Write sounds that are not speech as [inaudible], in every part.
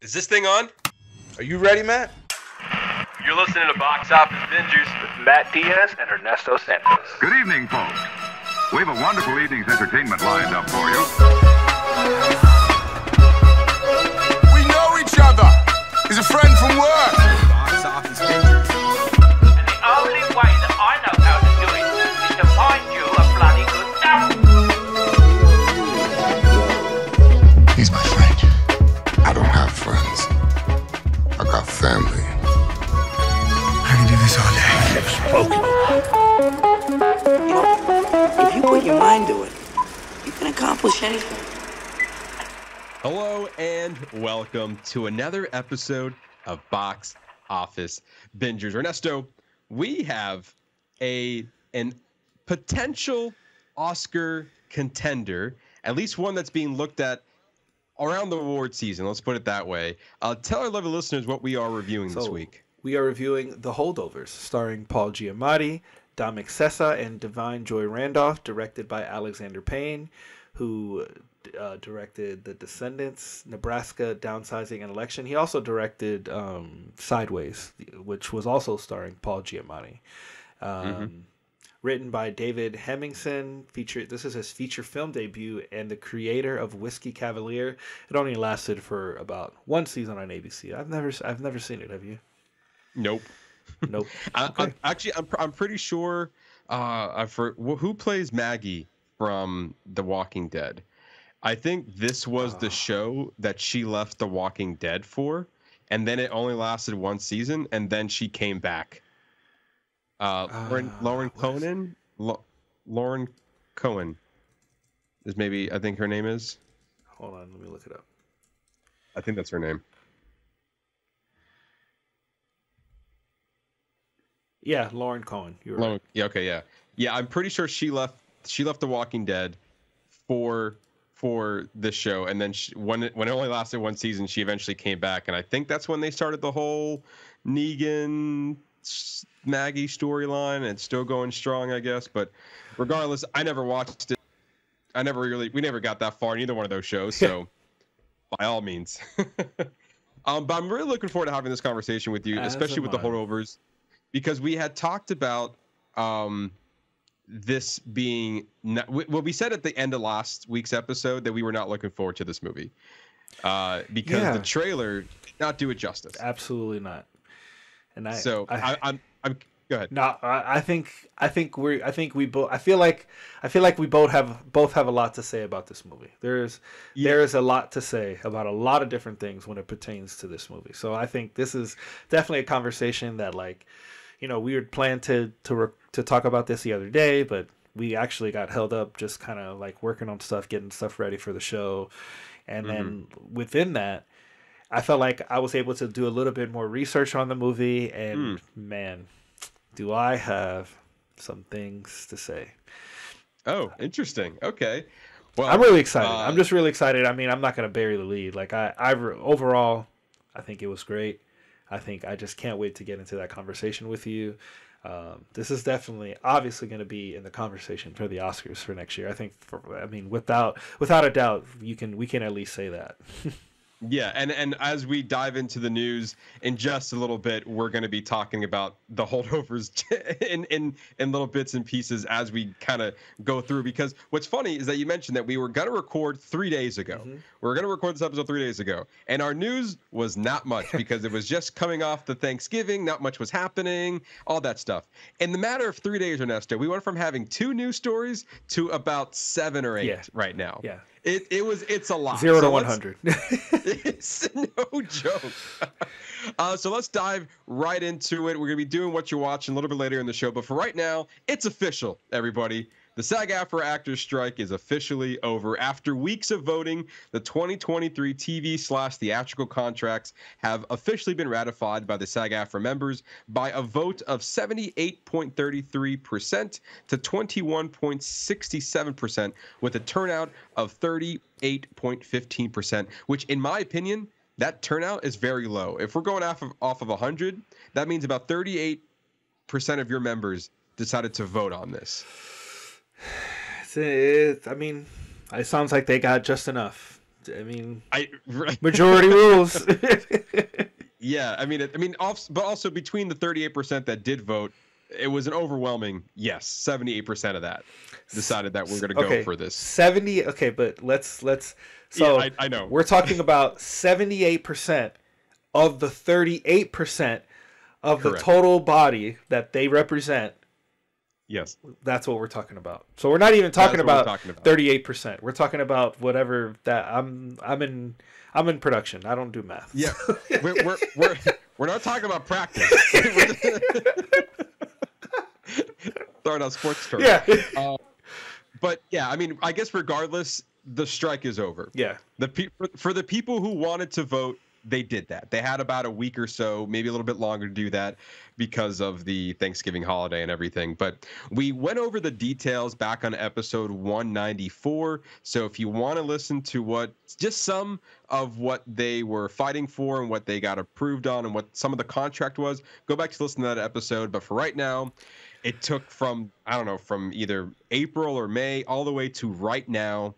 Is this thing on? Are you ready, Matt? You're listening to Box Office Bingers with Matt Diaz and Ernesto Santos. Good evening, folks. We have a wonderful evening's entertainment lined up for you. We know each other. He's a friend from work. Mind to it, you can accomplish anything. Hello and welcome to another episode of Box Office Bingers. Ernesto, we have a an potential Oscar contender, at least one that's being looked at around the award season. Let's put it that way. Uh, tell our lovely listeners what we are reviewing this week. We are reviewing The Holdovers, starring Paul Giamatti, Dominic Sessa, and Da'Vine Joy Randolph, directed by Alexander Payne, who uh, directed The Descendants, Nebraska, Downsizing, and Election. He also directed um, Sideways, which was also starring Paul Giamatti. Um, Written by David Hemingson, feature. This is his feature film debut, and the creator of Whiskey Cavalier. It only lasted for about one season on ABC. I've never, I've never seen it. Have you? Nope. Nope. [laughs] I, Okay. I'm, actually, I'm, I'm pretty sure. Uh, I for who plays Maggie from The Walking Dead. I think this was Ah. the show that she left The Walking Dead for, and then it only lasted one season, and then she came back. Uh, Lauren, Ah, Lauren what is- Conan, Lo- Lauren Cohan is maybe I think her name is. Hold on, let me look it up. I think that's her name. Yeah, Lauren Cohan. You're Lauren- right. Yeah. Okay. Yeah. Yeah. I'm pretty sure she left. She left The Walking Dead for for this show, and then she, when it, when it only lasted one season, she eventually came back, and I think that's when they started the whole Negan Maggie storyline. and It's still going strong, I guess. But regardless, I never watched it. I never really. We never got that far in either one of those shows. So [laughs] by all means. [laughs] um, but I'm really looking forward to having this conversation with you, As especially with the holdovers, because we had talked about um, this being. Not, we- well, we said at the end of last week's episode that we were not looking forward to this movie uh, because Yeah. the trailer did not do it justice. Absolutely not. And I so I, I, am I'm. Go ahead. no, I, I think I think we're I think we both I feel like I feel like we both have both have a lot to say about this movie. There's Yeah. there is a lot to say about a lot of different things when it pertains to this movie. So I think this is definitely a conversation that like you know we were planned to to re- to talk about this the other day, but we actually got held up just kind of like working on stuff, getting stuff ready for the show, and then within that. I felt like I was able to do a little bit more research on the movie, and man, do I have some things to say. Oh, interesting. Okay. Well, I'm really excited. uh, I'm just really excited. I mean, I'm not gonna bury the lead. Like I, I overall, I think it was great. I think I just can't wait to get into that conversation with you. Um, this is definitely, obviously, going to be in the conversation for the Oscars for next year. I think, for, I mean, without without a doubt, you can we can at least say that. [laughs] Yeah, and and as we dive into the news in just a little bit, we're going to be talking about the [laughs] holdovers in in in little bits and pieces as we kind of go through. Because what's funny is that you mentioned that we were going to record three days ago. Mm-hmm. We were going to record this episode three days ago, and our news was not much because it was just coming off the Thanksgiving. Not much was happening, all that stuff. In the matter of three days, Ernesto, we went from having two news stories to about seven or eight Yeah. right now. Yeah. It, it was it's a lot. Zero to So one hundred. [laughs] [laughs] it's no joke. [laughs] Uh, so let's dive right into it. We're going to be doing what you're watching a little bit later in the show. But for right now, it's official, everybody. The SAG AFTRA actors strike is officially over. After weeks of voting, the 2023 TV slash theatrical contracts have officially been ratified by the SAG AFTRA members by a vote of 78.33% to 21.67%, with a turnout of 38.15%, which, in my opinion, that turnout is very low. If we're going off of off of 100, that means about 38% of your members decided to vote on this. It's, it's, I mean, it sounds like they got just enough I mean, I [laughs] majority rules. [laughs] yeah, I mean, I mean, off, but also between the 38% that did vote, it was an overwhelming yes. 78% of that decided that we're going to go okay, for this. seventy. Okay, but let's let's. So yeah, I, I know. we're talking about seventy-eight percent of the thirty-eight percent of the total body that they represent. Yes. That's what we're talking about. So we're not even talking That's what we're about talking about. thirty-eight percent. We're talking about whatever that I'm. I'm in. I'm in production. I don't do math. Yeah, [laughs] we're, we're we're we're not talking about practice. [laughs] Throwing out sports terms. Yeah. Uh, but yeah, I mean, I guess regardless, the strike is over. yeah. The pe- for, for the people who wanted to vote, they did that. They had about a week or so, maybe a little bit longer to do that because of the Thanksgiving holiday and everything. But we went over the details back on episode 194. So if you want to listen to what just some of what they were fighting for and what they got approved on and what some of the contract was, go back to listen to that episode. But for right now, it took from I don't know from either April or May all the way to right now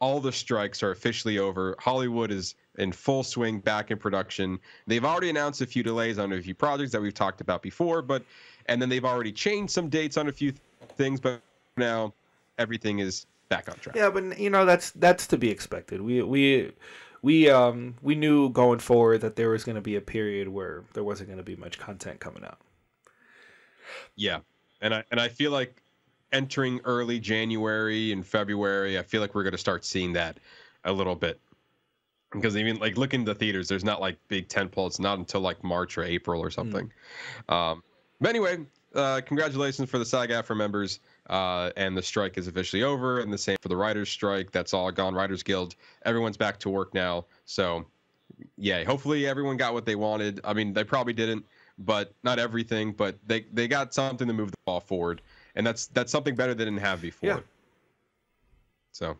all the strikes are officially over. Hollywood is in full swing back in production. They've already announced a few delays on a few projects that we've talked about before, but and then they've already changed some dates on a few th- things, but now everything is back on track. Yeah, but you know that's that's to be expected. We we we um we knew going forward that there was going to be a period where there wasn't going to be much content coming out. Yeah. And I and I feel like entering early January and February, I feel like we're going to start seeing that a little bit. Because even like looking at the theaters, there's not like big tentpole. It's not until like March or April or something. Um, but anyway, uh, congratulations for the SAG-AFTRA members. Uh, and the strike is officially over, and the same for the writers' strike. That's all gone. Writers Guild, everyone's back to work now. So, yeah, hopefully everyone got what they wanted. I mean, they probably didn't, but not everything. But they they got something to move the ball forward, and that's that's something better they didn't have before. Yeah. So,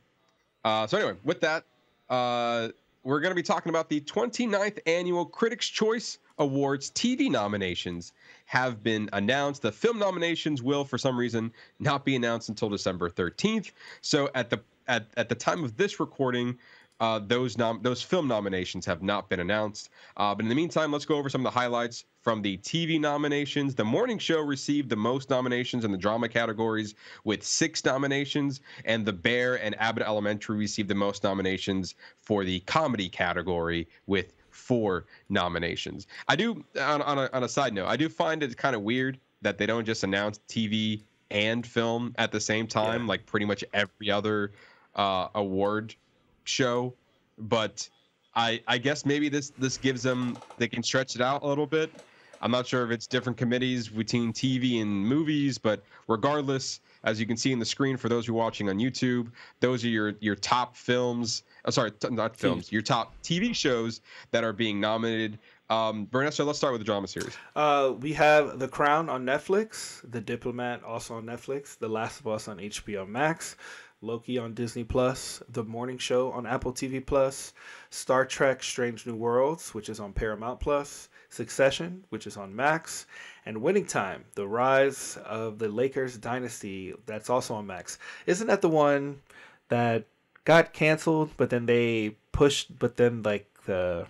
uh, so anyway, with that, uh, we're going to be talking about the 29th annual Critics' Choice Awards TV nominations have been announced. The film nominations will, for some reason, not be announced until December 13th. So at the at, at the time of this recording, uh, those nom- those film nominations have not been announced. Uh, but in the meantime, let's go over some of the highlights from the TV nominations. The morning show received the most nominations in the drama categories with six nominations, and The Bear and Abbott Elementary received the most nominations for the comedy category with four nominations. I do on, on, a, on a side note, I do find it kind of weird that they don't just announce TV and film at the same time, Yeah. like pretty much every other uh, award show. But I I guess maybe this this gives them they can stretch it out a little bit. I'm not sure if it's different committees between TV and movies, but regardless, as you can see in the screen for those who are watching on YouTube, those are your your top films. Oh, sorry, t- not films. Your top TV shows that are being nominated. Um, Ernesto, let's start with the drama series. Uh, we have The Crown on Netflix, The Diplomat also on Netflix, The Last of Us on HBO Max, Loki on Disney Plus, The Morning Show on Apple TV Plus, Star Trek: Strange New Worlds, which is on Paramount Plus, Succession, which is on Max, and Winning Time: The Rise of the Lakers Dynasty, that's also on Max. Isn't that the one that got canceled, but then they pushed, but then like the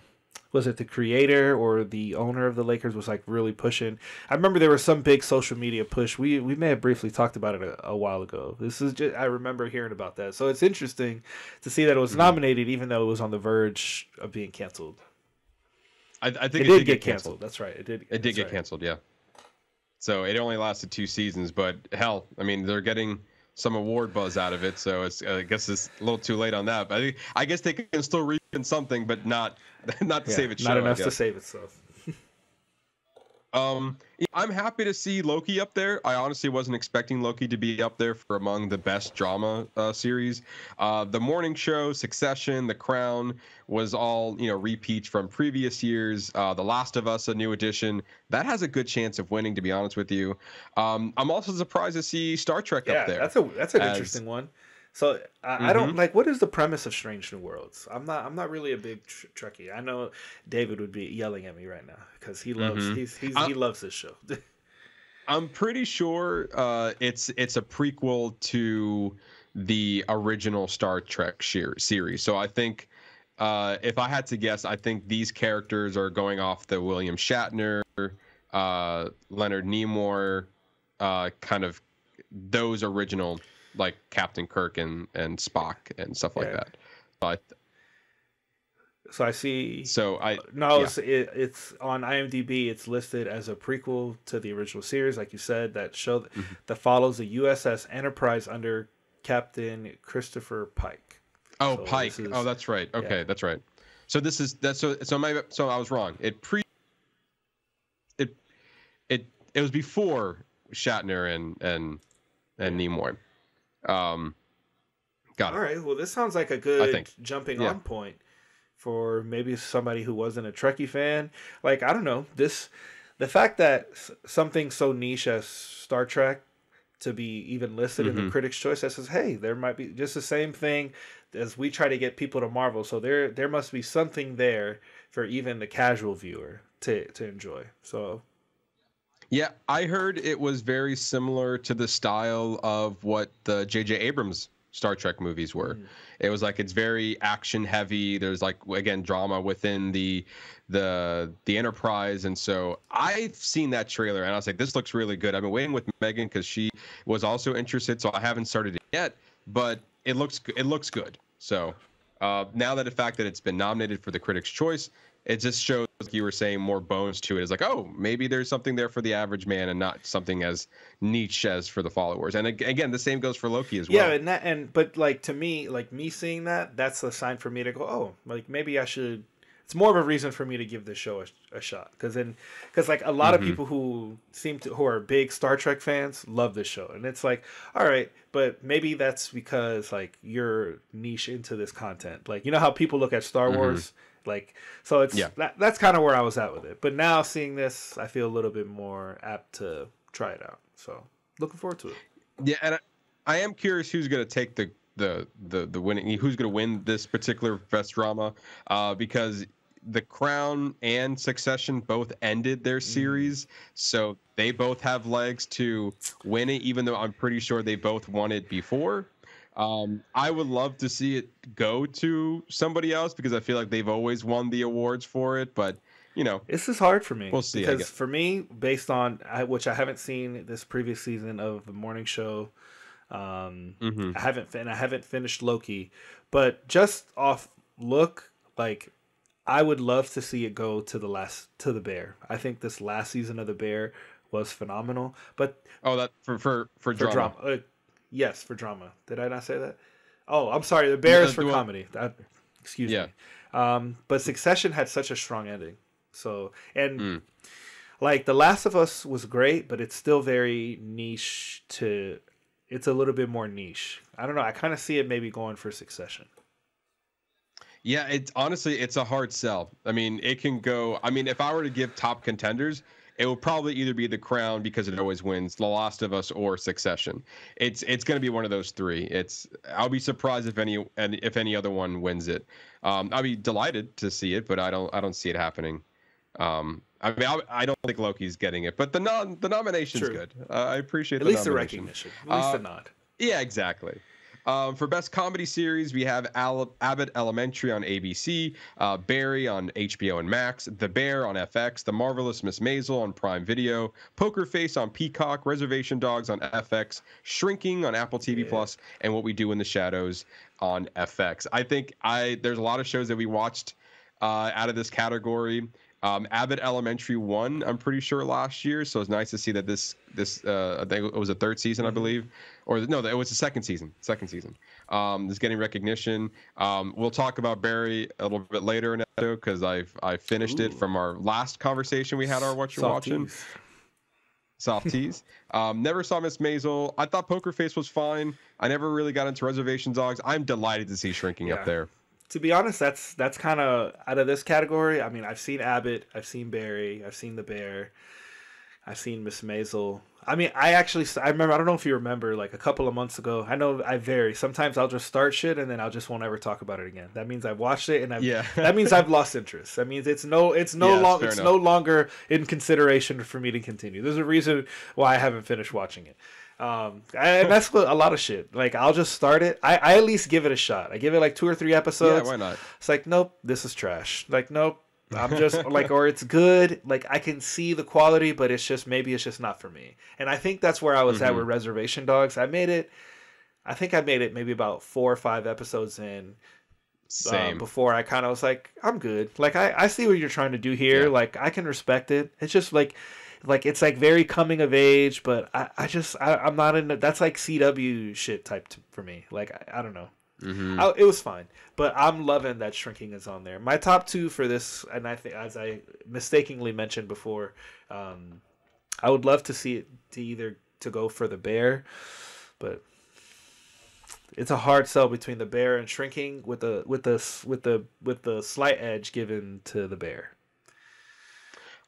was it the creator or the owner of the Lakers was like really pushing. I remember there was some big social media push. We we may have briefly talked about it a, a while ago. This is just I remember hearing about that. So it's interesting to see that it was mm-hmm. nominated even though it was on the verge of being canceled. I, I think It, did, get canceled. That's right. It did. It did get right. canceled, yeah. So it only lasted two seasons, but hell, I mean, they're getting some award buzz out of it. So it's I guess it's a little too late on that. But I, I guess they can still reap in something, but not [laughs] not to Yeah, save its not show, enough to save itself. Um, I'm happy to see Loki up there. I honestly wasn't expecting Loki to be up there for among the best drama uh, series. Uh, the Morning Show, Succession, The Crown was all you know repeats from previous years. Uh, the Last of Us, a new addition, that has a good chance of winning. To be honest with you, um, I'm also surprised to see Star Trek Yeah, up there. that's a that's an as- interesting one. So I, I don't Mhm. like what is the premise of Strange New Worlds. I'm not I'm not really a big tr- Trekkie. I know David would be yelling at me right now because he loves Mhm. he's, he's he loves this show. [laughs] I'm pretty sure uh, it's it's a prequel to the original Star Trek shir- series. So I think uh, if I had to guess, I think these characters are going off the William Shatner, uh, Leonard Nimoy, uh, kind of those original like Captain Kirk and and Spock and stuff like Yeah. that. But So I see. so I No, yeah. it's, it, it's on IMDb. It's listed as a prequel to the original series, like you said, that show Mm-hmm. that follows the USS Enterprise under Captain Christopher Pike. Oh, So Pike. is- oh, that's right. Okay, yeah. that's right. So this is that's so so my so I was wrong. It pre it it it was before Shatner and and and Nimoy. Um, got it. All right. Well, this sounds like a good think. jumping Yeah. on point for maybe somebody who wasn't a Trekkie fan. Like I don't know this, the fact that something so niche as Star Trek to be even listed in Mm-hmm. the Critics' Choice that says, "Hey, there might be just the same thing as we try to get people to Marvel." So there, there must be something there for even the casual viewer to to enjoy. So Yeah, I heard it was very similar to the style of what the J.J. Abrams Star Trek movies were. It was like it's very action heavy. There's like again drama within the the the Enterprise, and so I've seen that trailer and I was like, this looks really good. I've been waiting with Megan because she was also interested, so I haven't started it yet, but it looks it looks good. So uh, now that the fact that it's been nominated for the Critics' Choice, it just shows, like you were saying, more bones to it. It's like, oh, maybe there's something there for the average man and not something as niche as for the followers. And again, the same goes for Loki as well. yeah, and that and but like to me, like me seeing that, that's a sign for me to go, oh, like maybe I should. It's more of a reason for me to give this show a, a shot because then, because like a lot Mm-hmm. of people who seem to who are big Star Trek fans love this show, and it's like, all right, but maybe that's because like you're niche into this content. Like you know how people look at Star Wars, like so it's. Yeah. that, that's kind of where I was at with it. But now seeing this, I feel a little bit more apt to try it out. So looking forward to it. Yeah, and I, I am curious who's going to take the the the the winning who's going to win this particular best drama uh, because the Crown and Succession both ended their series, so they both have legs to win it. Even though I'm pretty sure they both won it before. Um, I would love to see it go to somebody else because I feel like they've always won the awards for it. But you know, This is hard for me. We'll see, Because for me, based on I, which I haven't seen this previous season of the morning show, um, Mm-hmm. I haven't fin- I haven't finished Loki, but just off look, like I would love to see it go to the last to the Bear. I think this last season of the Bear was phenomenal. But oh, that for for for, for drama. drama, uh, yes, for drama. Did I not say that? Oh, I'm sorry. The Bear is for comedy. That, excuse Yeah. me. Um, but Succession had such a strong ending. So and Mm. like The Last of Us was great, but it's still very niche. To it's a little bit more niche. I don't know. I kind of see it maybe going for Succession. Yeah, it's honestly it's a hard sell. I mean, it can go. I mean, if I were to give top contenders, it will probably either be The Crown because it always wins, The Last of Us, or Succession. It's it's going to be one of those three. It's I'll be surprised if any and if any other one wins it. Um, I'll be delighted to see it, but I don't I don't see it happening. Um, I mean, I, I don't think Loki's getting it, but the non the nomination's True. good. Uh, I appreciate At the least the recognition. At least Uh, the nod. Yeah, exactly. Um, for best comedy series, we have Al- Abbott Elementary on ABC, uh, Barry on HBO and Max, The Bear on FX, The Marvelous Miss Maisel on Prime Video, Poker Face on Peacock, Reservation Dogs on FX, Shrinking on Apple TV Plus, and What We Do in the Shadows on FX. I think I there's a lot of shows that we watched uh, out of this category. Um, Abbott Elementary won, I'm pretty sure last year, so it's nice to see that this this uh, I think it was a third season, I believe, or no, it was the second season. Second season. Um, is getting recognition. Um, we'll talk about Barry a little bit later in episode because I've I finished it from our last conversation we had. Our what you're Soft watching soft tease. [laughs] Um, never saw Miss Maisel. I thought Poker Face was fine. I never really got into Reservation Dogs. I'm delighted to see Shrinking Yeah. up there. To be honest, that's that's kind of out of this category. I mean, I've seen Abbott, I've seen Barry, I've seen The Bear, I've seen Miss Maisel. I mean, I actually I remember. I don't know if you remember, like a couple of months ago. I know I vary. Sometimes I'll just start shit and then I'll just won't ever talk about it again. That means I've watched it and I've, Yeah. that means I've lost interest. That means it's no it's no Yeah, long it's enough. no longer in consideration for me to continue. There's a reason why I haven't finished watching it. Um, and that's what a lot of shit. Like I'll just start it. I, I at least give it a shot. I give it like two or three episodes. Yeah, why not? It's like nope, this is trash. Like nope, I'm [laughs] just like or it's good. Like I can see the quality, but it's just maybe it's just not for me. And I think that's where I was at with Reservation Dogs. I made it. I think I made it maybe about four or five episodes in uh, Same. before I kind of was like, I'm good. Like I, I see what you're trying to do here. Yeah. Like I can respect it. It's just like, like it's like very coming of age, but I, I just I, I'm not in. That's like CW shit type t- for me. Like I, I don't know. Mm-hmm. I, it was fine, but I'm loving that shrinking is on there. My top two for this, and I think as I mistakenly mentioned before, um, I would love to see it to either to go for the bear, but it's a hard sell between the bear and shrinking with the with the with the with the slight edge given to the bear.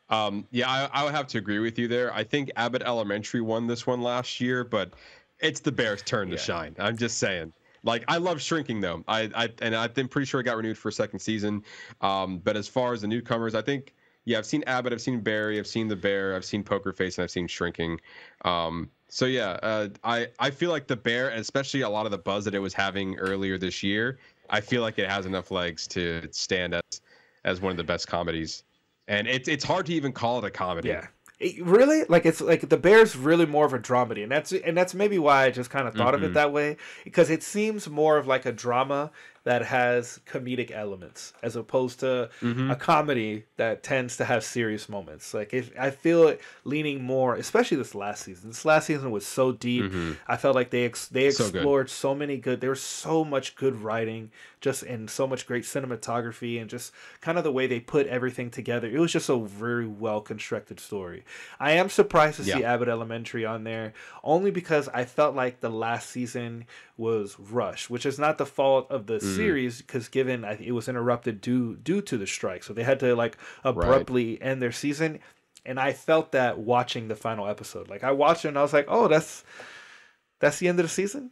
Um, yeah, I, I would have to agree with you there. I think Abbott Elementary won this one last year, but it's the Bears' turn to Yeah. shine. I'm just saying. Like I love shrinking though. I, I and I'm pretty sure it got renewed for a second season. Um, but as far as the newcomers, I think yeah, I've seen Abbott, I've seen Barry, I've seen the Bear, I've seen Poker Face, and I've seen Shrinking. Um, so yeah, uh, I I feel like the Bear, especially a lot of the buzz that it was having earlier this year, I feel like it has enough legs to stand as as one of the best comedies. And it's it's hard to even call it a comedy. Yeah. It- really? Like it's like the Bears really more of a dramedy, and that's and that's maybe why I just kind of thought of it mm-hmm. that way because it seems more of like a drama that has comedic elements as opposed to mm-hmm. a comedy that tends to have serious moments. Like if I feel it leaning more, especially this last season. This last season was so deep. Mm-hmm. I felt like they ex- they So explored so many good. There was so much good writing, just and so much great cinematography, and just kind of the way they put everything together. It was just a very well constructed story. I am surprised to see Abbott Elementary on there, only because I felt like the last season was rushed, which is not the fault of the Mm-hmm. series, because given it was interrupted due due to the strike, so they had to like abruptly end their season. And I felt that watching the final episode. Like I watched it and I was like, "Oh, that's that's the end of the season."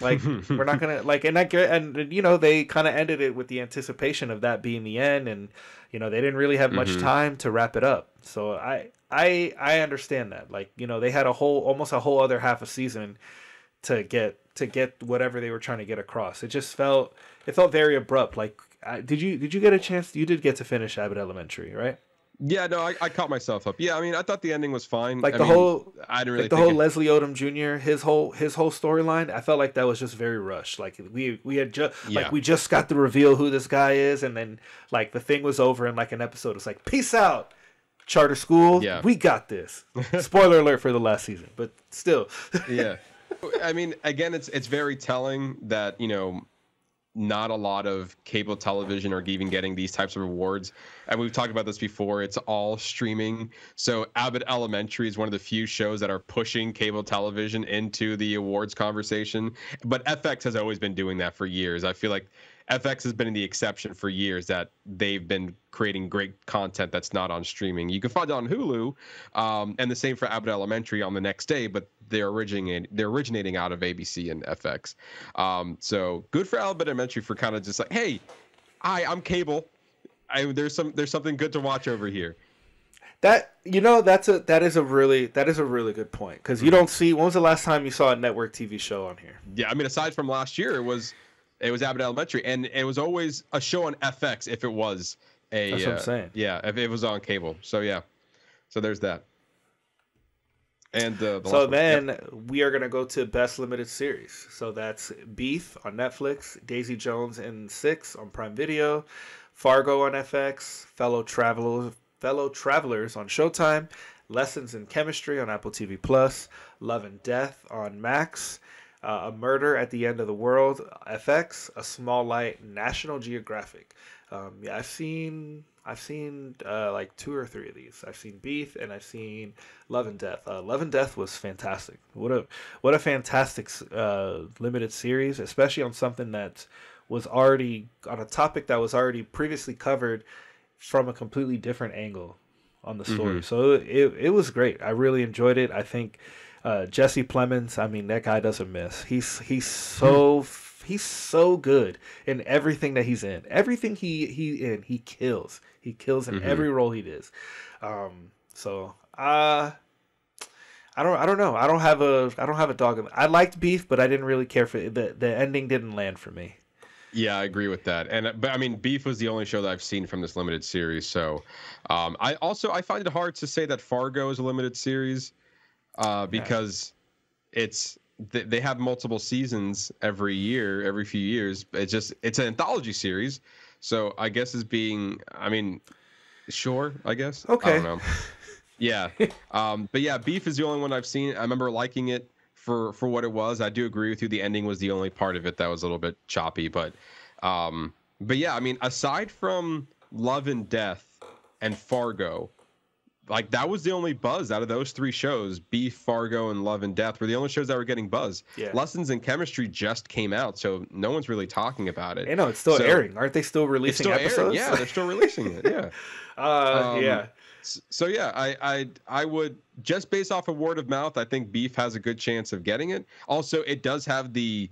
Like [laughs] we're not gonna like, and I get, and you know they kind of ended it with the anticipation of that being the end, and you know they didn't really have much mm-hmm. time to wrap it up. So I I I understand that. Like you know they had a whole almost a whole other half a season to get to get whatever they were trying to get across. It just felt it felt very abrupt. Like I, did you did you get a chance? You did get to finish Abbott Elementary, right? Yeah, no, I, I caught myself up. Yeah, I mean, I thought the ending was fine. Like I the mean, whole I didn't really like the whole it- Leslie Odom Jr. his whole his whole storyline. I felt like that was just very rushed. Like we we had just Yeah. like we just got to reveal who this guy is, and then like the thing was over in like an episode. It's like peace out, charter school. Yeah. we got this. [laughs] Spoiler alert for the last season, but still, yeah i mean again it's it's very telling that you know not a lot of cable television are even getting these types of awards and we've talked about this before. It's all streaming. So abbott elementary is one of the few shows that are pushing cable television into the awards conversation. But fx has always been doing that for years. I feel like FX has been the exception for years that they've been creating great content that's not on streaming. You can find it on Hulu, um, and the same for Abbott Elementary on the next day, but they're originating they're originating out of ABC and FX. Um, so good for Abbott Elementary for kind of just like, hey, hi, I'm cable. I, there's some there's something good to watch over here. that you know that's a that is a really that is a really good point because Mm-hmm. you don't see when was the last time you saw a network TV show on here? Yeah, I mean, aside from last year, it was it was Abbott Elementary, and it was always a show on FX if it was a. That's what I'm uh, saying. Yeah, if it was on cable. So yeah, so there's that. And uh, the So last one. Yep. then we are gonna go to best limited series. So that's Beef on Netflix, Daisy Jones and Six on Prime Video, Fargo on FX, Fellow Travelers, Fellow Travelers on Showtime, Lessons in Chemistry on Apple TV Plus, Love and Death on Max, uh, A Murder at the End of the World FX, A Small Light National Geographic. Um, yeah, I've seen I've seen uh, like two or three of these. I've seen Beef and I've seen Love and Death. Uh, Love and Death was fantastic. What a what a fantastic uh, limited series, especially on something that was already on a topic that was already previously covered from a completely different angle on the story. So it it was great. I really enjoyed it. I think uh, Jesse Plemons. I mean, that guy doesn't miss. He's he's so he's so good in everything that he's in. Everything he he in he kills. He kills in every role he does. Um, so uh I don't I don't know. I don't have a I don't have a dog. in it. I liked Beef, but I didn't really care for it. the the ending. Didn't land for me. Yeah, I agree with that. And but I mean, Beef was the only show that I've seen from this limited series. So, um, I also I find it hard to say that Fargo is a limited series, uh, because it's they, they have multiple seasons every year, every few years. It's just it's an anthology series, so I guess it's being. I mean, sure, I guess. I Okay. don't know. Yeah, [laughs] um, but yeah, Beef is the only one I've seen. I remember liking it for for what it was. I do agree with you. The ending was the only part of it that was a little bit choppy, but um, but yeah, I mean, aside from Love and Death and Fargo, like that was the only buzz out of those three shows. Beef, Fargo, and Love and Death were the only shows that were getting buzz. Yeah. Lessons in Chemistry just came out, so no one's really talking about it. You know, it's still So- airing. Aren't they still releasing still airing. episodes? Yeah, they're still releasing it. Yeah. [laughs] uh, Um, yeah. So yeah, I, I I would just based off of word of mouth, I think Beef has a good chance of getting it. Also, it does have the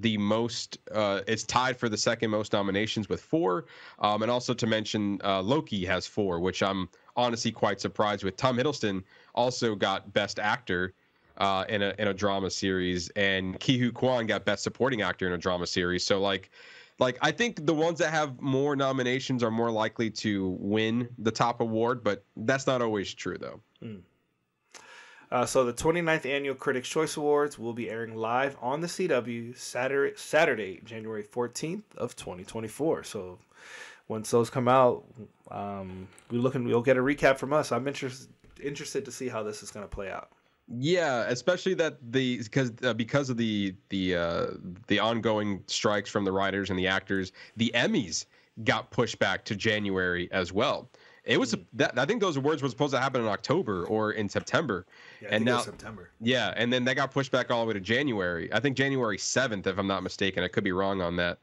the most uh, it's tied for the second most nominations with four um, and also to mention uh, loki has four which i'm honestly quite surprised with tom hiddleston also got best actor uh, in a in a drama series and Ke Quan got best supporting actor in a drama series so like like I think the ones that have more nominations are more likely to win the top award, but that's not always true though. Uh, so the 29th annual Critics' Choice Awards will be airing live on the CW Saturday, Saturday, January 14th of 2024. So once those come out, um, we looking you'll get a recap from us. I'm interested interested to see how this is going to play out. Yeah, especially that the because uh, because of the the uh, the ongoing strikes from the writers and the actors, the Emmys got pushed back to January as well. It was that I think those awards were supposed to happen in October or in September, yeah, and now September. Yeah, and then that got pushed back all the way to January. I think January seventh, if I'm not mistaken. I could be wrong on that.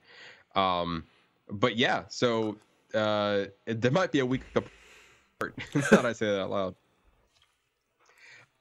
Um, but yeah, so uh, there might be a week apart. [laughs] that I say that out loud.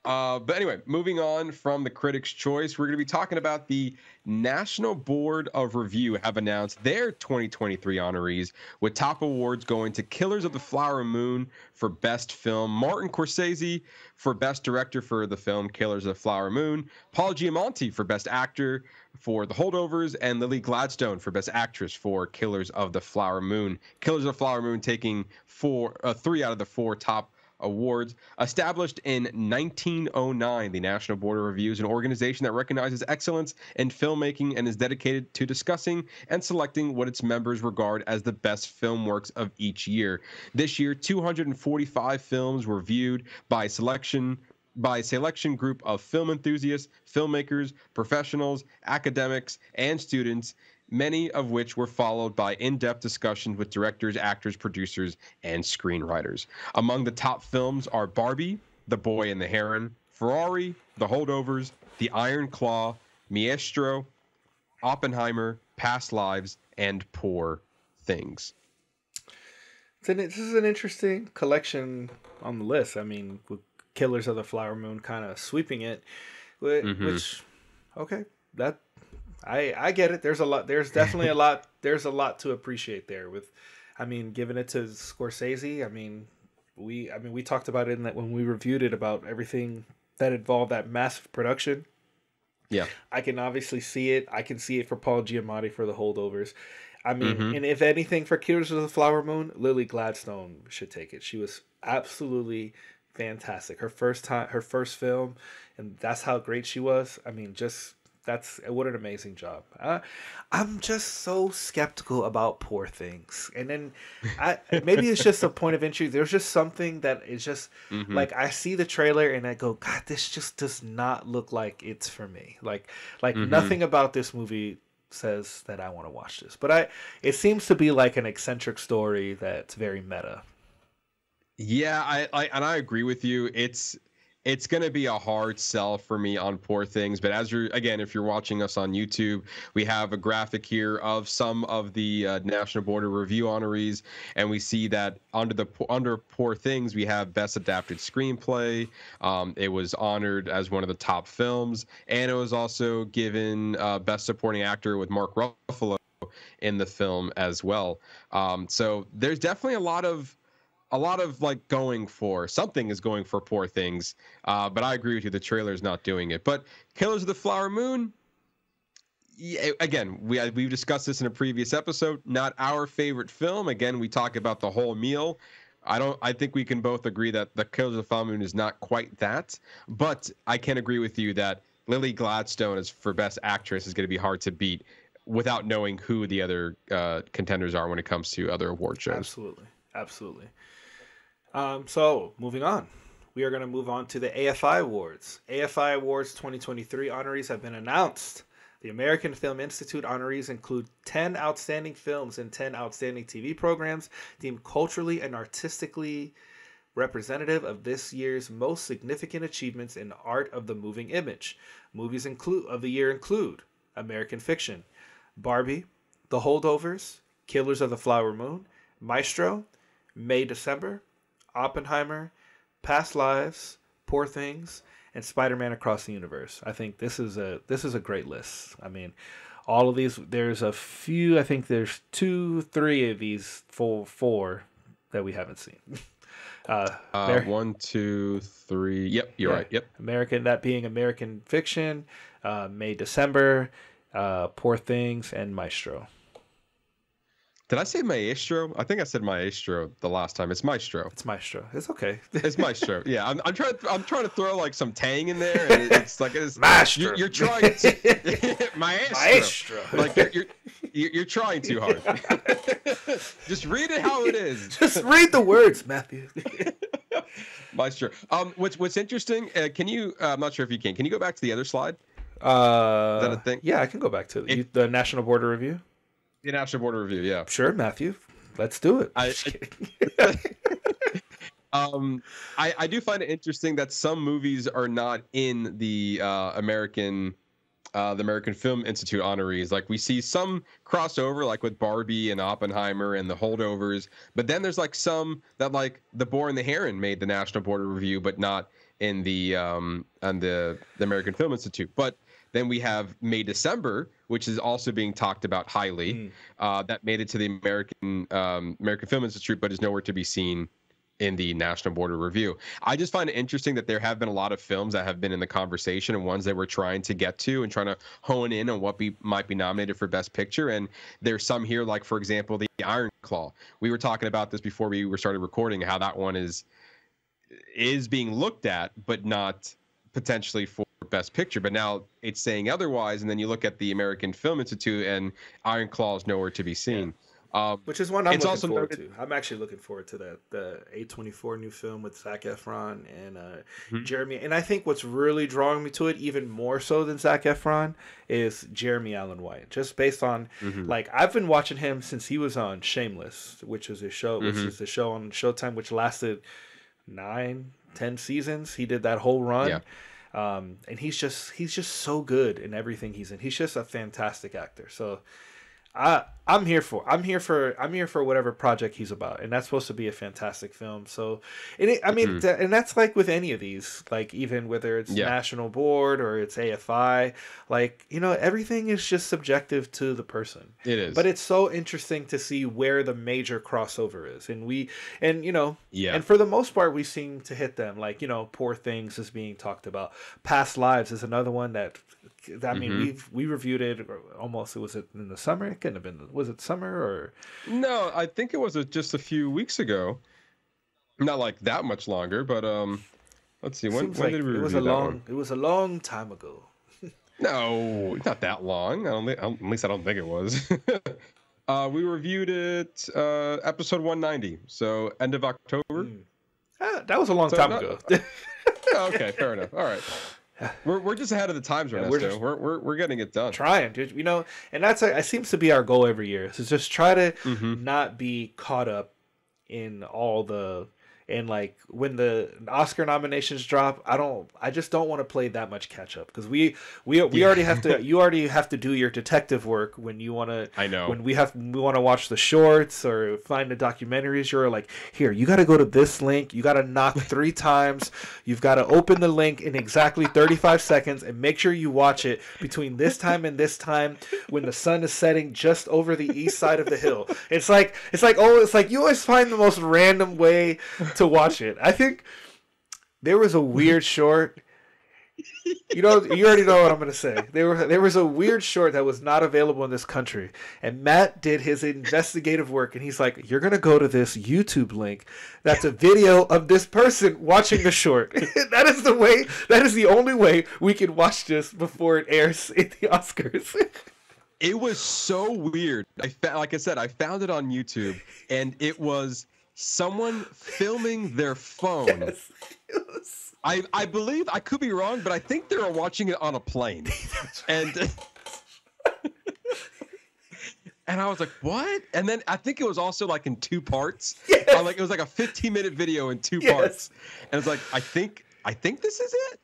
Uh, but anyway, moving on from the Critics' Choice, we're going to be talking about the National Board of Review have announced their 2023 honorees, with top awards going to Killers of the Flower Moon for Best Film, Martin Scorsese for Best Director for the film Killers of the Flower Moon, Paul Giamatti for Best Actor for The Holdovers, and Lily Gladstone for Best Actress for Killers of the Flower Moon. Killers of the Flower Moon taking four, uh, three out of the four top awards. Established in 1909, the National Board of Review is an organization that recognizes excellence in filmmaking and is dedicated to discussing and selecting what its members regard as the best film works of each year. This year, 245 films were viewed by selection by a selection group of film enthusiasts, filmmakers, professionals, academics, and students, many of which were followed by in depth discussions with directors, actors, producers, and screenwriters. Among the top films are Barbie, The Boy and the Heron, Ferrari, The Holdovers, The Iron Claw, Maestro, Oppenheimer, Past Lives, and Poor Things. This is an interesting collection on the list. I mean, with Killers of the Flower Moon kind of sweeping it, Mhm. which okay, that I I get it. There's a lot. There's definitely a [laughs] lot. There's a lot to appreciate there. With, I mean, giving it to Scorsese. I mean, we I mean we talked about it in that when we reviewed it about everything that involved that massive production. Yeah. I can obviously see it. I can see it for Paul Giamatti for the holdovers. I mean, Mhm. and if anything for Killers of the Flower Moon, Lily Gladstone should take it. She was absolutely fantastic. Her first time, her first film, and that's how great she was. I mean, just that's what an amazing job. Uh, I'm just so skeptical about Poor Things, and then I [laughs] maybe it's just a point of entry. There's just something that is just Mhm. like I see the trailer and I go, God, this just does not look like it's for me. Like, like Mhm. nothing about this movie says that I want to watch this. But I, it seems to be like an eccentric story that's very meta. Yeah, I, I and I agree with you. It's it's going to be a hard sell for me on poor things but as you're again if you're watching us on youtube we have a graphic here of some of the uh, national board of review honorees and we see that under the under poor things we have best adapted screenplay um, it was honored as one of the top films and it was also given uh, best supporting actor with mark ruffalo in the film as well um, so there's definitely a lot of a lot of like going for something is going for poor things. Uh, but I agree with you. The trailer's not doing it. But Killers of the Flower Moon. Yeah, again, we we've discussed this in a previous episode. Not our favorite film. Again, we talk about the whole meal. I don't. I think we can both agree that the Killers of the Flower Moon is not quite that. But I can agree with you that Lily Gladstone is for Best Actress is going to be hard to beat without knowing who the other uh, contenders are when it comes to other award shows. Absolutely, absolutely. Um, so moving on, we are going to move on to the AFI Awards. AFI Awards 2023 honorees have been announced. The American Film Institute honorees include 10 outstanding films and 10 outstanding TV programs deemed culturally and artistically representative of this year's most significant achievements in art of the moving image. Movies include of the year include American Fiction, Barbie, The Holdovers, Killers of the Flower Moon, Maestro, May December, Oppenheimer, Past Lives, Poor Things, and Spider-Man Across the Universe. I think this is a this is a great list. I mean, all of these there's a few, I think there's two, three of these full four that we haven't seen. [laughs] Uh, Uh, one, two, three. Yep, you're yeah. right. Yep. American, that being American Fiction, uh, May December, uh, Poor Things, and Maestro. Did I say Maestro? I think I said Maestro the last time. It's Maestro. It's Maestro. It's okay. [laughs] It's Maestro. Yeah, I'm, I'm trying. I'm trying to throw like some tang in there, and it's like it's Maestro. You're, you're trying to [laughs] [laughs] Maestro. Maestro. Like you're, you're you're trying too hard. Just read it how it is. Just read the words, Matthew. Maestro. Um, what's what's interesting? Uh, can you? Uh, I'm not sure if you can. Can you go back to the other slide? Uh, that a thing? Yeah, I can go back to the, If- the National Border Review. The National Border Review. Yeah. Sure, Matthew. Let's do it. I- [laughs] kidding. [laughs] um, I, I do find it interesting that some movies are not in the uh, American, uh, the American Film Institute honorees. Like we see some crossover, like with Barbie and Oppenheimer and the holdovers. But then there's like some that like The Boar and the Heron made the National Border Review, but not in the um on the the American Film Institute. But then we have May December, which is also being talked about highly. Uh, that made it to the American um, American Film Institute, but is nowhere to be seen in the National Border Review. I just find it interesting that there have been a lot of films that have been in the conversation and ones that we're trying to get to and trying to hone in on what be might be nominated for Best Picture. And there's some here, like for example, the Iron Claw. We were talking about this before we were started recording, how that one is is being looked at, but not potentially for Best Picture. But now it's saying otherwise, and then you look at the American Film Institute, and Iron Claw is nowhere to be seen. Um, Which is one I'm It's looking also forward noted- to. I'm actually looking forward to that the A24 new film with Zac Efron and uh, Mhm. Jeremy. And I think what's really drawing me to it, even more so than Zac Efron, is Jeremy Allen White. Just based on mhm. like I've been watching him since he was on Shameless, which is a show, which Mhm. is the show on Showtime, which lasted nine, ten seasons. He did that whole run. Yeah. Um, and he's just he's just so good in everything he's in. He's just a fantastic actor. So I I'm here for I'm here for I'm here for whatever project he's about, and that's supposed to be a fantastic film. So, and it, I mean, Mhm. th- and that's like with any of these, like even whether it's Yeah. National Board or it's AFI, like you know everything is just subjective to the person. it is. But it's so interesting to see where the major crossover is, and we and you know yeah. and for the most part, we seem to hit them. Like you know, poor things is being talked about. Past lives is another one that. I mean, Mhm. we've we reviewed it almost. Was it in the summer? It couldn't have been. Was it summer or? No, I think it was a, just a few weeks ago. Not like that much longer, but um, let's see. When, Seems when like did we it was review a that long. one? It was a long time ago. [laughs] No, not that long. I don't think. At least I don't think it was. [laughs] uh, we reviewed it uh, episode 190, so end of October. Mm. Ah, that was a long So time not- ago. [laughs] Oh, okay, fair enough. All right. [laughs] We're, we're just ahead of the times, Yeah, Ernesto. we're we're, just- we're, we're, we're getting it done. Trying, dude. You know, and that's it seems to be our goal every year. Is just try to Mhm. not be caught up in all the and like when the Oscar nominations drop, I don't I just don't want to play that much catch up because we we we Yeah. already have to [laughs] you already have to do your detective work when you want to I know. when we have we want to watch the shorts or find the documentaries you're like here you got to go to this link you got to knock [laughs] three times you've got to open the link in exactly 35 seconds and make sure you watch it between this time and this time when the sun is setting just over the east side of the hill it's like it's like oh it's like you always find the most random way to watch it i think there was a weird short you know, you already know what I'm gonna say. There were there was a weird short that was not available in this country, and Matt did his investigative work, and he's like, "You're gonna go to this YouTube link. That's a video of this person watching the short. [laughs] that is the way. That is the only way we can watch this before it airs in the Oscars." It was so weird. I fa- like I said, I found it on YouTube, and it was someone filming their [laughs] phone. Yes. Was- I I believe I could be wrong, but I think they were watching it on a plane, [laughs] and [laughs] and I was like, what? And then I think it was also like in two parts. Yes. Uh, like it was like a 15 minute video in two Yes. parts, and it's like I think I think this is it.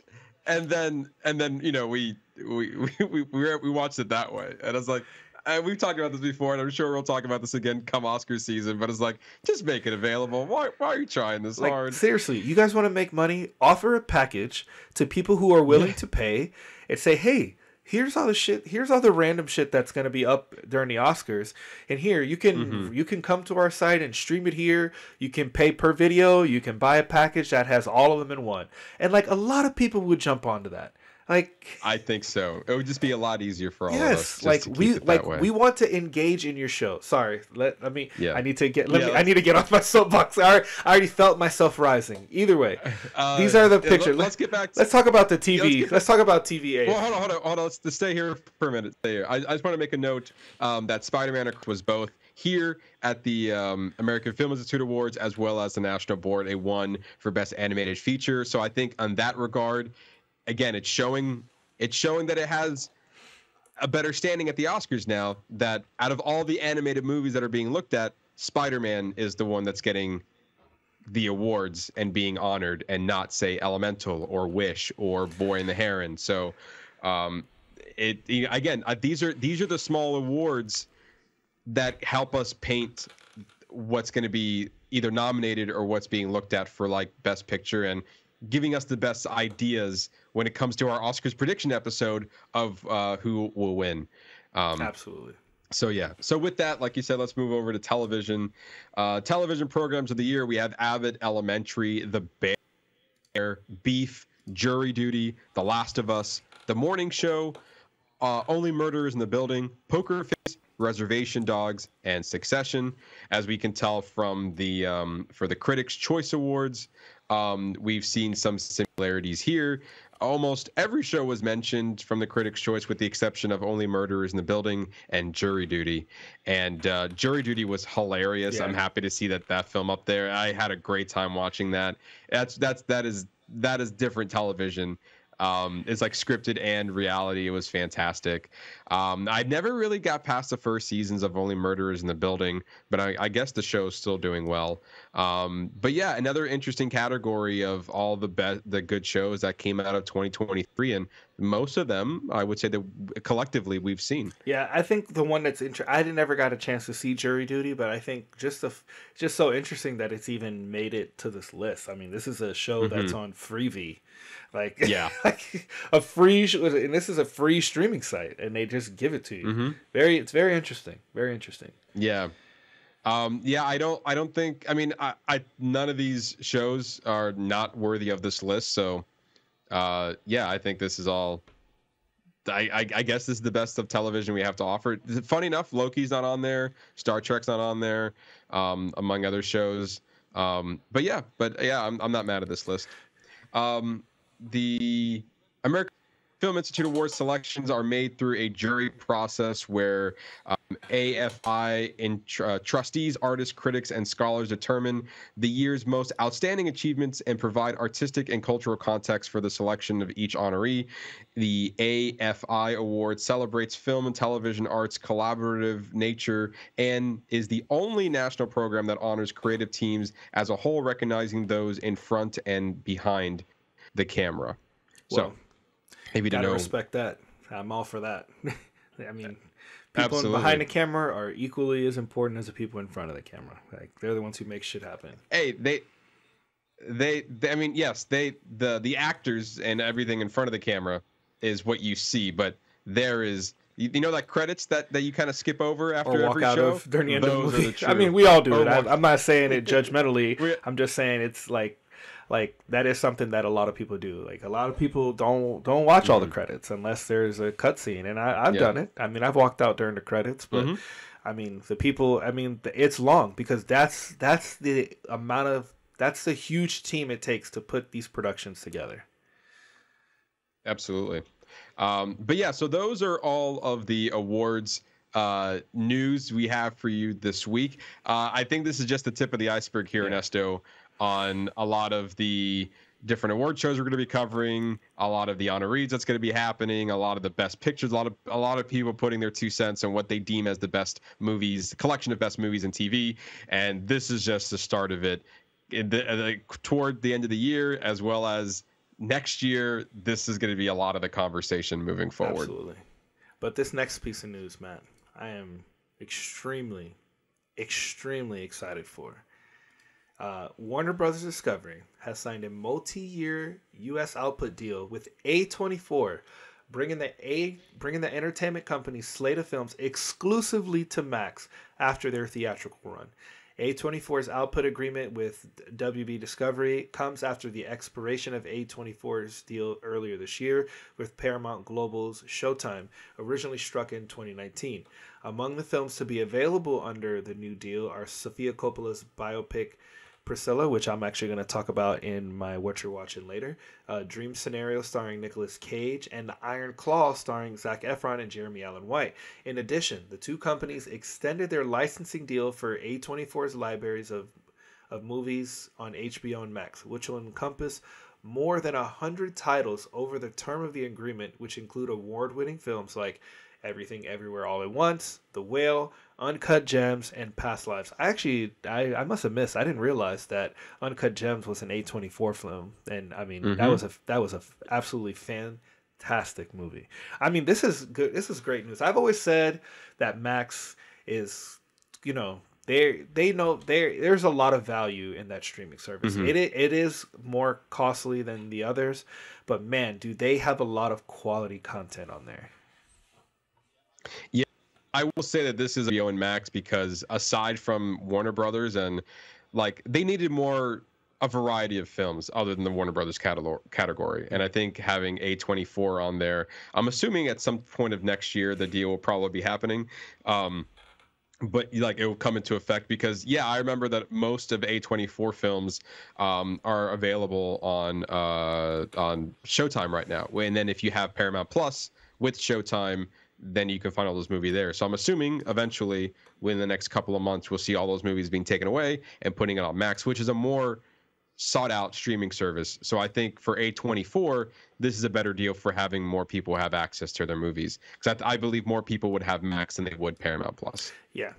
And then and then you know we we we we, we watched it that way, and I was like. And we've talked about this before, and I'm sure we'll talk about this again come Oscar season. But it's like, just make it available. Why, why are you trying this Like hard? seriously, you guys want to make money? Offer a package to people who are willing to pay, and say, "Hey, here's all the shit. Here's all the random shit that's gonna be up during the Oscars, and here you can Mm-hmm. you can come to our site and stream it here. You can pay per video. You can buy a package that has all of them in one, and like a lot of people would jump onto that. Like I think so. It would just be a lot easier for all of us. yes, like we like way. we want to engage in your show. Sorry, let let me. Yeah. I need to get. Let Yeah, me. I need to get off my [laughs] soapbox. I already, I already felt myself rising. Either way, [laughs] Uh, these are the yeah, pictures. Let, us get back. To, Let's talk about the TV. let's let's, talk about TVA. well, hold on, hold on, hold on. Let's, let's stay here for a minute. Stay here. I, I just want to make a note um, that Spider-Man was both here at the um, American Film Institute Awards as well as the National Board. A won for Best Animated Feature. So I think on that regard, again, it's showing it's showing that it has a better standing at the Oscars now. That out of all the animated movies that are being looked at, Spider-Man is the one that's getting the awards and being honored and not say elemental or wish or boy and the heron so um it again uh, these are these are the small awards that help us paint what's going to be either nominated or what's being looked at for like best picture and giving us the best ideas when it comes to our oscars prediction episode of uh, who will win um, Absolutely. so yeah. So with that, like you said, let's move over to television. Uh, television programs of the year. We have Abbott Elementary, The Bear, Beef, Jury Duty, The Last of Us, The Morning Show, uh, Only Murders in the Building, Poker Face, Reservation Dogs, and Succession. As we can tell from the um, for the Critics' Choice Awards, um, we've seen some similarities here. Almost every show was mentioned from the Critics' Choice, with the exception of Only Murderers in the Building and Jury Duty. And uh, Jury Duty was hilarious. Yeah. I'm happy to see that that film up there. I had a great time watching that. That's that's that is that is different television. Um, it's like scripted and reality. It was fantastic. Um, I never really got past the first seasons of Only Murderers in the Building, but I, I guess the show's still doing well. Um, but yeah, another interesting category of all the the good shows that came out of 2023, and most of them, I would say that collectively we've seen. Yeah, I think the one that's interesting. I didn't got a chance to see Jury Duty, but I think just the f- just so interesting that it's even made it to this list. I mean, this is a show that's on Freevee, like Yeah. [laughs] like a free, sh- and this is a free streaming site, and they just give it to you. Very, it's very interesting. Very interesting. Yeah. Um, yeah, I don't I don't think I mean I, I none of these shows are not worthy of this list, so uh yeah, I think this is all I, I, I guess this is the best of television we have to offer. Funny enough, Loki's not on there, Star Trek's not on there, um, among other shows. Um, but yeah, but yeah, I'm, I'm not mad at this list. Um, the American Film Institute Awards selections are made through a jury process where um, AFI tr- uh, trustees, artists, critics, and scholars determine the year's most outstanding achievements and provide artistic and cultural context for the selection of each honoree. The AFI Award celebrates film and television arts collaborative nature and is the only national program that honors creative teams as a whole, recognizing those in front and behind the camera. So, Well, if you didn't Gotta know, respect that. I'm all for that. [laughs] I mean, people behind the camera are equally as important as the people in front of the camera. Like they're the ones who make shit happen. hey, they, they, they, I mean, yes, they, the, the actors and everything in front of the camera is what you see, but there is, you, you know, like credits that that you kind of skip over after every out show. of during the end of the movie. [laughs] I mean, we all do or it. I, I'm not saying it [laughs] judgmentally. I'm just saying it's like, like that is something that a lot of people do. Like a lot of people don't don't watch all the credits unless there's a cutscene, and I, I've Mm-hmm. Yeah. done it. I mean, I've walked out during the credits, but Mhm. I mean, the people. I mean, it's long because that's that's the amount of that's the huge team it takes to put these productions together. Absolutely. Um, but yeah, so those are all of the awards uh, news we have for you this week. Uh, I think this is just the tip of the iceberg here, Ernesto, on a lot of the different award shows we're going to be covering, a lot of the honorees that's going to be happening, a lot of the best pictures, a lot of a lot of people putting their two cents on what they deem as the best movies, collection of best movies in TV, and this is just the start of it. In the, uh, toward the end of the year, as well as next year, this is going to be a lot of the conversation moving forward. Absolutely. But this next piece of news, Matt, I am extremely, extremely excited for. Uh, Warner Brothers Discovery has signed a multi-year U.S. output deal with A24, bringing the A bringing the entertainment company's slate of films exclusively to Max after their theatrical run. A24's output agreement with WB Discovery comes after the expiration of A24's deal earlier this year with Paramount Global's Showtime, originally struck in 2019. Among the films to be available under the new deal are Sofia Coppola's biopic Priscilla, which I'm actually going to talk about in my What You're Watching later, uh, Dream Scenario starring Nicolas Cage, and Iron Claw starring Zac Efron and Jeremy Allen White. In addition, the two companies extended their licensing deal for A24's libraries of, of movies on HBO and Max, which will encompass more than 100 titles over the term of the agreement, which include award winning films like Everything Everywhere All at Once, The Whale, Uncut Gems, and Past Lives. I actually, I, I must have missed. I didn't realize that Uncut Gems was an A24 film, and I mean that Mhm. was a that was a absolutely fantastic movie. I mean, this is good. This is great news. I've always said that Max is, you know. They they know there there's a lot of value in that streaming service. Mhm. It it is more costly than the others, but man, do they have a lot of quality content on there. I will say that this is HBO and Max because aside from Warner Brothers and like they needed more a variety of films other than the Warner Brothers catalog category. And I think having A24 on there, I'm assuming at some point of next year the deal will probably be happening. Um, but like it will come into effect because yeah, I remember that most of A24 films um, are available on uh, on Showtime right now. And then if you have Paramount Plus with Showtime, then you can find all those movies there. So I'm assuming eventually, within the next couple of months, we'll see all those movies being taken away and putting it on Max, which is a more sought out streaming service. So I think for A24, this is a better deal for having more people have access to their movies because I, I believe more people would have Max than they would Paramount Plus. Yeah.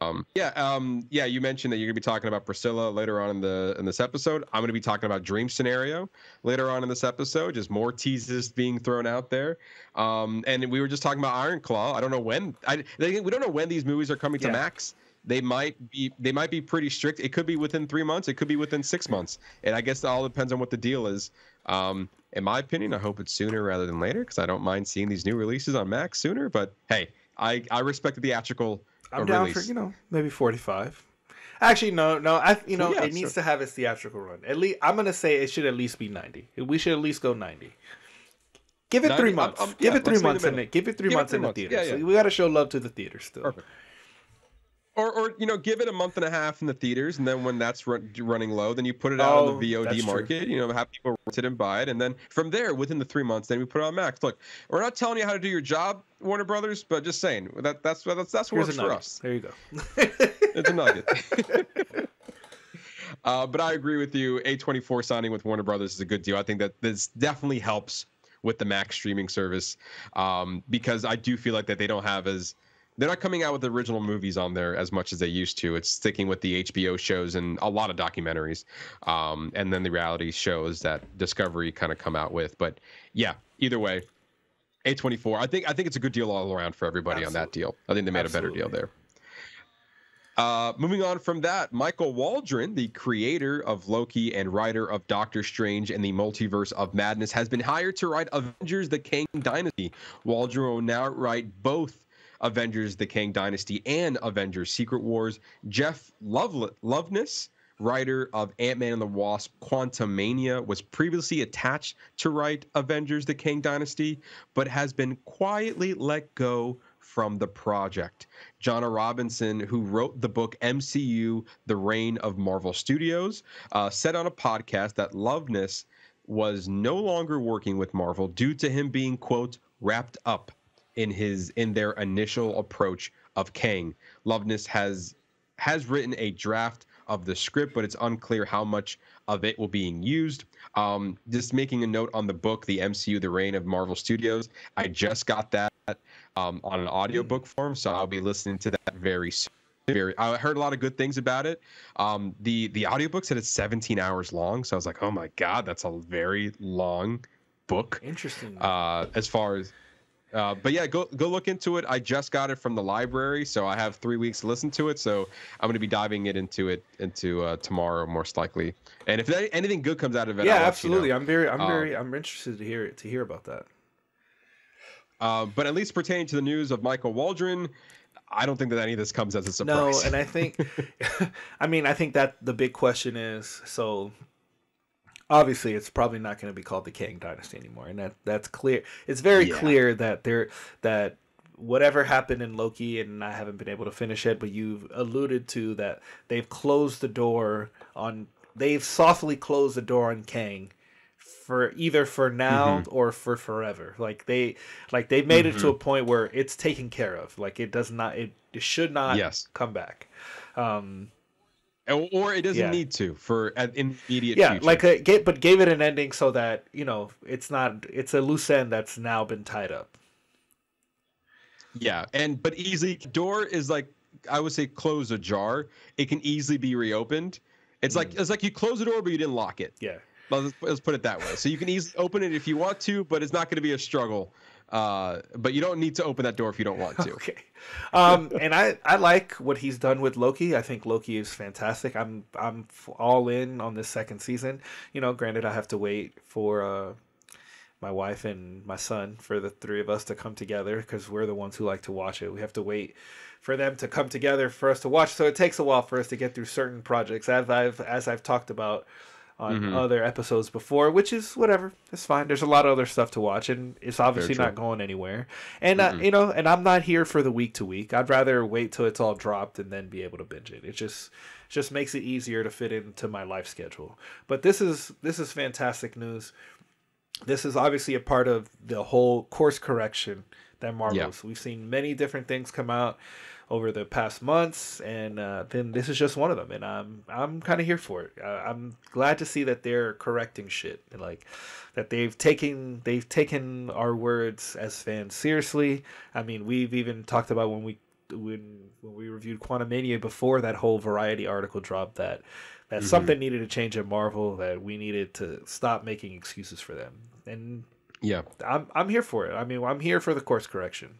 Um, yeah, um, yeah. You mentioned that you're gonna be talking about Priscilla later on in the in this episode. I'm gonna be talking about Dream Scenario later on in this episode. Just more teases being thrown out there. Um, and we were just talking about Iron Claw. I don't know when. I they, we don't know when these movies are coming to Max. They might be they might be pretty strict. It could be within three months. It could be within six months. And I guess it all depends on what the deal is. Um, in my opinion, I hope it's sooner rather than later because I don't mind seeing these new releases on Max sooner. But hey, I I respect the theatrical. I'm down release. for you know maybe 45. Actually, no, no. I you know yeah, it needs sure. to have its theatrical run. At least I'm gonna say it should at least be 90. We should at least go 90. Give it 90? three months. I'm- give yeah, it three in months the in it. Give it three Give it months three in the theater. Yeah, So we got to show love to the theater still. Perfect. Or, or you know, give it a month and a half in the theaters, and then when that's run, running low, then you put it out Oh, on the that's VOD true. market. You know, have people rent it and buy it, and then from there, within the three months, then we put it on Max. Look, we're not telling you how to do your job, Warner Brothers, but just saying that that's that's that's what Here's works for us. There you go. [laughs] It's a nugget. [laughs] uh, but I agree with you. A24 signing with Warner Brothers is a good deal. I think that this definitely helps with the Max streaming service um, because I do feel like that they don't have as they're not coming out with original movies on there as much as they used to. It's sticking with the HBO shows and a lot of documentaries, um, and then the reality shows that Discovery kind of come out with. But yeah, either way, A24. I think I think it's a good deal all around for everybody on that deal. I think they made a better deal there. Uh, moving on from that, Michael Waldron, the creator of Loki and writer of Doctor Strange and the Multiverse of Madness, has been hired to write Avengers: The Kang Dynasty. Waldron will now write both Avengers: The Kang Dynasty and Avengers: Secret Wars. Jeff Lovel- Loveness, writer of Ant-Man and the Wasp: Quantumania, was previously attached to write Avengers: The Kang Dynasty, but has been quietly let go from the project. Joanna Robinson, who wrote the book MCU: The Reign of Marvel Studios, uh, said on a podcast that Loveness was no longer working with Marvel due to him being quote wrapped up in his in their initial approach of Kang. Loveness has has written a draft of the script, but it's unclear how much of it will be being used. Um, just making a note on the book, the MCU: The Reign of Marvel Studios. I just got that um, on an audiobook form, so I'll be listening to that very soon. Very, I heard a lot of good things about it. Um, the the audiobook said it's 17 hours long, so I was like, oh my god, that's a very long book. Interesting. Uh, as far as uh, but yeah, go go look into it. I just got it from the library, so I have three weeks to listen to it. So I'm going to be diving it into it into uh, tomorrow, most likely. And if there- anything good comes out of it, yeah, I'll let you absolutely. know. I'm very, I'm Um, very, I'm interested to hear to hear about that. Uh, but at least pertaining to the news of Michael Waldron, I don't think that any of this comes as a surprise. No, and I think, [laughs] [laughs] I mean, I think that the big question is so. Obviously, it's probably not going to be called the Kang Dynasty anymore, and that that's clear. It's very Yeah. clear that there that whatever happened in Loki, and I haven't been able to finish it, but you've alluded to that they've closed the door on. They've softly closed the door on Kang for either for now Mm-hmm. or for forever. Like they like they've made it to a point where it's taken care of. Like it does not it, it should not Yes. come back. Um or, it doesn't Yeah. need to for an immediate yeah, future. like uh, a, ga- but gave it an ending so that, you know, it's not it's a loose end that's now been tied up. Yeah, and but easily door is like I would say close a jar. It can easily be reopened. It's like mm. it's like you close the door but you didn't lock it. Yeah. Let's, let's put it that way. So you can easily open it if you want to, but it's not going to be a struggle. Uh, but you don't need to open that door if you don't want to. [laughs] Okay. Um, and I, I like what he's done with Loki. I think Loki is fantastic. I'm I'm all in on this second season. You know, granted, I have to wait for uh, my wife and my son for the three of us to come together because we're the ones who like to watch it. We have to wait for them to come together for us to watch. So it takes a while for us to get through certain projects, as I've as I've talked about on Mm-hmm. other episodes before, which is whatever. It's fine. There's a lot of other stuff to watch, and it's obviously not going anywhere. And uh, you know, and I'm not here for the week to week. I'd rather wait till it's all dropped and then be able to binge it. It just just makes it easier to fit into my life schedule. But this is this is fantastic news. This is obviously a part of the whole course correction that Marvel's. We've seen many different things come out over the past months, and uh, then this is just one of them. And I'm I'm kind of here for it. Uh, I'm glad to see that they're correcting shit, and like that they've taken they've taken our words as fans seriously. I mean, we've even talked about when we when when we reviewed Quantumania before that whole Variety article dropped that that something needed to change at Marvel that we needed to stop making excuses for them. And Yeah. I'm I'm here for it. I mean, I'm here for the course correction.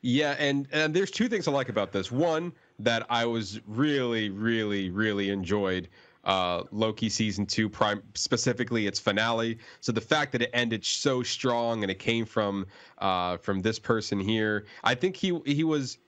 Yeah, and and there's two things I like about this. One that I was really, really, really enjoyed uh, Loki season two, prime specifically its finale. So the fact that it ended so strong and it came from uh, from this person here, I think he he was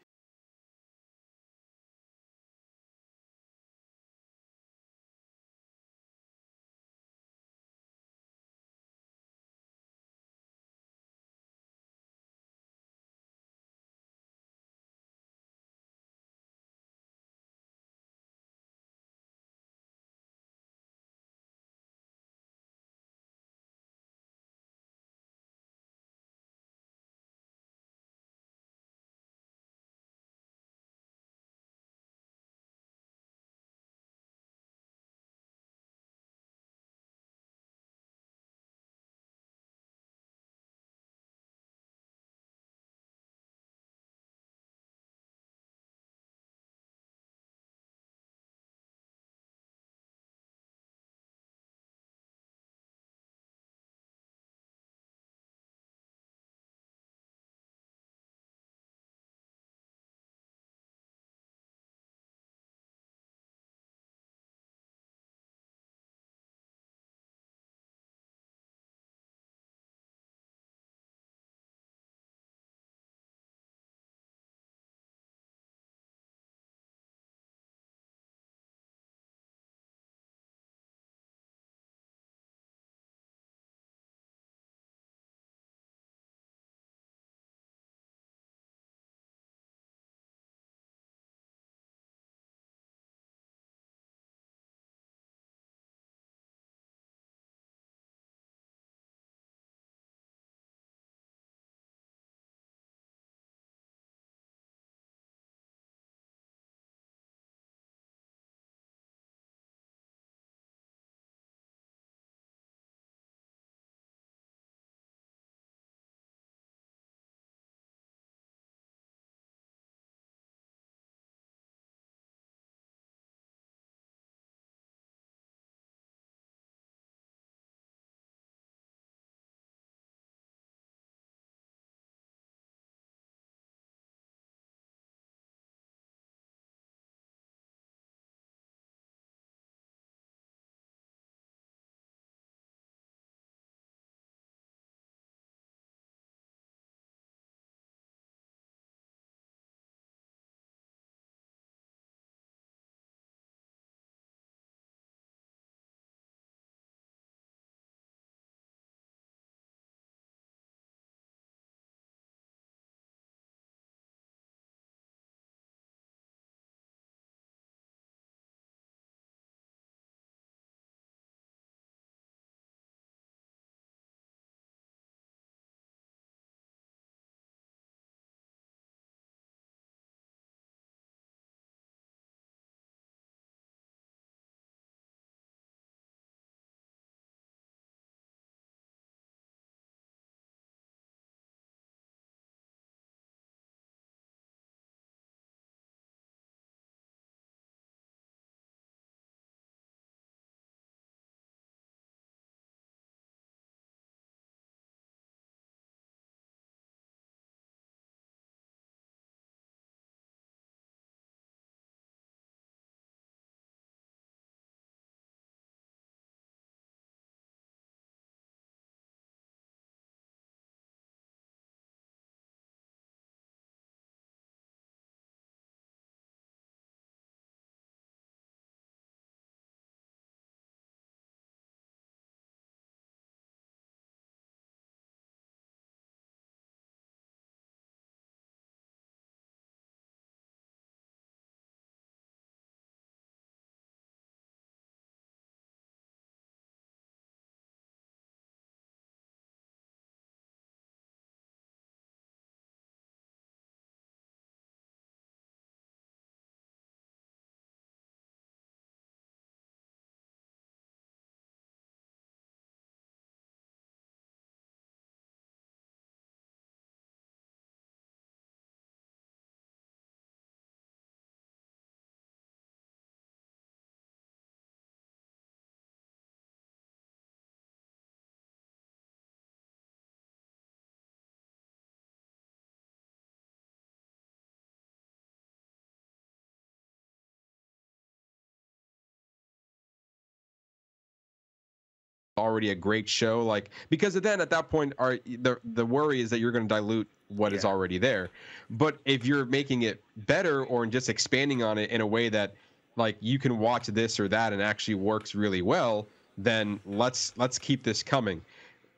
already a great show like because then at that point are the the worry is that you're going to dilute what is Yeah. already there but if you're making it better or just expanding on it in a way that like you can watch this or that and actually works really well then let's let's keep this coming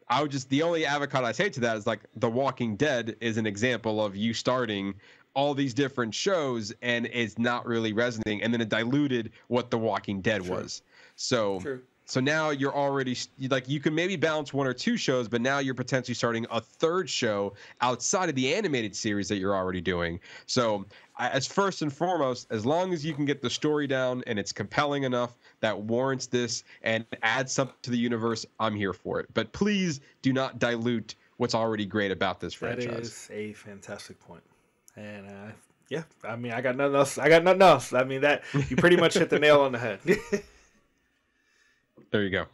I would just the only avocado I say to that is like The Walking Dead is an example of you starting all these different shows and it's not really resonating, and then it diluted what The Walking Dead was. So True. So now you're already like you can maybe balance one or two shows, but now you're potentially starting a third show outside of the animated series that you're already doing. So as first and foremost, as long as you can get the story down and it's compelling enough that warrants this and adds something to the universe, I'm here for it. But please do not dilute what's already great about this That franchise. is a fantastic point. And uh, yeah, I mean, I got nothing else. I got nothing else. I mean, that you pretty much hit the nail on the head. [laughs] There you go.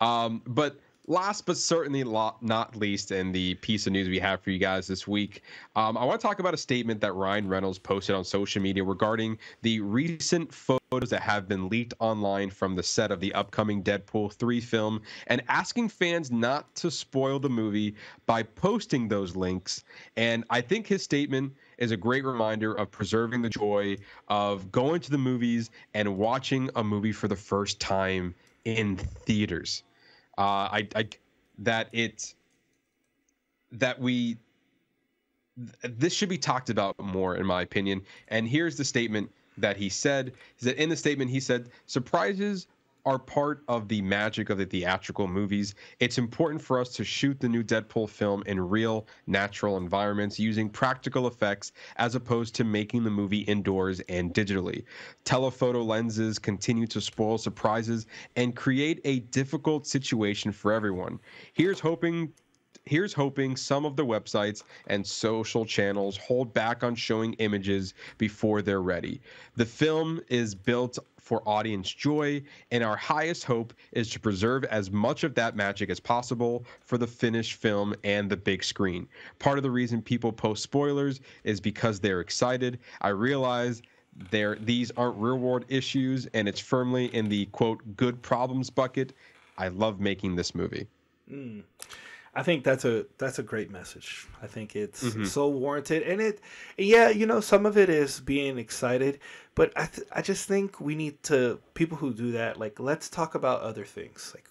Um, but last but certainly not least, in the piece of news we have for you guys this week, um, I want to talk about a statement that Ryan Reynolds posted on social media regarding the recent photos that have been leaked online from the set of the upcoming Deadpool 3 film and asking fans not to spoil the movie by posting those links. And I think his statement is a great reminder of preserving the joy of going to the movies and watching a movie for the first time in theaters. Uh, I, I that it that we th- this should be talked about more, in my opinion. And here's the statement that he said: is that in the statement he said surprises are part of the magic of the theatrical movies. It's important for us to shoot the new Deadpool film in real, natural environments using practical effects as opposed to making the movie indoors and digitally. Telephoto lenses continue to spoil surprises and create a difficult situation for everyone. Here's hoping here's hoping some of the websites and social channels hold back on showing images before they're ready. The film is built for audience joy, and our highest hope is to preserve as much of that magic as possible for the finished film and the big screen. Part of the reason people post spoilers is because they're excited. I realize there these aren't real world issues and it's firmly in the quote good problems bucket. I love making this movie. Hmm. I think that's a that's a great message. I think it's Mm-hmm. so warranted, and it, yeah, you know, some of it is being excited, but I th- I just think we need to people who do that like let's talk about other things like.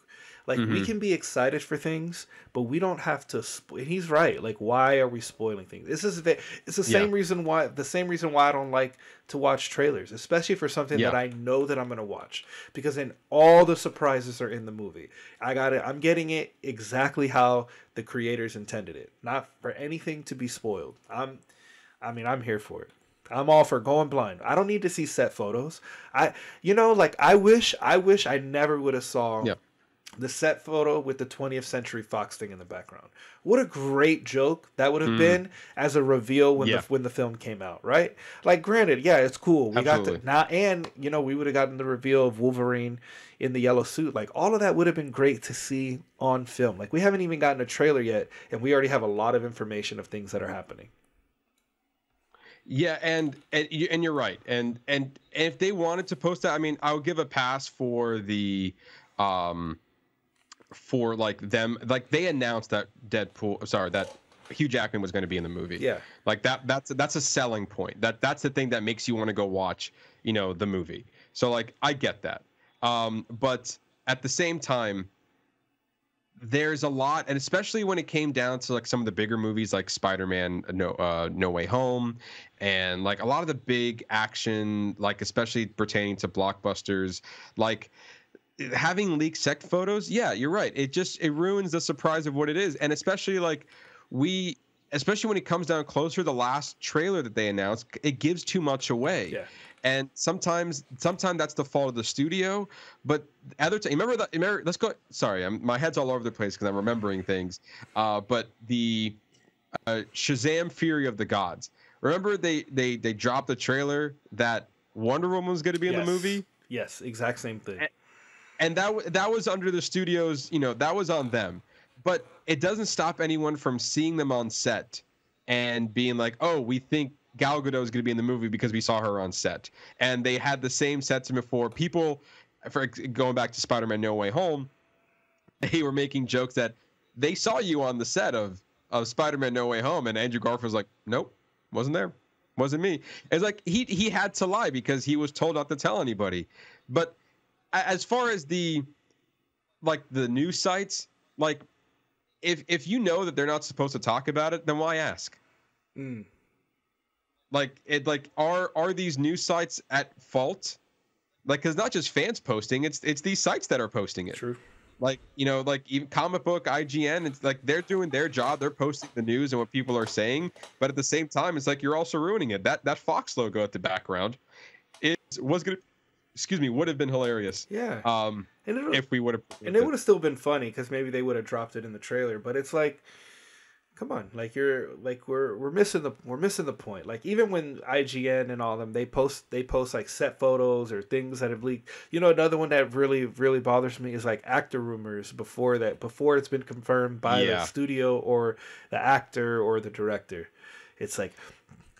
Like we Mm-hmm. can be excited for things, but we don't have to. Spo- he's right. Like, why are we spoiling things? This is the, it's the same Yeah. reason why the same reason why I don't like to watch trailers, especially for something that I know that I'm gonna watch, because then all the surprises are in the movie. I got it. I'm getting it exactly how the creators intended it, not for anything to be spoiled. I'm, I mean, I'm here for it. I'm all for going blind. I don't need to see set photos. I, you know, like I wish, I wish I never would have saw Yeah. The set photo with the 20th Century Fox thing in the background. What a great joke that would have been as a reveal when. Yeah. the when the film came out, right? Like, granted, yeah, it's cool. We got Absolutely. the now, and you know, we would have gotten the reveal of Wolverine in the yellow suit. Like, all of that would have been great to see on film. Like, we haven't even gotten a trailer yet, and we already have a lot of information of things that are happening. Yeah, and and you- and you're right. And and if they wanted to post that, I mean, I would give a pass for the um for like them like they announced that Deadpool sorry, that Hugh Jackman was going to be in the movie. Yeah. Like that that's that's a selling point. That that's the thing that makes you want to go watch, you know, the movie. So like I get that. Um but at the same time there's a lot and especially when it came down to like some of the bigger movies like spider-man no uh no way home and like a lot of the big action like especially pertaining to blockbusters like having leaked sect photos yeah you're right. It just it ruins the surprise of what it is. And especially like we especially when it comes down closer the last trailer that they announced it gives too much away. Yeah. and sometimes sometimes that's the fault of the studio. But other time remember that remember let's go sorry I'm, my head's all over the place because i'm remembering things. Uh, but the uh, shazam fury of the gods. Remember they they they dropped the trailer that wonder woman was going to be in Yes. the movie? Yes, exact same thing. and that that was under the studios you know that was on them but it doesn't stop anyone from seeing them on set and being like oh we think Gal Gadot is going to be in the movie because we saw her on set and they had the same sets before people for going back to Spider-Man No Way Home they were making jokes that they saw you on the set of of Spider-Man No Way Home, and Andrew Garfield was like, "Nope, wasn't there, wasn't me." It's like he he had to lie because he was told not to tell anybody. But as far as the like the news sites, like if if you know that they're not supposed to talk about it, then why ask? Mm. Like it like are are these news sites at fault? Like cuz not just fans posting, it's it's these sites that are posting it. True. Like, you know, like even comic book IGN, it's like they're doing their job, they're posting the news and what people are saying, but at the same time it's like you're also ruining it. That that Fox logo at the background is was going to excuse me, would have been hilarious. Yeah. Um and it, if we would have and it would have still been funny because maybe they would have dropped it in the trailer. But it's like, come on, like you're like we're we're missing the we're missing the point. Like even when IGN and all them they post they post like set photos or things that have leaked. You know, another one that really really bothers me is like actor rumors before that before it's been confirmed by Yeah. the studio or the actor or the director. It's like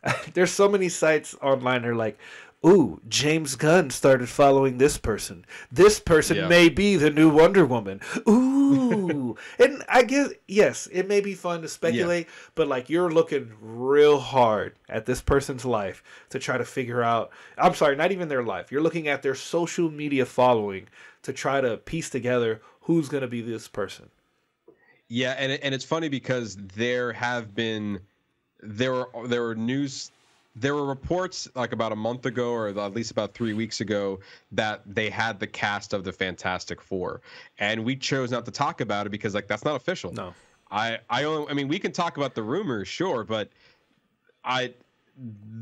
[laughs] there's so many sites online that are like ooh james gunn started following this person. This person Yeah. may be the new wonder woman. [laughs] Ooh. And i guess yes it may be fun to speculate but like you're looking real hard at this person's life to try to figure out i'm sorry not even their life. You're looking at their social media following to try to piece together who's going to be this person. Yeah, and and it's funny because there have been there were there were news there were reports like about a month ago or at least about three weeks ago that they had the cast of the Fantastic Four, and we chose not to talk about it because like that's not official. no I I only I mean we can talk about the rumors, sure, but I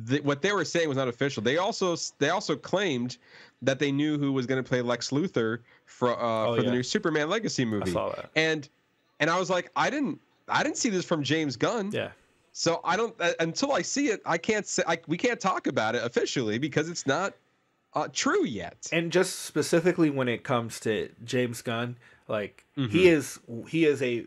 th- what they were saying was not official. They also they also claimed that they knew who was going to play Lex Luthor for uh, Oh, for the new Superman Legacy movie. I saw that. And and I was like, I didn't I didn't see this from James Gunn. yeah So I don't uh, until I see it, I can't say I, we can't talk about it officially because it's not uh, true yet. and just specifically when it comes to James Gunn, like Mm-hmm. he is he is a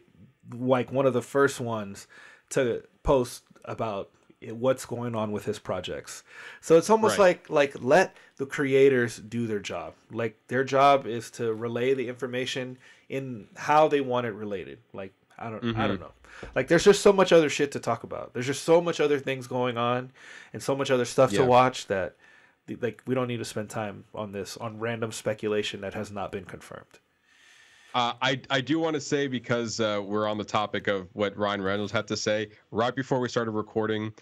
like one of the first ones to post about what's going on with his projects. So it's almost Right. like like let the creators do their job. Like their job is to relay the information in how they want it related. Like I don't Mm-hmm. I don't know. Like there's just so much other shit to talk about. There's just so much other things going on and so much other stuff Yeah. to watch that like we don't need to spend time on this on random speculation that has not been confirmed. Uh, I I do want to say because uh, we're on the topic of what Ryan Reynolds had to say right before we started recording.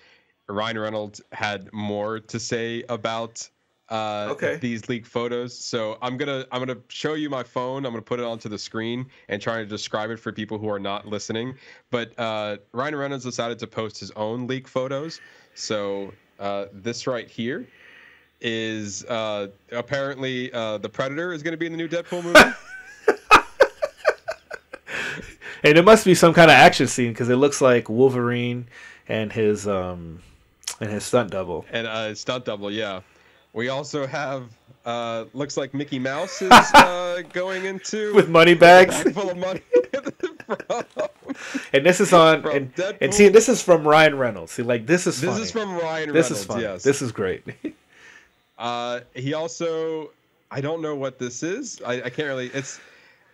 Ryan Reynolds had more to say about uh, Okay. these leaked photos. So I'm gonna I'm gonna show you my phone. I'm gonna put it onto the screen and try to describe it for people who are not listening. But uh, Ryan Reynolds decided to post his own leak photos. So uh, this right here is uh, apparently uh, the Predator is going to be in the new Deadpool movie. [laughs] And it must be some kind of action scene because it looks like Wolverine and his um and his stunt double. and uh, stunt double. Yeah, we also have uh, looks like Mickey Mouse is [laughs] uh, going into with money bags. bag [laughs] full of money. [laughs] And this is on and, Deadpool. and see this is from Ryan Reynolds. See, like this is this funny. is from Ryan Reynolds. this Reynolds. is funny. Yes. This is great. Uh, he also, I don't know what this is. I, I can't really. It's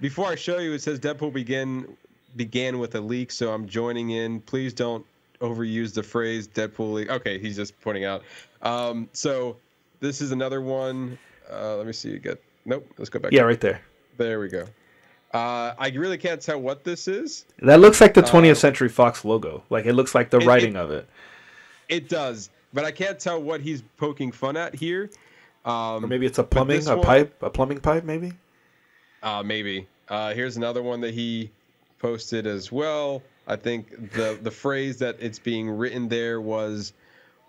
before I show you. It says Deadpool begin began with a leak, so I'm joining in. Please don't overuse the phrase Deadpool leak. Okay, he's just pointing out. Um, so this is another one. Uh, let me see. You got nope. Let's go back. yeah, right there. There we go. Uh, I really can't tell what this is. That looks like the 20th Century Fox logo. Like it looks like the Uh, it- writing of it. It does, but I can't tell what he's poking fun at here. Um, Or maybe it's a plumbing, a one- pipe, a plumbing pipe, maybe. Uh, maybe. Uh, here's another one that he posted as well. I think the the phrase that it's being written there was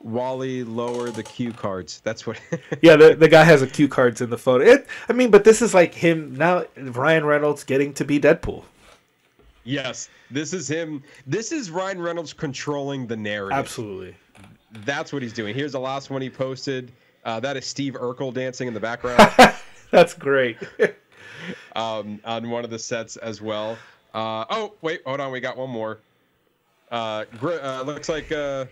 Wally lower the cue cards. That's what [laughs] Yeah, the, the guy has a cue cards in the photo. It, I mean, but this is like him now. Ryan Reynolds getting to be Deadpool. Yes, this is him. This is Ryan Reynolds controlling the narrative. Absolutely. That's what he's doing. Here's the last one he posted. Uh, that is Steve Urkel dancing in the background [laughs] That's great. [laughs] um, on one of the sets as well. Uh, oh, wait, hold on. We got one more. Uh, gr- uh, looks like uh,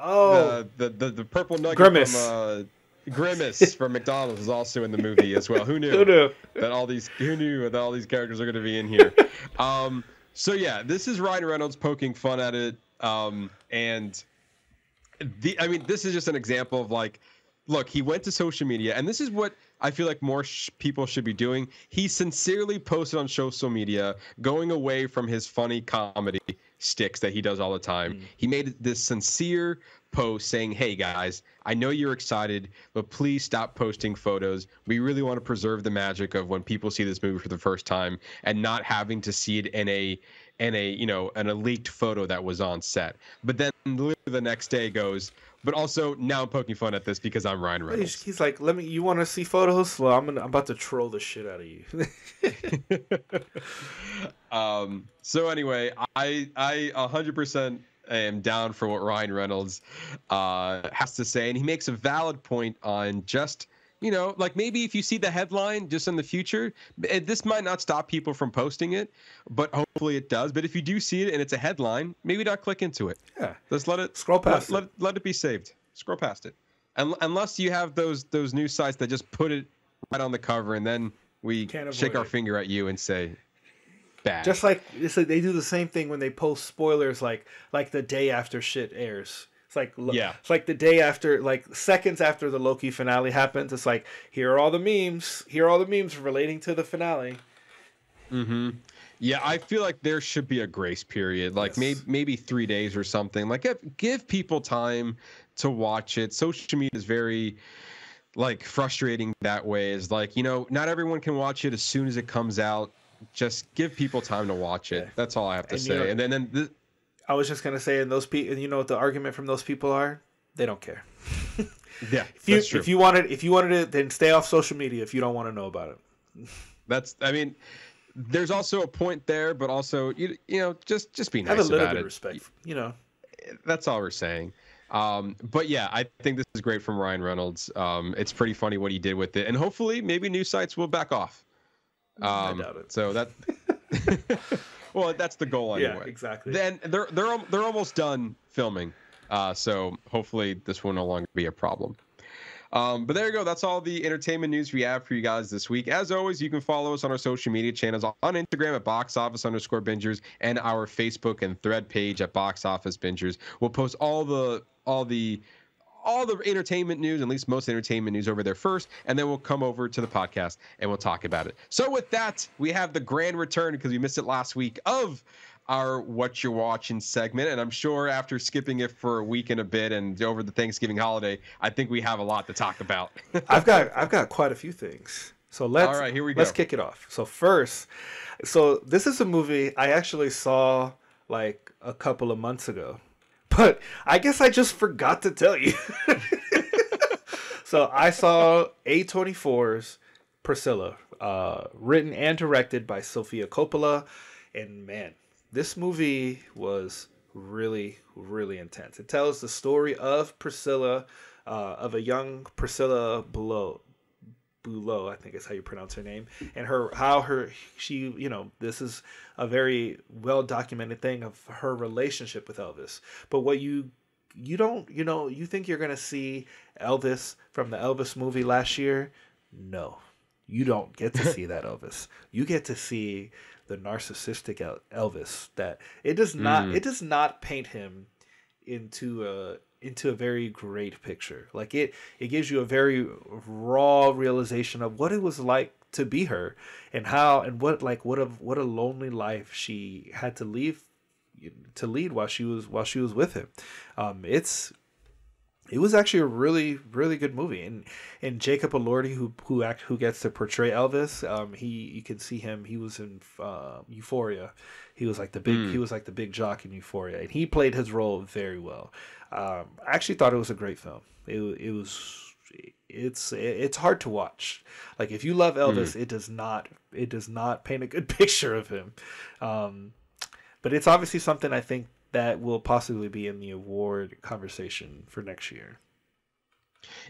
oh, the, the the the purple nugget Grimace. from uh, Grimace [laughs] from McDonald's is also in the movie as well. Who knew? Who knew? that all these who knew that all these characters are going to be in here. [laughs] um, so yeah, this is Ryan Reynolds poking fun at it, um, and the I mean, this is just an example of like, look, he went to social media, and this is what I feel like more sh- people should be doing. He sincerely posted on social media, going away from his funny comedy sticks that he does all the time. Mm. He made this sincere post saying, "Hey guys, I know you're excited, but please stop posting photos. We really want to preserve the magic of when people see this movie for the first time and not having to see it in a in a you know an leaked photo that was on set." But then literally the next day goes, "But also now I'm poking fun at this because I'm Ryan Reynolds." he's like, let me. You want to see photos? Well, I'm gonna, I'm about to troll the shit out of you. [laughs] Um, so anyway, I I 100% am down for what Ryan Reynolds uh, has to say, and he makes a valid point on just you know like maybe if you see the headline just in the future, it, this might not stop people from posting it, but hopefully it does. But if you do see it and it's a headline, maybe not click into it. yeah. Just let it Scroll past let, it. Let, let it be saved. Scroll past it. Un- unless you have those those news sites that just put it right on the cover and then we shake our it. finger at you and say bad. Just like like they do the same thing when they post spoilers, like like the day after shit airs. Like Yeah. it's like the day after, like seconds after the Loki finale happens. It's like here are all the memes. Here are all the memes relating to the finale. Hmm. Yeah, I feel like there should be a grace period, like Yes. maybe maybe three days or something. Like give, give people time to watch it. Social media is very like frustrating that way. Is like you know not everyone can watch it as soon as it comes out. Just give people time to watch it. That's all I have to And you say. know- and then then th- I was just gonna say, and those people, and you know what the argument from those people are? They don't care. [laughs] yeah, If you that's true. if you wanted if you wanted it, then stay off social media. If you don't want to know about it, that's I mean. There's also a point there, but also you you know just just be nice have a little bit it. of respect. You know, that's all we're saying. Um, but yeah, I think this is great from Ryan Reynolds. Um, it's pretty funny what he did with it, and hopefully, maybe news sites will back off. Um, doubt it. So that, [laughs] [laughs] well, that's the goal anyway. Yeah, exactly. Then they're they're they're almost done filming, uh, so hopefully this will no longer be a problem. Um, but there you go. That's all the entertainment news we have for you guys this week. As always, you can follow us on our social media channels on Instagram at box office underscore bingers and our Facebook and thread page at box office bingers. We'll post all the all the all the entertainment news, at least most entertainment news over there first, and then we'll come over to the podcast and we'll talk about it. So with that, we have the grand return because we missed it last week of our what you're watching segment and i'm sure after skipping it for a week and a bit and over the thanksgiving holiday i think we have a lot to talk about [laughs] I've got I've got quite a few things. So let's All right, here we go let's kick it off. So first, so this is a movie I actually saw like a couple of months ago, but I guess I just forgot to tell you. [laughs] so I saw A24's Priscilla, uh, written and directed by Sofia Coppola, and man, this movie was really really intense. It tells the story of Priscilla, uh, of a young Priscilla Below. Boulot, I think is how you pronounce her name, and her how her she you know this is a very well documented thing of her relationship with Elvis. But what you you don't you know you think you're gonna see Elvis from the Elvis movie last year? No, you don't get to [laughs] see that Elvis. You get to see the narcissistic Elvis that it does not it mm. does not paint him into a into a very great picture. Like it it gives you a very raw realization of what it was like to be her and how and what like what a what a lonely life she had to leave to lead while she was while she was with him. Um it's it was actually a really really good movie. And and Jacob Elordi who who act who gets to portray Elvis um he you can see him he was in uh, Euphoria. He was like the big he was like the big jock in Euphoria and he played his role very well. Um I actually thought it was a great film. It it was it's it's hard to watch. Like if you love Elvis it does not it does not paint a good [laughs] picture of him. Um but it's obviously something I think that will possibly be in the award conversation for next year.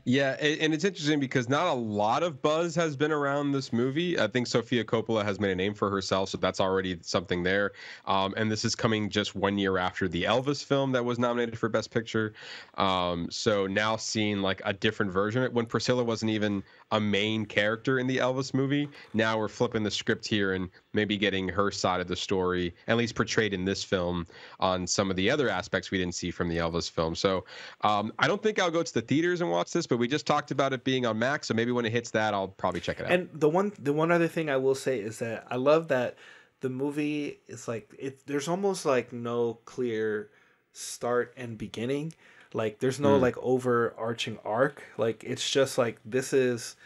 Yeah, and it's interesting because not a lot of buzz has been around this movie. I think Sofia Coppola has made a name for herself, so that's already something there. Um, and this is coming just one year after the Elvis film that was nominated for Best Picture. Um, so now seeing like a different version when Priscilla wasn't even a main character in the Elvis movie, now we're flipping the script here and maybe getting her side of the story, at least portrayed in this film, on some of the other aspects we didn't see from the Elvis film. So um, I don't think I'll go to the theaters and watch this, but we just talked about it being on Max, so maybe when it hits that, I'll probably check it out. And the one the one other thing I will say is that I love that the movie is like it there's almost like no clear start and beginning. Like there's no hmm. like overarching arc. Like it's just like this is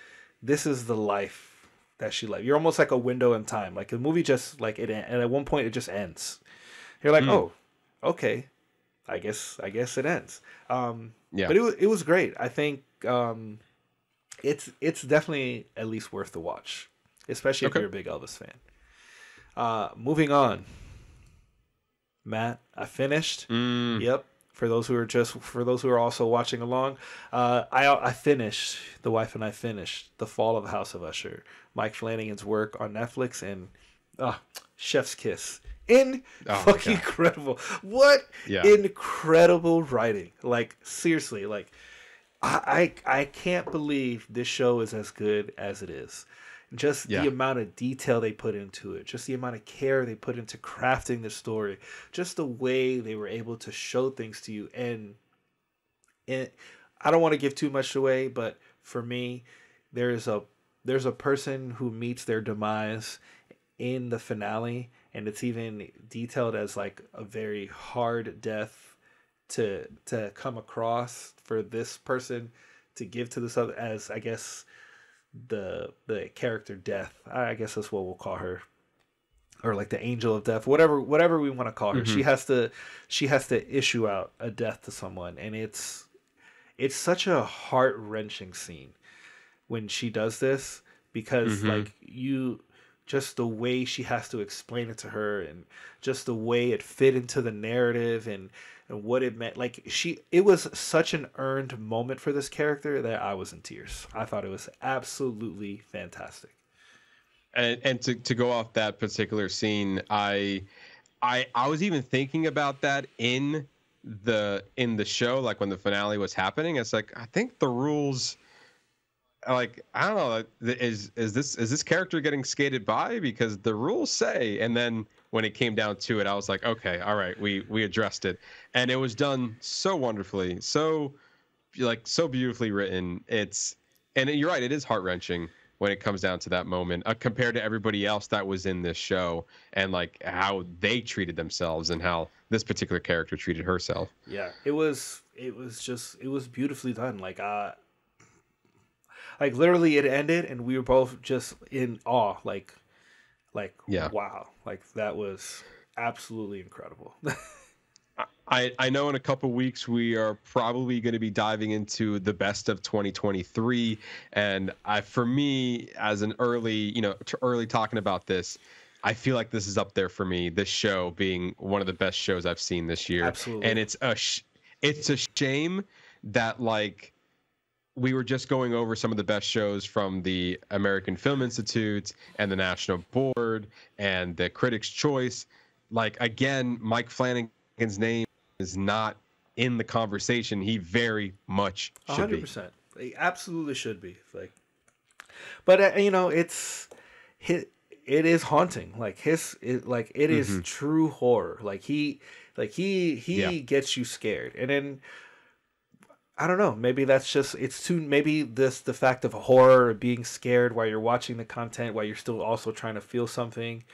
this is the life that she lived. You're almost like a window in time. Like the movie just like it and at one point it just ends. You're like, hmm. "Oh, okay. I guess I guess it ends." Um Yeah. but it was it was great. I think um it's it's definitely at least worth the watch, especially if Okay. you're a big Elvis fan. Uh, moving on, Matt, I finished. Mm, Yep. For those who are just for those who are also watching along, uh, I I finished. The wife and I finished the Fall of the House of Usher. Mike Flanagan's work on Netflix and uh, Chef's Kiss. In Oh fucking incredible. What Yeah. incredible writing. Like seriously, like I, I I can't believe this show is as good as it is. Just Yeah. the amount of detail they put into it, just the amount of care they put into crafting the story, just the way they were able to show things to you. And and I don't want to give too much away, but for me, there's a there's a person who meets their demise in the finale, and it's even detailed as like a very hard death to to come across for this person to give to this other as I guess the the character death. I guess that's what we'll call her. Or like the angel of death, whatever whatever we want to call her. She mm-hmm. has to she has to issue out a death to someone and it's it's such a heart wrenching scene when she does this because mm-hmm. like you just the way she has to explain it to her and just the way it fit into the narrative and and what it meant like she it was such an earned moment for this character that I was in tears. I thought it was absolutely fantastic. and and to, to go off that particular scene i i i was even thinking about that in the in the show like when the finale was happening it's like i think the rules like i don't know is is this is this character getting skated by? Because the rules say and then when it came down to it i was like okay all right we we addressed it. And it was done so wonderfully so like so beautifully written. It's and you're right it is heart-wrenching when it comes down to that moment uh, compared to everybody else that was in this show and like how they treated themselves and how this particular character treated herself. Yeah, it was it was just it was beautifully done. Like uh like literally it ended and we were both just in awe like like Yeah. wow. Like that was absolutely incredible. [laughs] I, I know in a couple weeks we are probably going to be diving into the best of 2023 and I for me as an early you know early talking about this I feel like this is up there for me this show being one of the best shows I've seen this year Absolutely. and it's a sh- it's a shame that like we were just going over some of the best shows from the American Film Institute and the National Board and the Critics' Choice. Like again, Mike Flanagan's name is not in the conversation. He very much should hundred be. percent. They absolutely should be. Like, but uh, you know, it's hit. It is haunting. Like his, it, like it is true horror. Like he, like he, he Yeah. gets you scared, and then I don't know. Maybe that's just it's too. Maybe this the fact of horror being scared while you're watching the content while you're still also trying to feel something.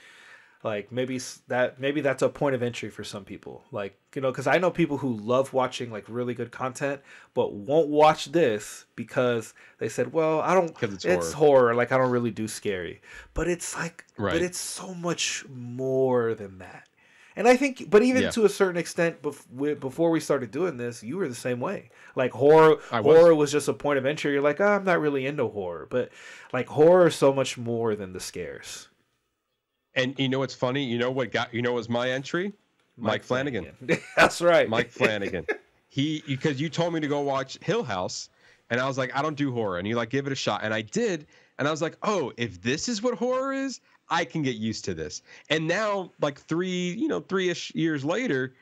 Like maybe that maybe that's a point of entry for some people. Like you know, because I know people who love watching like really good content, but won't watch this because they said, "Well, I don't. it's it's horror. Like I don't really do scary." But it's like, Right. but it's so much more than that. And I think, but even Yeah. to a certain extent, bef- before we started doing this, you were the same way. Like horror, I was. horror was just a point of entry. You're like, oh, I'm not really into horror, but like horror is so much more than the scares. And you know what's funny? You know what got you know what was my entry? Mike, Flanagan. [laughs] That's right. Mike Flanagan. He because you told me to go watch Hill House, and I was like, I don't do horror, and you like give it a shot, and I did, and I was like, oh, if this is what horror is, I can get used to this. And now, like three, you know, three ish years later,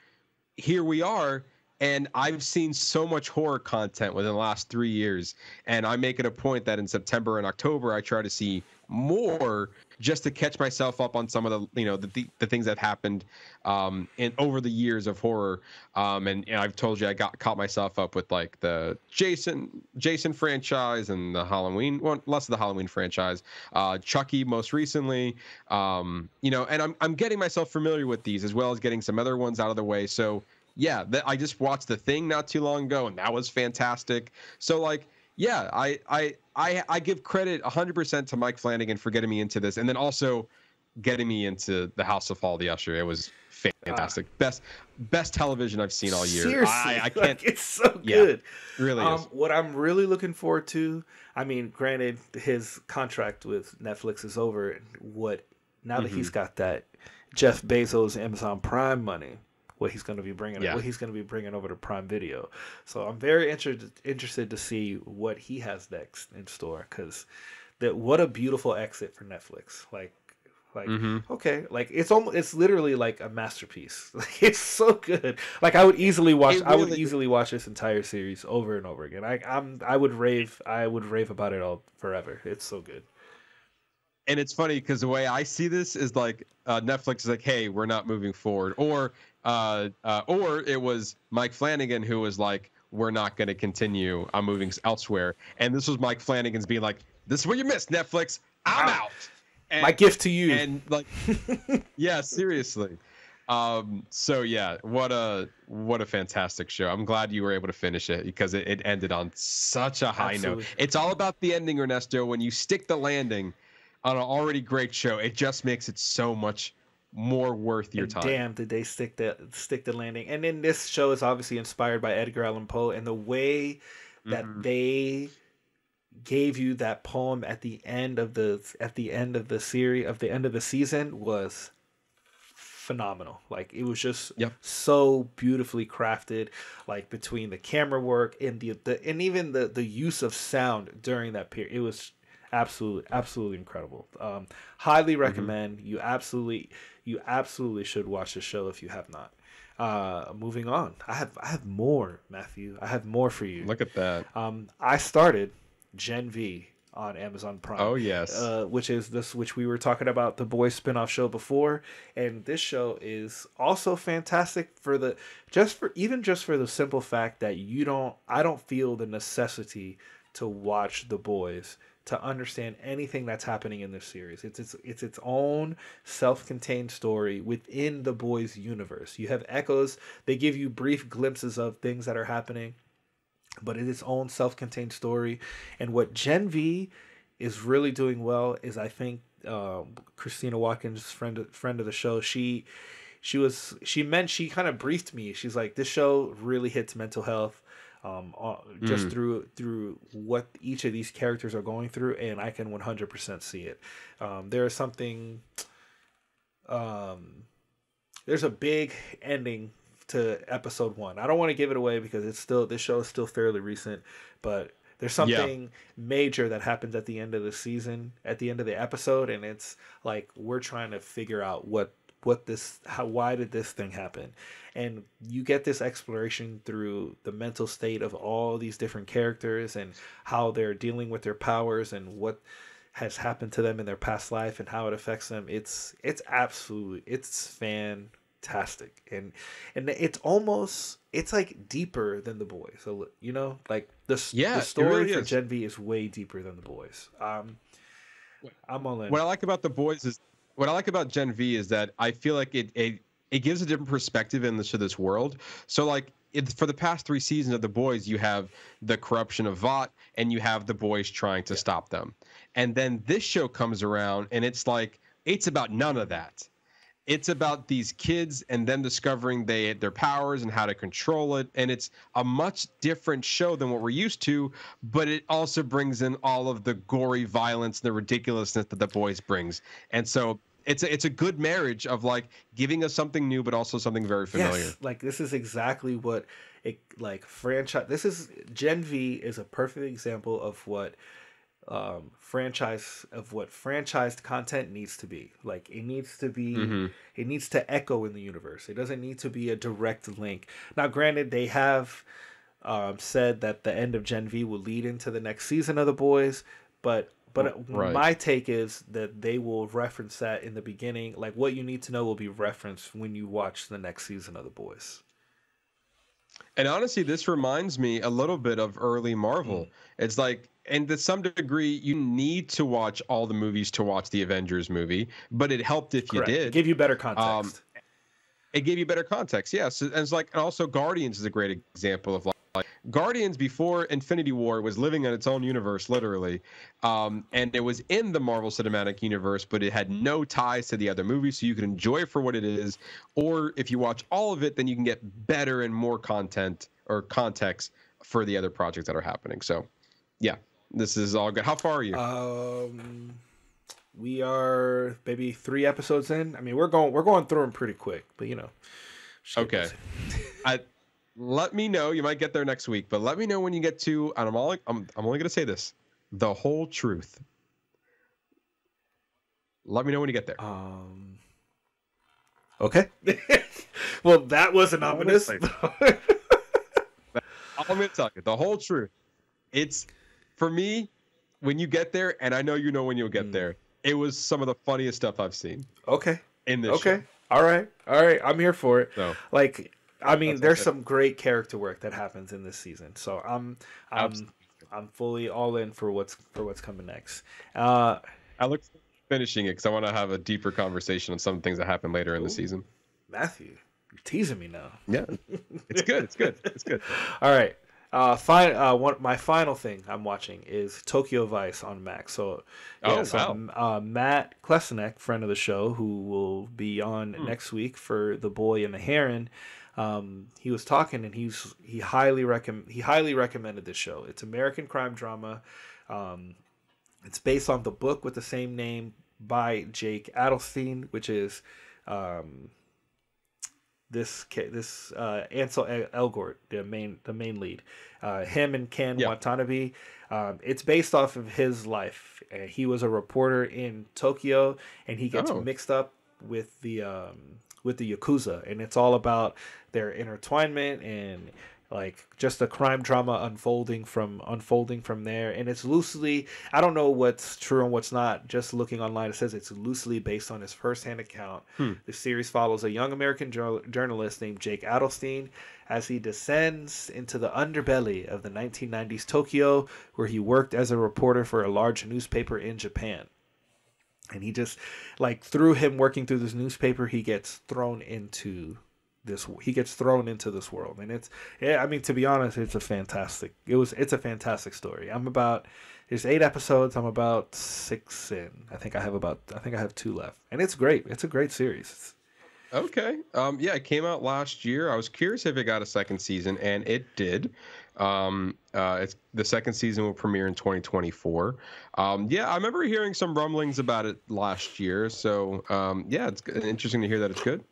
here we are. And I've seen so much horror content within the last three years. And I make it a point that in September and October, I try to see more just to catch myself up on some of the, you know, the, the, the things that happened um, in over the years of horror. Um, and, and I've told you, I got caught myself up with like the Jason, Jason franchise and the Halloween, well, less of the Halloween franchise, uh, Chucky most recently, um, you know, and I'm, I'm getting myself familiar with these as well as getting some other ones out of the way. So, yeah, I just watched the thing not too long ago, and that was fantastic. So like, yeah, I I I I give credit 100% to Mike Flanagan for getting me into this, and then also getting me into the House of Fall the Usher. It was fantastic, best best television I've seen all year. Seriously, I, [laughs] I can't. it's so Yeah, good. really um. What I'm really looking forward to, I mean, granted, his contract with Netflix is over. and What now that Mm-hmm. he's got that Jeff Bezos Amazon Prime money, what he's going to be bringing, Yeah. what he's going to be bringing over to Prime Video. So I'm very interested interested to see what he has next in store because that what a beautiful exit for Netflix. Like. Like Mm-hmm. okay, like it's almost it's literally like a masterpiece. [laughs] Like it's so good. Like I would easily watch. It I would really- easily watch this entire series over and over again. I I'm I would rave. I would rave about it all forever. It's so good. and it's funny because the way I see this is like uh, Netflix is like, "Hey, we're not moving forward," or uh, uh, or it was Mike Flanagan who was like, "We're not going to continue. I'm moving elsewhere." And this was Mike Flanagan's being like, "This is what you missed, Netflix. I'm out." And, My gift to you. and like, [laughs] yeah, seriously. Um, so yeah, what a what a fantastic show. I'm glad you were able to finish it because it, it ended on such a high Absolutely. note. It's all about the ending, Ernesto. When you stick the landing on an already great show, it just makes it so much more worth your And time. Damn, did they stick the stick the landing? And then this show is obviously inspired by Edgar Allan Poe, and the way that Mm-hmm. they gave you that poem at the end of the at the end of the series of the end of the season was phenomenal. Like it was just Yep. so beautifully crafted, like between the camera work and the, the and even the the use of sound during that period. It was absolutely absolutely incredible. Um, highly recommend. You absolutely you absolutely should watch the show if you have not. Uh, moving on, I have I have more, Matthew. I have more for you. Look at that. Um, I started Gen V on Amazon Prime. Oh, yes. uh, which is this, which we were talking about the boys spin-off show before, and this show is also fantastic for the just for even just for the simple fact that you don't, I don't feel the necessity to watch the boys to understand anything that's happening in this series. It's it's it's its own self-contained story within the boys universe. You have echoes; they give you brief glimpses of things that are happening but it is its own self-contained story. And what Gen V is really doing well is, I think, uh, Christina Watkins, friend friend of the show, she she was she meant she kind of briefed me. She's like, this show really hits mental health. Um, uh, just through through what each of these characters are going through, and I can 100% see it. Um, there is something um, there's a big ending to episode one. I don't want to give it away because it's still this show is still fairly recent, but there's something major that happens at the end of the season, at the end of the episode, and it's like we're trying to figure out what what this how why did this thing happen? And you get this exploration through the mental state of all these different characters and how they're dealing with their powers and what has happened to them in their past life and how it affects them. It's it's absolutely it's fantastic. And and it's almost it's like deeper than the boys so you know? Like the, Yeah, the story really for is. gen v is way deeper than the boys. Um i'm all in. What I like about the boys is what I like about Gen V is that I feel like it it, it gives a different perspective in this to this world. So like it, for the past three seasons of the boys, you have the corruption of Vought, and you have the boys trying to stop them. And then this show comes around, and it's like it's about none of that. It's about these kids and them discovering they their powers and how to control it. And it's a much different show than what we're used to, but it also brings in all of the gory violence and the ridiculousness that the boys brings. And so it's a, it's a good marriage of like giving us something new, but also something very familiar. Yes, like this is exactly what it like franchise. This is Gen V is a perfect example of what um franchise of what franchised content needs to be like it needs to be it needs to echo in the universe it doesn't need to be a direct link now granted they have um, said that the end of Gen V will lead into the next season of the boys, but but right. my take is that they will reference that in the beginning. Like what you need to know will be referenced when you watch the next season of the boys. And honestly, this reminds me a little bit of early Marvel. Mm. It's like, and to some degree, you need to watch all the movies to watch the Avengers movie, but it helped if you did. give you better context. Um, it gave you better context. Yes, and it's like, and also Guardians is a great example of like Guardians before Infinity War was living in its own universe, literally, um, and it was in the Marvel Cinematic Universe, but it had no ties to the other movies, so you can enjoy it for what it is. Or if you watch all of it, then you can get better and more content or context for the other projects that are happening. So, yeah, this is all good. How far are you? um, we are maybe three episodes in. I mean, we're going we're going through them pretty quick, but you know. Okay. I let me know. You might get there next week, but let me know when you get to. And I'm all. I'm. I'm only gonna say this: the whole truth. Let me know when you get there. Um. Okay. [laughs] well, that wasn't I'm ominous. I'm gonna tell you the whole truth. It's for me when you get there, and I know you know when you'll get Mm. there. It was some of the funniest stuff I've seen okay. in this. Okay. All right. All right. I'm here for it. So Like, I mean, That's there's some great character work that happens in this season, so I'm, I'm, Absolutely. I'm fully all in for what's for what's coming next. Uh, I look finishing it because I want to have a deeper conversation on some things that happen later in the season. Matthew, you're teasing me now. Yeah, it's good. It's good. It's good. [laughs] All right. Uh, fine. Uh, one, my final thing I'm watching is Tokyo Vice on Max. So, yeah, Oh, so, wow. uh, Matt Klesenek, friend of the show, who will be on Hmm. next week for The Boy and the Heron. Um, he was talking, and he's he highly recommend he highly recommended this show. It's American crime drama. Um, it's based on the book with the same name by Jake Adelstein, which is um, this this uh, Ansel Elgort, the main the main lead. Uh, him and Ken Yeah. Watanabe. Um, it's based off of his life. Uh, he was a reporter in Tokyo, and he gets Oh. mixed up with the um, with the yakuza, and it's all about their intertwinement and like just a crime drama unfolding from unfolding from there. And it's loosely i don't know what's true and what's not just looking online it says it's loosely based on his firsthand account. Hmm. The series follows a young american jour- journalist named jake adelstein as he descends into the underbelly of the 1990s tokyo where he worked as a reporter for a large newspaper in japan and he just like through him working through this newspaper he gets thrown into this he gets thrown into this world. And it's yeah i mean to be honest it's a fantastic it was it's a fantastic story. I'm about there's eight episodes. I'm about six in. I think i have about i think i have two left. And it's great. It's a great series. Okay. Um, yeah, it came out last year. I was curious if it got a second season, and it did. Um, uh, it's the second season will premiere in 2024. Um, yeah, I remember hearing some rumblings about it last year. So um, yeah, it's interesting to hear that it's good.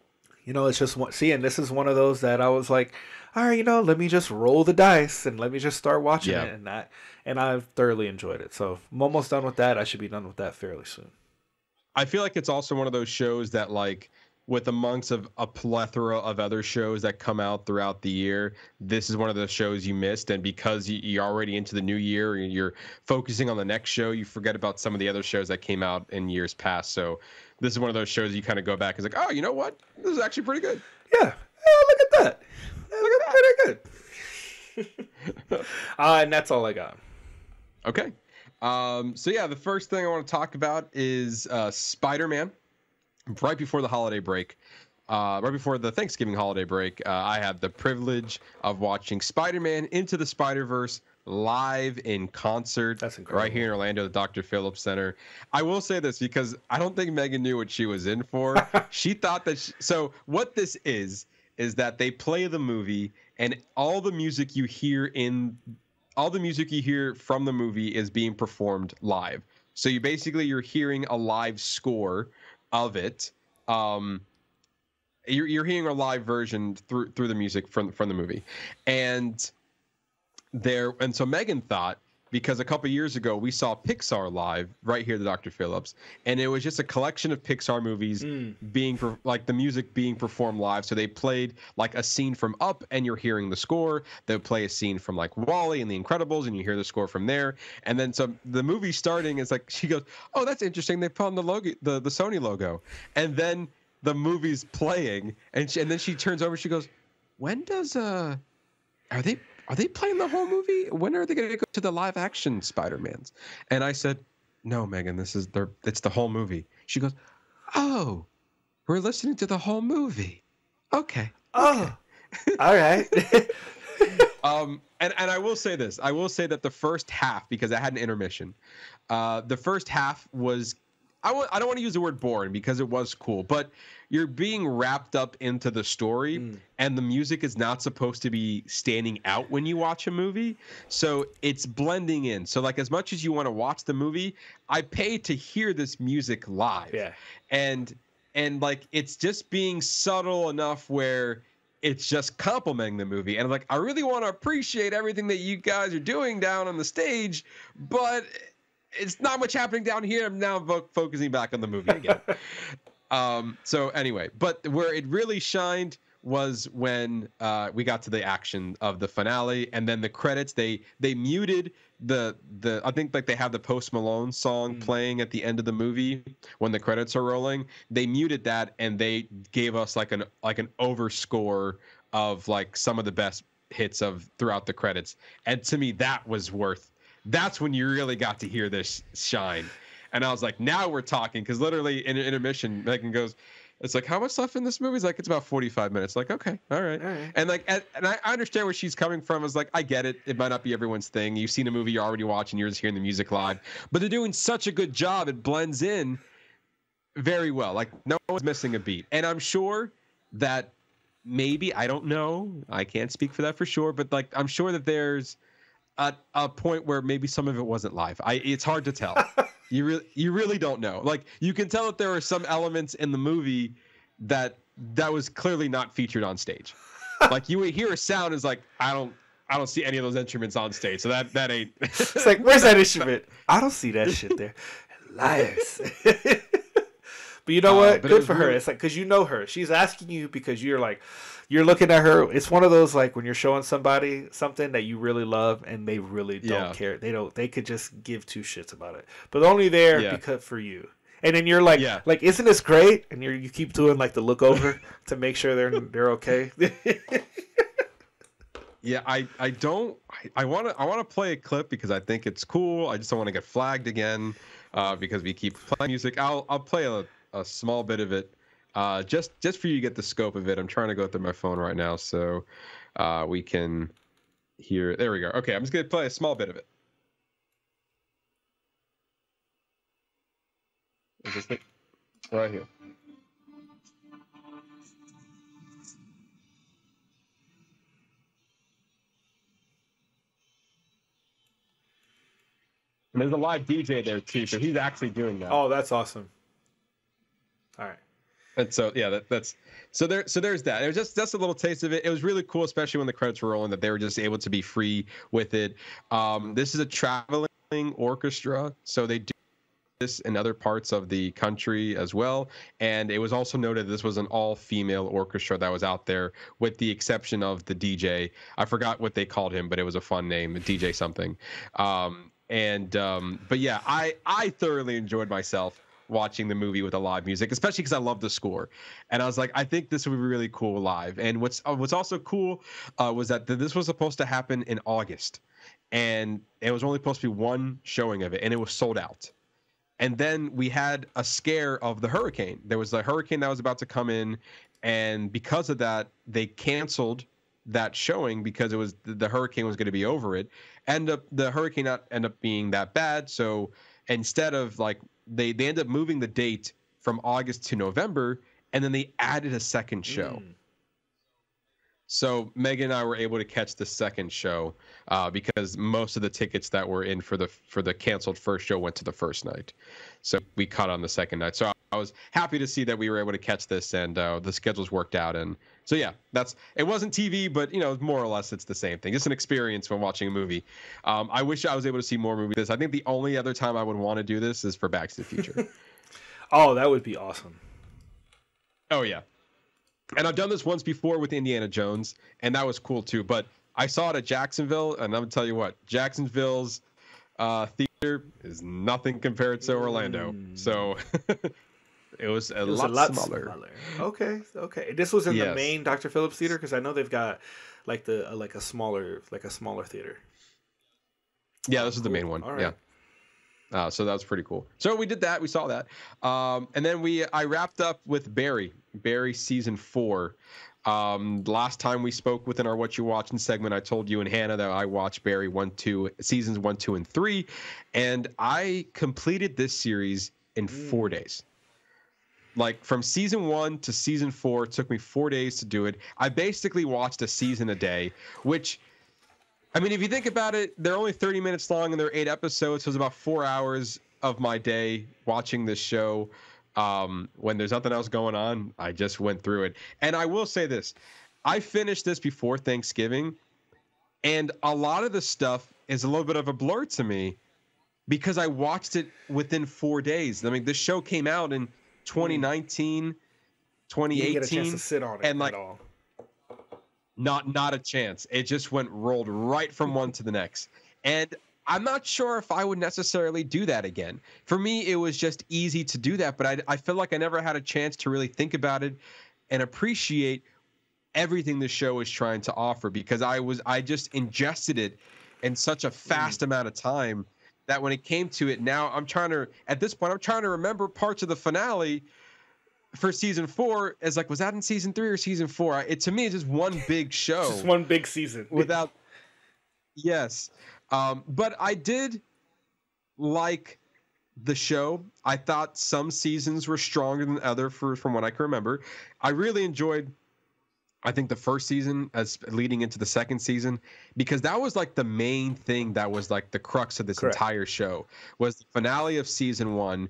you know it's just one see and this is one of those that i was like all right you know let me just roll the dice and let me just start watching Yeah. it and that and i've thoroughly enjoyed it so i'm almost done with that i should be done with that fairly soon I feel like it's also one of those shows that like with amongst of a plethora of other shows that come out throughout the year, this is one of the shows you missed. And because you- you're already into the new year and you're focusing on the next show, you forget about some of the other shows that came out in years past. So this is one of those shows you kind of go back and like, oh, you know what? This is actually pretty good. Yeah. Oh, look at that. Look at that. Pretty good. [laughs] uh, and that's all I got. Okay. Um, so yeah, the first thing I want to talk about is uh, Spider-Man. Right before the holiday break, uh, right before the Thanksgiving holiday break, uh, I had the privilege of watching Spider-Man Into the Spider-Verse live in concert. That's incredible. Right here in Orlando, the Dr. Phillips Center. I will say this because I don't think Megan knew what she was in for. [laughs] she thought that. She, so what this is is that they play the movie and all the music you hear in all the music you hear from the movie is being performed live. So you basically you're hearing a live score of it. Um, you're, you're hearing a live version through through the music from from the movie, and there and so Megan thought because a couple years ago we saw Pixar live right here, the Dr. Phillips, and it was just a collection of Pixar movies being per, like the music being performed live. So they played like a scene from Up, and you're hearing the score. They play a scene from like WALL-E and The Incredibles, and you hear the score from there. And then so the movie starting is like [laughs] she goes, "Oh, that's interesting. They put on the logo, the the Sony logo," and then the movie's playing, and she, and then she turns over, she goes, "When does uh, are they?" Are they playing the whole movie? When are they going to go to the live action Spider-Mans? And I said, "No, Megan, this is their it's the whole movie." She goes, "Oh, we're listening to the whole movie." Okay. Oh, [laughs] all right. [laughs] Um, and and I will say this: I will say that the first half, because I had an intermission, uh, the first half was. I w- I don't want to use the word boring because it was cool, but you're being wrapped up into the story, mm. and the music is not supposed to be standing out when you watch a movie. So it's blending in. So, like, as much as you want to watch the movie, I pay to hear this music live. Yeah. And and like it's just being subtle enough where it's just complimenting the movie. And I'm like, I really want to appreciate everything that you guys are doing down on the stage, but it's not much happening down here. I'm now vo- focusing back on the movie again. [laughs] um, so anyway, but where it really shined was when uh, we got to the action of the finale and then the credits. They they muted the the I think like they have the Post Malone song playing at the end of the movie when the credits are rolling. They muted that and they gave us like an like an overscore of like some of the best hits of throughout the credits. And to me, that was worth. That's when you really got to hear this shine. And I was like, now we're talking because literally in an intermission, Megan goes, "It's like how much left in this movie?" It's like it's about forty-five minutes. Like okay, all right, All right. and like and, and I I understand where she's coming from. Is like I get it. It might not be everyone's thing. You've seen a movie you're already watching. You're just hearing the music live, but they're doing such a good job. It blends in very well. Like no one's missing a beat, and I'm sure that maybe I don't know. I can't speak for that for sure, but like I'm sure that there's a, a point where maybe some of it wasn't live. I it's hard to tell. [laughs] you really you really don't know. Like you can tell that there are some elements in the movie that that was clearly not featured on stage. [laughs] like you would hear a sound is like I don't I don't see any of those instruments on stage. So that that ain't It's like, where's that [laughs] instrument? I don't see that shit there. Liars. But you know Uh, what? Good was for her. It's like because you know her. She's asking you because you're like, you're looking at her. It's one of those like when you're showing somebody something that you really love and they really don't Yeah. care. They don't. They could just give two shits about it. But only there Yeah. because for you. And then you're like, Yeah. like, isn't this great? And you you keep doing like the look over [laughs] to make sure they're they're okay. [laughs] Yeah, I I don't I want to I want to play a clip because I think it's cool. I just don't want to get flagged again uh, because we keep playing music. I'll I'll play a, a small bit of it uh, just just for you to get the scope of it. I'm trying to go through my phone right now so uh, we can hear. There we go. Okay, I'm just gonna play a small bit of it. Is this it? Right here. And there's a live DJ there too, so he's actually doing that. oh, that's awesome. All right. And so yeah, that, that's so there. So there's that. It was just just a little taste of it. It was really cool, especially when the credits were rolling, that they were just able to be free with it. Um, this is a traveling orchestra, so they do this in other parts of the country as well. And it was also noted this was an all-female orchestra that was out there, with the exception of the DJ. I forgot what they called him, but it was a fun name, DJ something. Um, and um, but yeah, I I thoroughly enjoyed myself watching the movie with the live music, especially because I love the score. And I was like, I think this would be really cool live. And what's uh, what's also cool uh, was that th- this was supposed to happen in August, and it was only supposed to be one showing of it, and it was sold out. And then we had a scare of the hurricane. There was a hurricane that was about to come in, and because of that, they canceled that showing because it was the hurricane was going to be over it. End up the hurricane not end up being that bad. So instead of like they they end up moving the date from August to November, and then they added a second show. So Megan and I were able to catch the second show uh, because most of the tickets that were in for the for the canceled first show went to the first night. So we caught on the second night. So I was happy to see that we were able to catch this and uh, the schedules worked out. And so yeah, that's it wasn't TV, but you know more or less it's the same thing. It's an experience when watching a movie. Um, I wish I was able to see more movies. I think the only other time I would want to do this is for Back to the Future. [laughs] Oh, that would be awesome. oh yeah, and I've done this once before with Indiana Jones, and that was cool too. But I saw it at Jacksonville, and I'm gonna tell you what, Jacksonville's uh, theater is nothing compared to Orlando. So [laughs] it was a, It was lot, a lot smaller. smaller. Okay, okay. This was in the main Dr. Phillips theater because I know they've got like the uh, like a smaller like a smaller theater. Yeah, this is the main one. Right. Yeah. Uh, so that was pretty cool. So we did that. We saw that, um, and then we I wrapped up with Barry. Barry season four. Um, last time we spoke within our What You Watching segment, I told you and Hannah that I watched Barry one, two seasons one, two, and three, and I completed this series in four days. Like from season one to season four, it took me four days to do it. I basically watched a season a day, which I mean, if you think about it, they're only 30 minutes long and they're eight episodes. So it's about four hours of my day watching this show. Um, when there's nothing else going on, I just went through it. And I will say this I finished this before Thanksgiving, and a lot of the stuff is a little bit of a blur to me because I watched it within four days. I mean, this show came out in 2019, 2018 get a chance to sit on it and, like, at all. not not a chance. It just went rolled right from one to the next. And I'm not sure if I would necessarily do that again. For me, it was just easy to do that, but I, I feel like I never had a chance to really think about it and appreciate everything the show is trying to offer because I was I just ingested it in such a mm. fast amount of time that when it came to it now I'm trying to at this point I'm trying to remember parts of the finale for season four. As like was that in season three or season four? I- It to me it's just one [laughs] big show. Just one big season. [laughs] without yes. Um but i did like the show. I thought some seasons were stronger than other for from what i can remember. I really enjoyed i think the first season as leading into the second season because that was like the main thing that was like the crux of this Correct. entire show was the finale of season one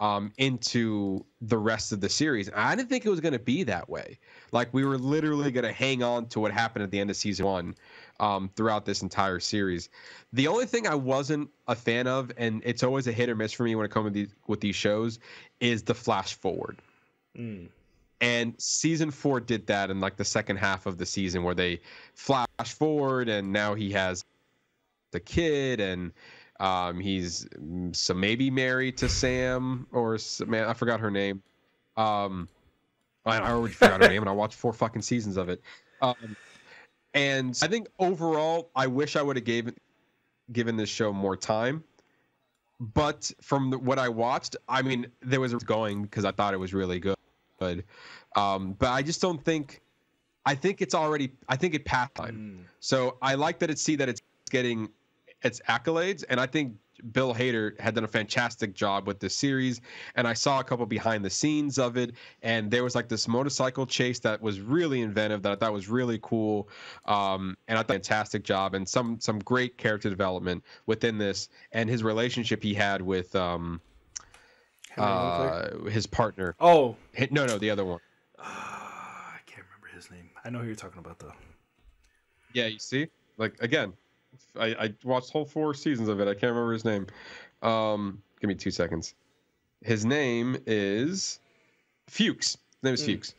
um, into the rest of the series. I didn't think it was going to be that way. Like we were literally going to hang on to what happened at the end of season one um, throughout this entire series. The only thing I wasn't a fan of, and it's always a hit or miss for me when it comes with these with these shows, is the flash forward. Mm. And season four did that in like the second half of the season where they flash forward and now he has the kid and um, he's mm, so maybe married to Sam or man I forgot her name. Um, I, already forgot her name and I watched four fucking seasons of it. Um, and I think overall I wish I would have gave given this show more time. But from the, what I watched, I mean, there was going because I thought it was really good good. Um, but I just don't think. I think it's already. I think it passed time. So I like that it's see that it's getting its accolades, and I think Bill Hader had done a fantastic job with this series. And I saw a couple behind the scenes of it, and there was like this motorcycle chase that was really inventive that I thought was really cool. Um, and I thought fantastic job and some some great character development within this, and his relationship he had with um? Uh, his partner. oh, Hi- No, no, the other one. I can't remember his name. I know who you're talking about though. Yeah, you see, like again, I, I watched whole four seasons of it. I can't remember his name. Um, give me two seconds. His name is Fuches. His name is Fuches,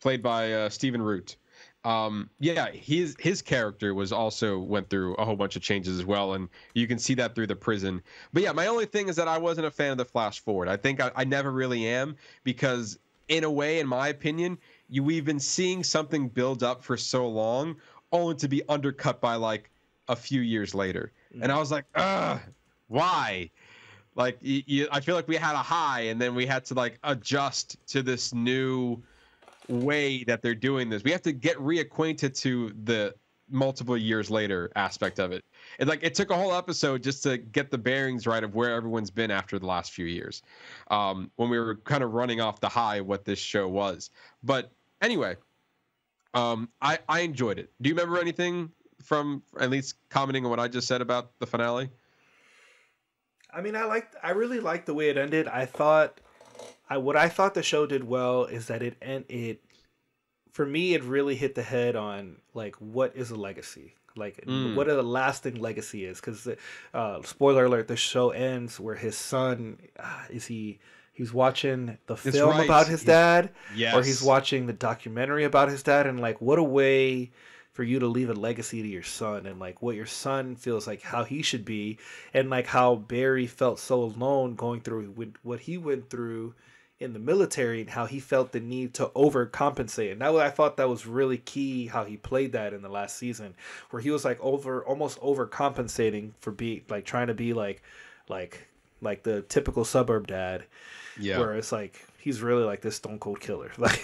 played by uh, Stephen Root. Um, yeah, his his character was also went through a whole bunch of changes as well, and you can see that through the prison. But yeah, my only thing is that I wasn't a fan of the flash forward. I think I, I never really am because, in a way, in my opinion, you we've been seeing something build up for so long, only to be undercut by like a few years later. And I was like, ugh, why? Like, you, you, I feel like we had a high, and then we had to like adjust to this new way that they're doing this. We have to get reacquainted to the multiple years later aspect of it. And like it took a whole episode just to get the bearings right of where everyone's been after the last few years. Um, when we were kind of running off the high of what this show was. But anyway, um, I I enjoyed it. Do you remember anything from at least commenting on what I just said about the finale? I mean, I liked. I really liked the way it ended. I thought, I what I thought the show did well is that it and it for me it really hit the head on like what is a legacy like Mm. what a lasting legacy is because uh, spoiler alert the show ends where his son uh, is he he's watching the That's film right. about his dad Yes. or he's watching the documentary about his dad and like what a way for you to leave a legacy to your son and like what your son feels like how he should be and like how Barry felt so alone going through what he went through in the military and how he felt the need to overcompensate. And that I thought that was really key how he played that in the last season where he was like over almost overcompensating for being like trying to be like like like the typical suburb dad Yeah. where it's like he's really like this stone cold killer. [laughs] Like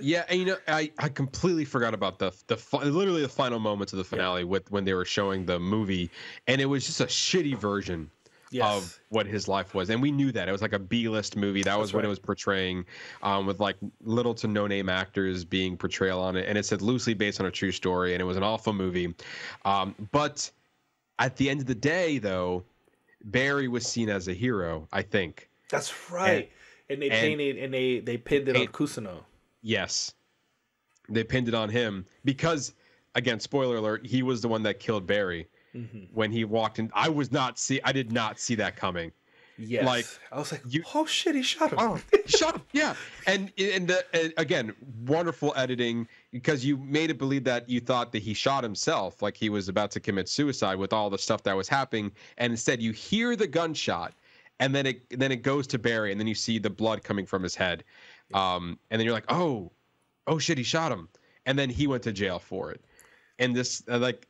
yeah, and you know, I, I completely forgot about the the literally the final moments of the finale with when they were showing the movie, and it was just a shitty version Yes. of what his life was, and we knew that it was like a B list movie. That was That's what it was portraying, um, with like little to no name actors being portrayal on it, and it said loosely based on a true story, and it was an awful movie. Um, but at the end of the day, though, Barry was seen as a hero. I think. That's right. And, they and- painted and they they pinned it on Paint- Cousineau. Yes. They pinned it on him because, again, spoiler alert, he was the one that killed Barry when he walked in. I was not see. I did not see that coming. Yes. Like, I was like, you- oh shit, he shot him. Oh, shut up! [laughs] Yeah, and and the, and again, wonderful editing because you made it believe that you thought that he shot himself, like he was about to commit suicide with all the stuff that was happening, and instead you hear the gunshot, and then it then it goes to Barry, and then you see the blood coming from his head, um, and then you're like, oh, oh shit, he shot him, and then he went to jail for it, and this uh, like,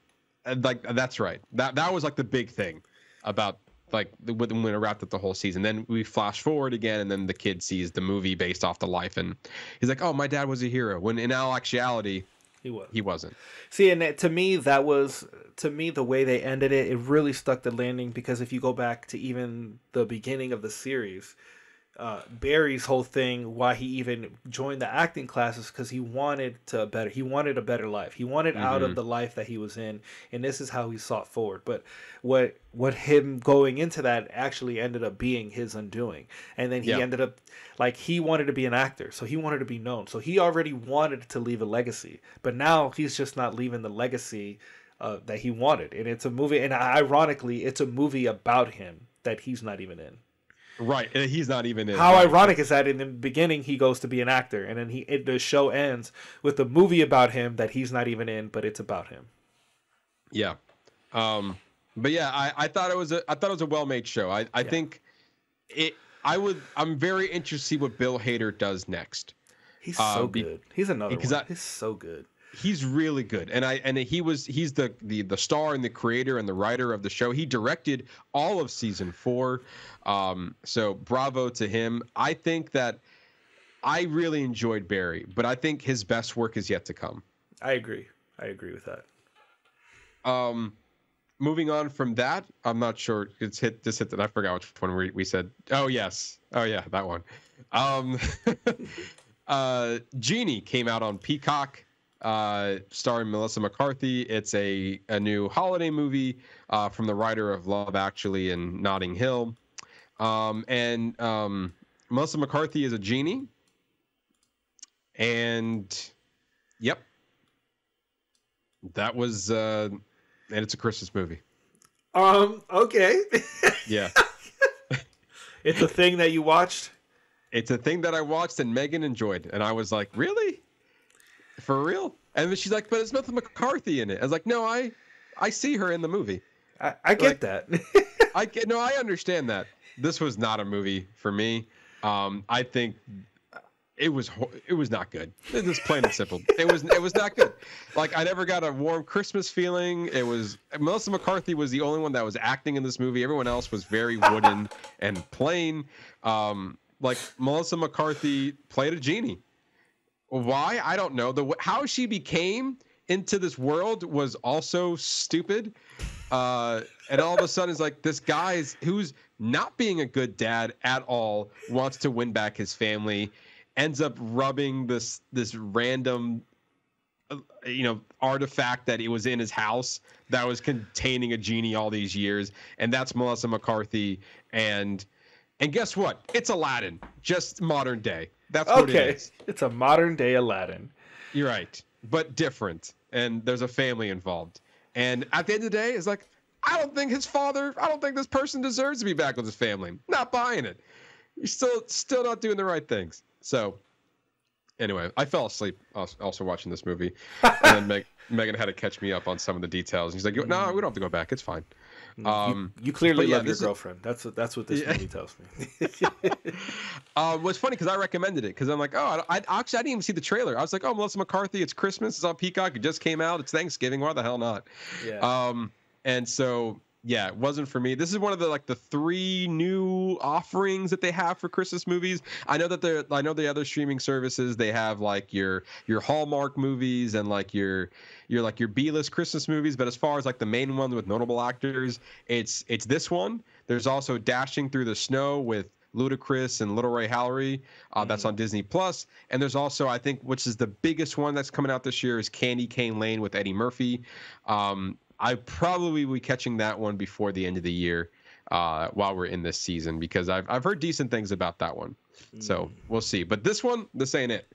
Uh, like that's right, that that was like the big thing about like the- when when it wrapped up the whole season. Then we flash forward again, and then the kid sees the movie based off the life, and he's like, "Oh, my dad was a hero." When in all actuality, He was. he wasn't. See, and to me, that was to me the way they ended it. It really stuck the landing because if you go back to even the beginning of the series, uh, Barry's whole thing, why he even joined the acting classes, because he wanted to better. He wanted a better life. He wanted out of the life that he was in, and this is how he sought forward. But what what him going into that actually ended up being his undoing, and then he ended up like he wanted to be an actor, so he wanted to be known. So he already wanted to leave a legacy, but now he's just not leaving the legacy uh, that he wanted. And it's a movie, and ironically, it's a movie about him that he's not even in. Right. and He's not even in. How right. ironic is that? In the beginning, he goes to be an actor, and then he it, the show ends with a movie about him that he's not even in, but it's about him. Yeah. Um, but yeah, I, I thought it was a I thought it was a well made show. I, I think it I would I'm very interested to see what Bill Hader does next. He's so Um, be- good. He's another because one. I- he's so good. He's really good. And I and he was he's the, the the star and the creator and the writer of the show. He directed all of season four. Um, so bravo to him. I think that I really enjoyed Barry, but I think his best work is yet to come. I agree. I agree with that. Um, moving on from that, I'm not sure. It's hit this hit that I forgot which one we, we said. Oh yes, oh yeah, that one. Um, [laughs] uh, Genie came out on Peacock, uh, starring Melissa McCarthy. It's a a new holiday movie uh, from the writer of Love Actually and Notting Hill. Um, and um, Melissa McCarthy is a genie. And yep, that was uh, and it's a Christmas movie. Um. Okay. [laughs] Yeah. it's a thing that you watched. it's a thing that I watched and Megan enjoyed, and I was like, "Really, for real?" And then she's like, "But it's Melissa McCarthy in it." I was like, "No, I, I see her in the movie. I, I get that. I get no, I understand that. This was not a movie for me. Um, I think it was it was not good. It's just plain and simple. It was it was not good. Like I never got a warm Christmas feeling. It was Melissa McCarthy was the only one that was acting in this movie. Everyone else was very wooden and plain. Um, like Melissa McCarthy played a genie. Why? I don't know. The how she became into this world was also stupid. Uh, and all of a sudden, it's like this guy's who's not being a good dad at all wants to win back his family, ends up rubbing this this random, uh, you know, artifact that it was in his house that was containing a genie all these years, and that's Melissa McCarthy, and And guess what? It's Aladdin, just modern day. That's what Okay, is. it's a modern day Aladdin. You're right, but different. And there's a family involved. And at the end of the day, it's like, I don't think his father, I don't think this person deserves to be back with his family. Not buying it. You're still still not doing the right things. So anyway, I fell asleep also watching this movie. and then [laughs] Meg, Megan had to catch me up on some of the details. And she's like, no, we don't have to go back. It's fine. Um, You clearly but yeah, love your is- girlfriend. That's what that's what this Yeah. movie tells me. [laughs] Uh, what's funny because I recommended it because I'm like, oh, I, I actually I didn't even see the trailer. I was like, oh, Melissa McCarthy, it's Christmas, it's on Peacock, it just came out, it's Thanksgiving, why the hell not? yeah. Um, and so yeah, it wasn't for me. This is one of the like the three new offerings that they have for Christmas movies. I know that they're I know the other streaming services they have like your your Hallmark movies and like your your like your B-list Christmas movies, but as far as like the main ones with notable actors, it's it's this one. There's also Dashing Through the Snow with Ludacris and Lil Rel Howery. Uh, That's on Disney Plus. And there's also, I think, which is the biggest one that's coming out this year, is Candy Cane Lane with Eddie Murphy. Um, I probably will be catching that one before the end of the year uh, while we're in this season because I've I've heard decent things about that one. So we'll see. But this one, this ain't it.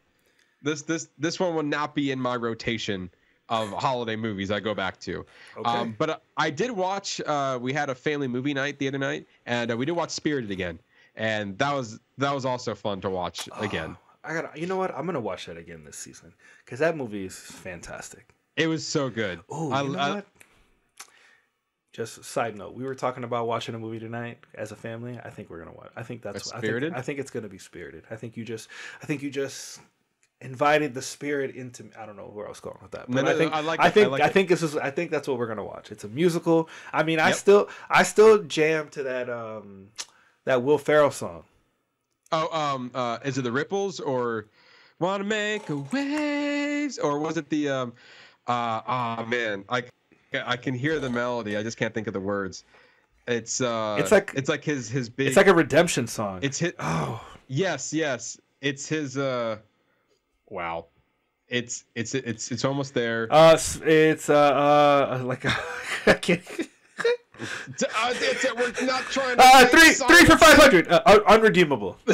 This this this one will not be in my rotation of holiday movies I go back to. Okay. Um, but I did watch. Uh, we had a family movie night the other night, and uh, we did watch Spirited again, and that was that was also fun to watch again. I got. You know what? I'm gonna watch that again this season because that movie is fantastic. It was so good. Oh, I- you know I- what? Just side note, we were talking about watching a movie tonight as a family. I think we're gonna watch. I think that's. Like I think, I think it's gonna be Spirited. I think you just. I think you just invited the spirit into. I don't know where I was going with that. But no, I think. I like I it. I think. like I think this is. I think that's what we're gonna watch. It's a musical. I mean, I Yep. still. I still jam to that. Um, that Will Ferrell song. Oh, um, uh, is it the Ripples or "Wanna Make a Waves" or was it the um, uh, oh man, I I can hear the melody. I just can't think of the words. It's uh, It's like- it's like his his big. It's like a redemption song. It's hit. oh. Yes, yes. It's his. Uh, wow. It's it's it's it's almost there. Uh, it's uh, uh like [laughs] I can't. [laughs] Uh, it's, uh, we're not trying to. Uh, three, three for five hundred. Uh, un- unredeemable. [laughs]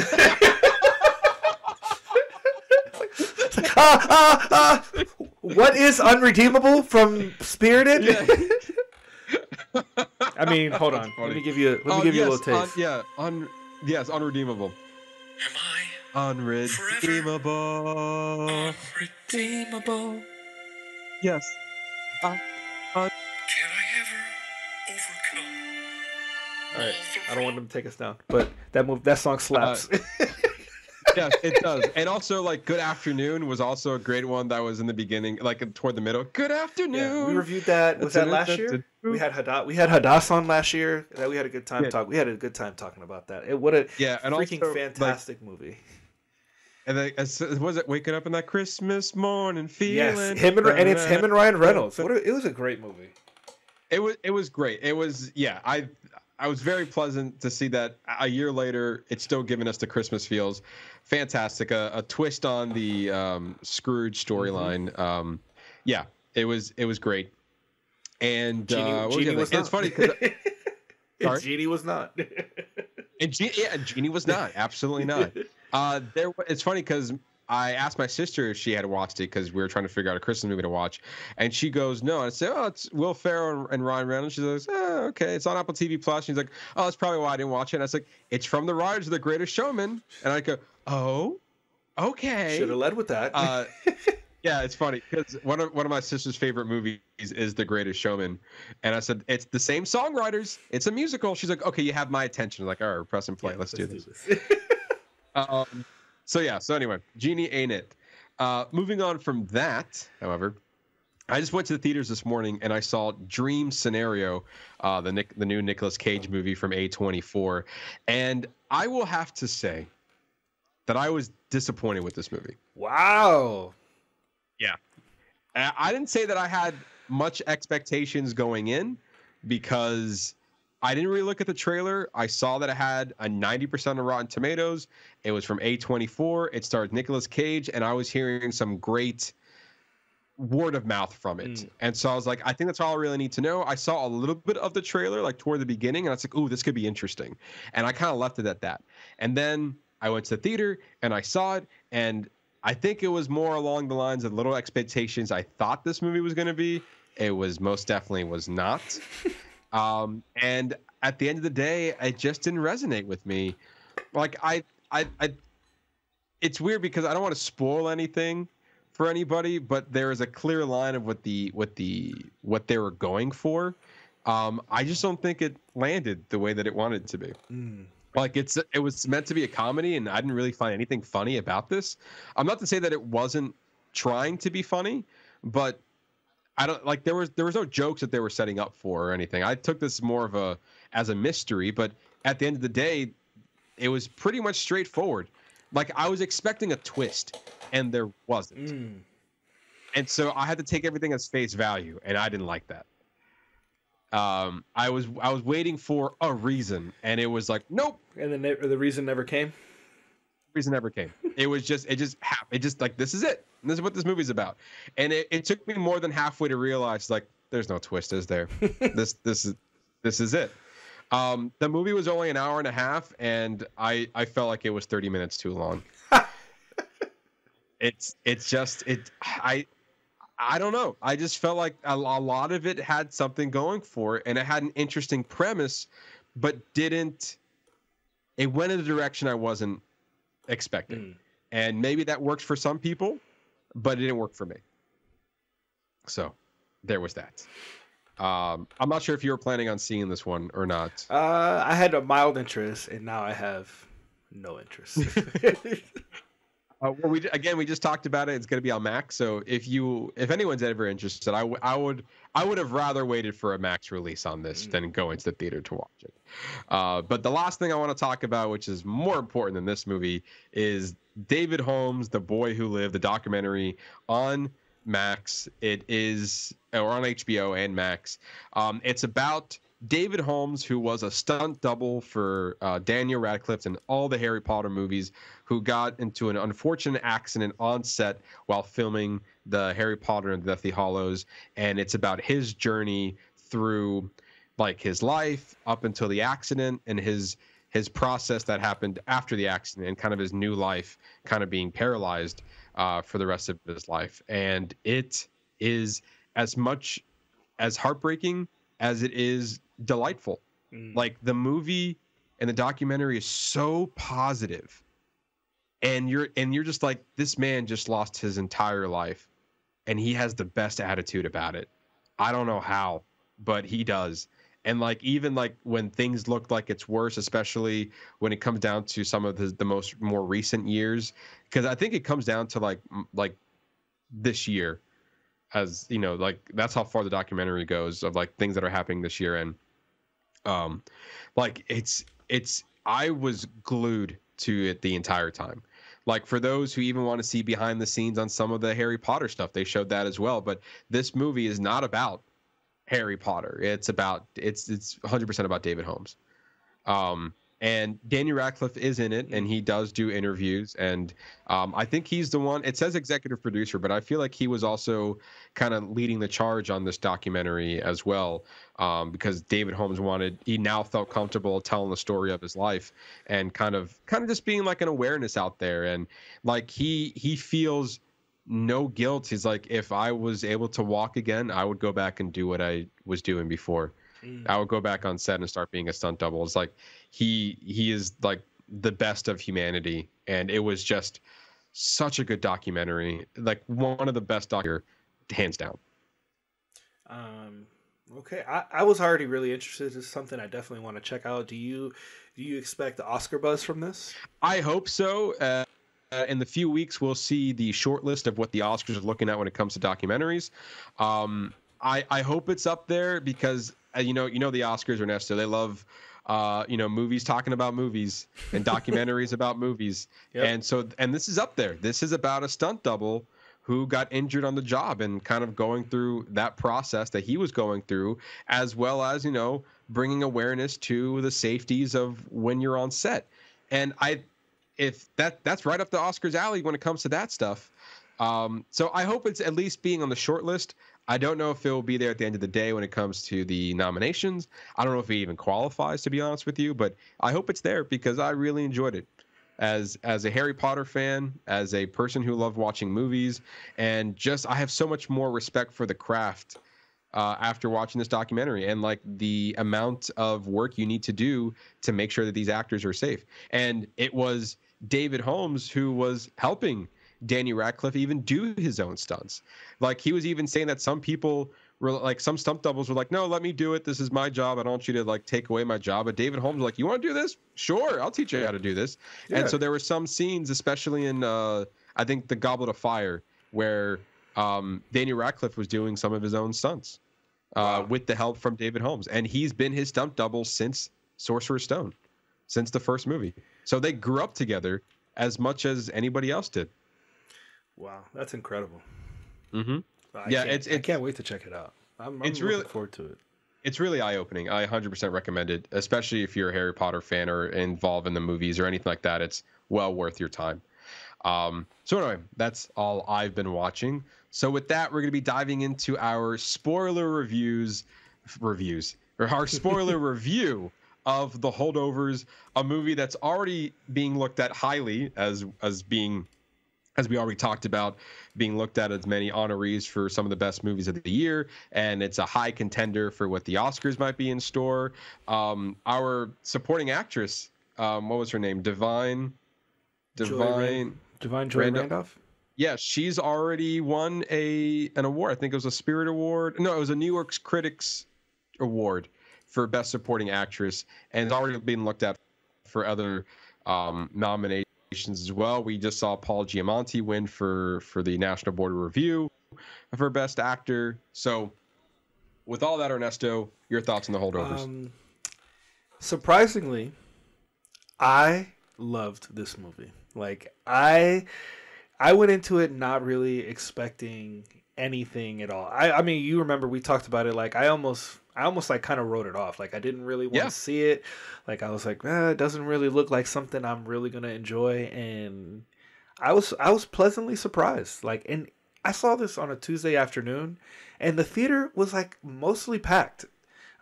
uh, uh, uh, what is unredeemable from Spirited? I mean, hold on. Let me give you. Let me Oh, give you a little uh, taste. Un, yeah, un, yes, unredeemable. Am I unredeemable. Unredeemable. Yes. Uh, All right. I don't want them to take us down, but that move, that song slaps. [laughs] yes, it does. And also, like, Good Afternoon was also a great one that was in the beginning, like toward the middle. Good afternoon. Yeah, we reviewed that. Was that last year? We had Hadas. We had Hadas on last year. That we had a good time Yeah. talk. We had a good time talking about that. It what a Yeah, and freaking also, like- fantastic movie. And then, uh, as, was it waking up in that Christmas morning feeling? Yes, him and and it's him and Ryan Reynolds. What a, it was a great movie. It was it was great. It was yeah. I I was very pleasant to see that a year later it's still giving us the Christmas feels. Fantastic. A, a twist on the um, Scrooge storyline. Mm-hmm. Um, yeah, it was it was great. And Genie, uh, was Genie was not. it's funny because [laughs] Sorry? Genie was not. and Genie, yeah, Genie was not absolutely not. [laughs] Uh, there. It's funny because I asked my sister if she had watched it because we were trying to figure out a Christmas movie to watch, and she goes, "No." And I said, "Oh, it's Will Ferrell and, Ryan Reynolds." She goes, "Oh, okay, it's on Apple TV Plus." She's like, "Oh, that's probably why I didn't watch it." And I was like, "It's from the writers of The Greatest Showman," and I go, "Oh, okay." Should have led with that. Uh, [laughs] yeah, it's funny because one of one of my sister's favorite movies is The Greatest Showman, and I said it's the same songwriters. It's a musical. She's like, okay, you have my attention. I'm like, all right, press and play. let's, do this. [laughs] Um, so yeah. So anyway, Genie ain't it. Uh, moving on from that, however, I just went to the theaters this morning and I saw Dream Scenario, uh, the Nick, the new Nicolas Cage movie from A24, and I will have to say that I was disappointed with this movie. wow. Yeah. I didn't say that I had much expectations going in because I didn't really look at the trailer. I saw that it had a 90% of Rotten Tomatoes. It was from A24. It starred Nicolas Cage, and I was hearing some great word of mouth from it. Mm. And so I was like, I think that's all I really need to know. I saw a little bit of the trailer like toward the beginning and I was like, ooh, this could be interesting. And I kind of left it at that. And then I went to the theater and I saw it and I think it was more along the lines of little expectations I thought this movie was going to be. It was most definitely was not. [laughs] um, and at the end of the day, it just didn't resonate with me. Like I, I, I, it's weird because I don't want to spoil anything for anybody, but there is a clear line of what the what the what they were going for. Um, I just don't think it landed the way that it wanted to be. Mm. Like it's it was meant to be a comedy, and I didn't really find anything funny about this. I'm not to say that it wasn't trying to be funny, but I don't like there was there was no jokes that they were setting up for or anything. I took this more of a as a mystery, but at the end of the day, it was pretty much straightforward. Like I was expecting a twist, and there wasn't. Mm. And so I had to take everything as face value, and I didn't like that. Um, I was I was waiting for a reason, and it was like, nope, And then the reason never came. Reason never came. [laughs] It was just it just happened. It just like this is it. And this is what this movie's about. And it, it took me more than halfway to realize like there's no twist, is there? [laughs] this this is this is it. Um, the movie was only an hour and a half, and I I felt like it was 30 minutes too long. [laughs] it's it's just it I I don't know. I just felt like a, a lot of it had something going for it, and it had an interesting premise, but didn't. It went in a direction I wasn't expecting, Mm. and maybe that works for some people, but it didn't work for me. So, there was that. Um, I'm not sure if you were planning on seeing this one or not. Uh, I had a mild interest, and now I have no interest. [laughs] [laughs] Uh, well, we again we just talked about it. It's going to be on Max. So if you if anyone's ever interested, I, w- I would I would have rather waited for a Max release on this than go into the theater to watch it. Uh, but the last thing I want to talk about, which is more important than this movie, is David Holmes, The Boy Who Lived, the documentary on Max. It is or on HBO and Max. Um, it's about David Holmes, who was a stunt double for uh, Daniel Radcliffe in all the Harry Potter movies, who got into an unfortunate accident on set while filming the Harry Potter and the Deathly Hallows, and it's about his journey through like his life up until the accident and his his process that happened after the accident and kind of his new life kind of being paralyzed uh, for the rest of his life. And it is as much as heartbreaking as it is delightful. Mm. like the movie and the documentary is so positive. And you're and you're just like this man just lost his entire life and he has the best attitude about it. I don't know how but he does. And like even like when things look like it's worse especially when it comes down to some of the, the most more recent years because i think it comes down to like like this year as you know like that's how far the documentary goes of like things that are happening this year. And um like it's it's i was glued to it the entire time. Like for those who even want to see behind the scenes on some of the harry potter stuff they showed that as well but this movie is not about harry potter. It's about it's it's 100% about david holmes. Um and Daniel Radcliffe is in it, and he does do interviews. And um, I think he's the one. It says executive producer, but I feel like he was also kind of leading the charge on this documentary as well, um, because David Holmes wanted. He now felt comfortable telling the story of his life and kind of, kind of just being like an awareness out there. And like he he feels no guilt. He's like, if I was able to walk again, I would go back and do what I was doing before. I would go back on set and start being a stunt double. It's like he he is like the best of humanity, and it was just such a good documentary, like one of the best docu, hands down. Um, okay, I, I was already really interested. This is something I definitely want to check out. Do you do you expect the Oscar buzz from this? I hope so. Uh, uh, in the few weeks, we'll see the short list of what the Oscars are looking at when it comes to documentaries. Um, I I hope it's up there because you know you know the Oscars, are Ernesto. They love uh, you know movies talking about movies and [laughs] documentaries about movies, Yep. and so and this is up there. This is about a stunt double who got injured on the job and kind of going through that process that he was going through, as well as you know bringing awareness to the safeties of when you're on set. And I if that that's right up the Oscars alley when it comes to that stuff. Um, so I hope it's at least being on the short list. I don't know if will be there at the end of the day when it comes to the nominations. I don't know if he even qualifies, to be honest with you, but I hope it's there because I really enjoyed it. As as a Harry Potter fan, as a person who loved watching movies, and just I have so much more respect for the craft uh, after watching this documentary and like the amount of work you need to do to make sure that these actors are safe. And it was David Holmes who was helping Danny Radcliffe even do his own stunts. Like he was even saying that some people were like some stunt doubles were like, "No, let me do it. This is my job. I don't want you to like take away my job." But David Holmes was like, "You want to do this? Sure, I'll teach you how to do this." Yeah. And so there were some scenes, especially in uh, I think the Goblet of Fire, where um, Danny Radcliffe was doing some of his own stunts uh, with the help from David Holmes, and he's been his stunt double since Sorcerer's Stone, since the first movie. So they grew up together as much as anybody else did. Wow, that's incredible. Mm-hmm. I Yeah, can't- it's- I can't wait to check it out. I'm, I'm It's looking really- forward to it. It's really eye opening. I 100% recommend it, especially if you're a Harry Potter fan or involved in the movies or anything like that. It's well worth your time. Um, so, anyway, that's all I've been watching. So, with that, we're going to be diving into our spoiler reviews, reviews, or our spoiler [laughs] review of The Holdovers, a movie that's already being looked at highly as as being as we already talked about, being looked at as many honorees for some of the best movies of the year, and it's a high contender for what the Oscars might be in store. Um, our supporting actress, um, what was her name? Divine, Joy Divine. Ran- Da'Vine Joy Randolph- Randolph. Yeah, she's already won a an award. I think it was a Spirit Award. No, it was a New York's Critics Award for Best Supporting Actress, and it's already been looked at for other um, nominations as well. We just saw Paul Giamatti win for for the National Board of Review for Best Actor. So, with all that, Ernesto, your thoughts on the holdovers? Um, surprisingly, I loved this movie. Like I, I went into it not really expecting anything at all. I, I mean, you remember we talked about it. Like I almost, I almost like kind of wrote it off. Like I didn't really want to Yeah. see it. Like I was like, eh, it doesn't really look like something I'm really gonna enjoy. And I was, I was pleasantly surprised. Like, and I saw this on a Tuesday afternoon, and the theater was like mostly packed.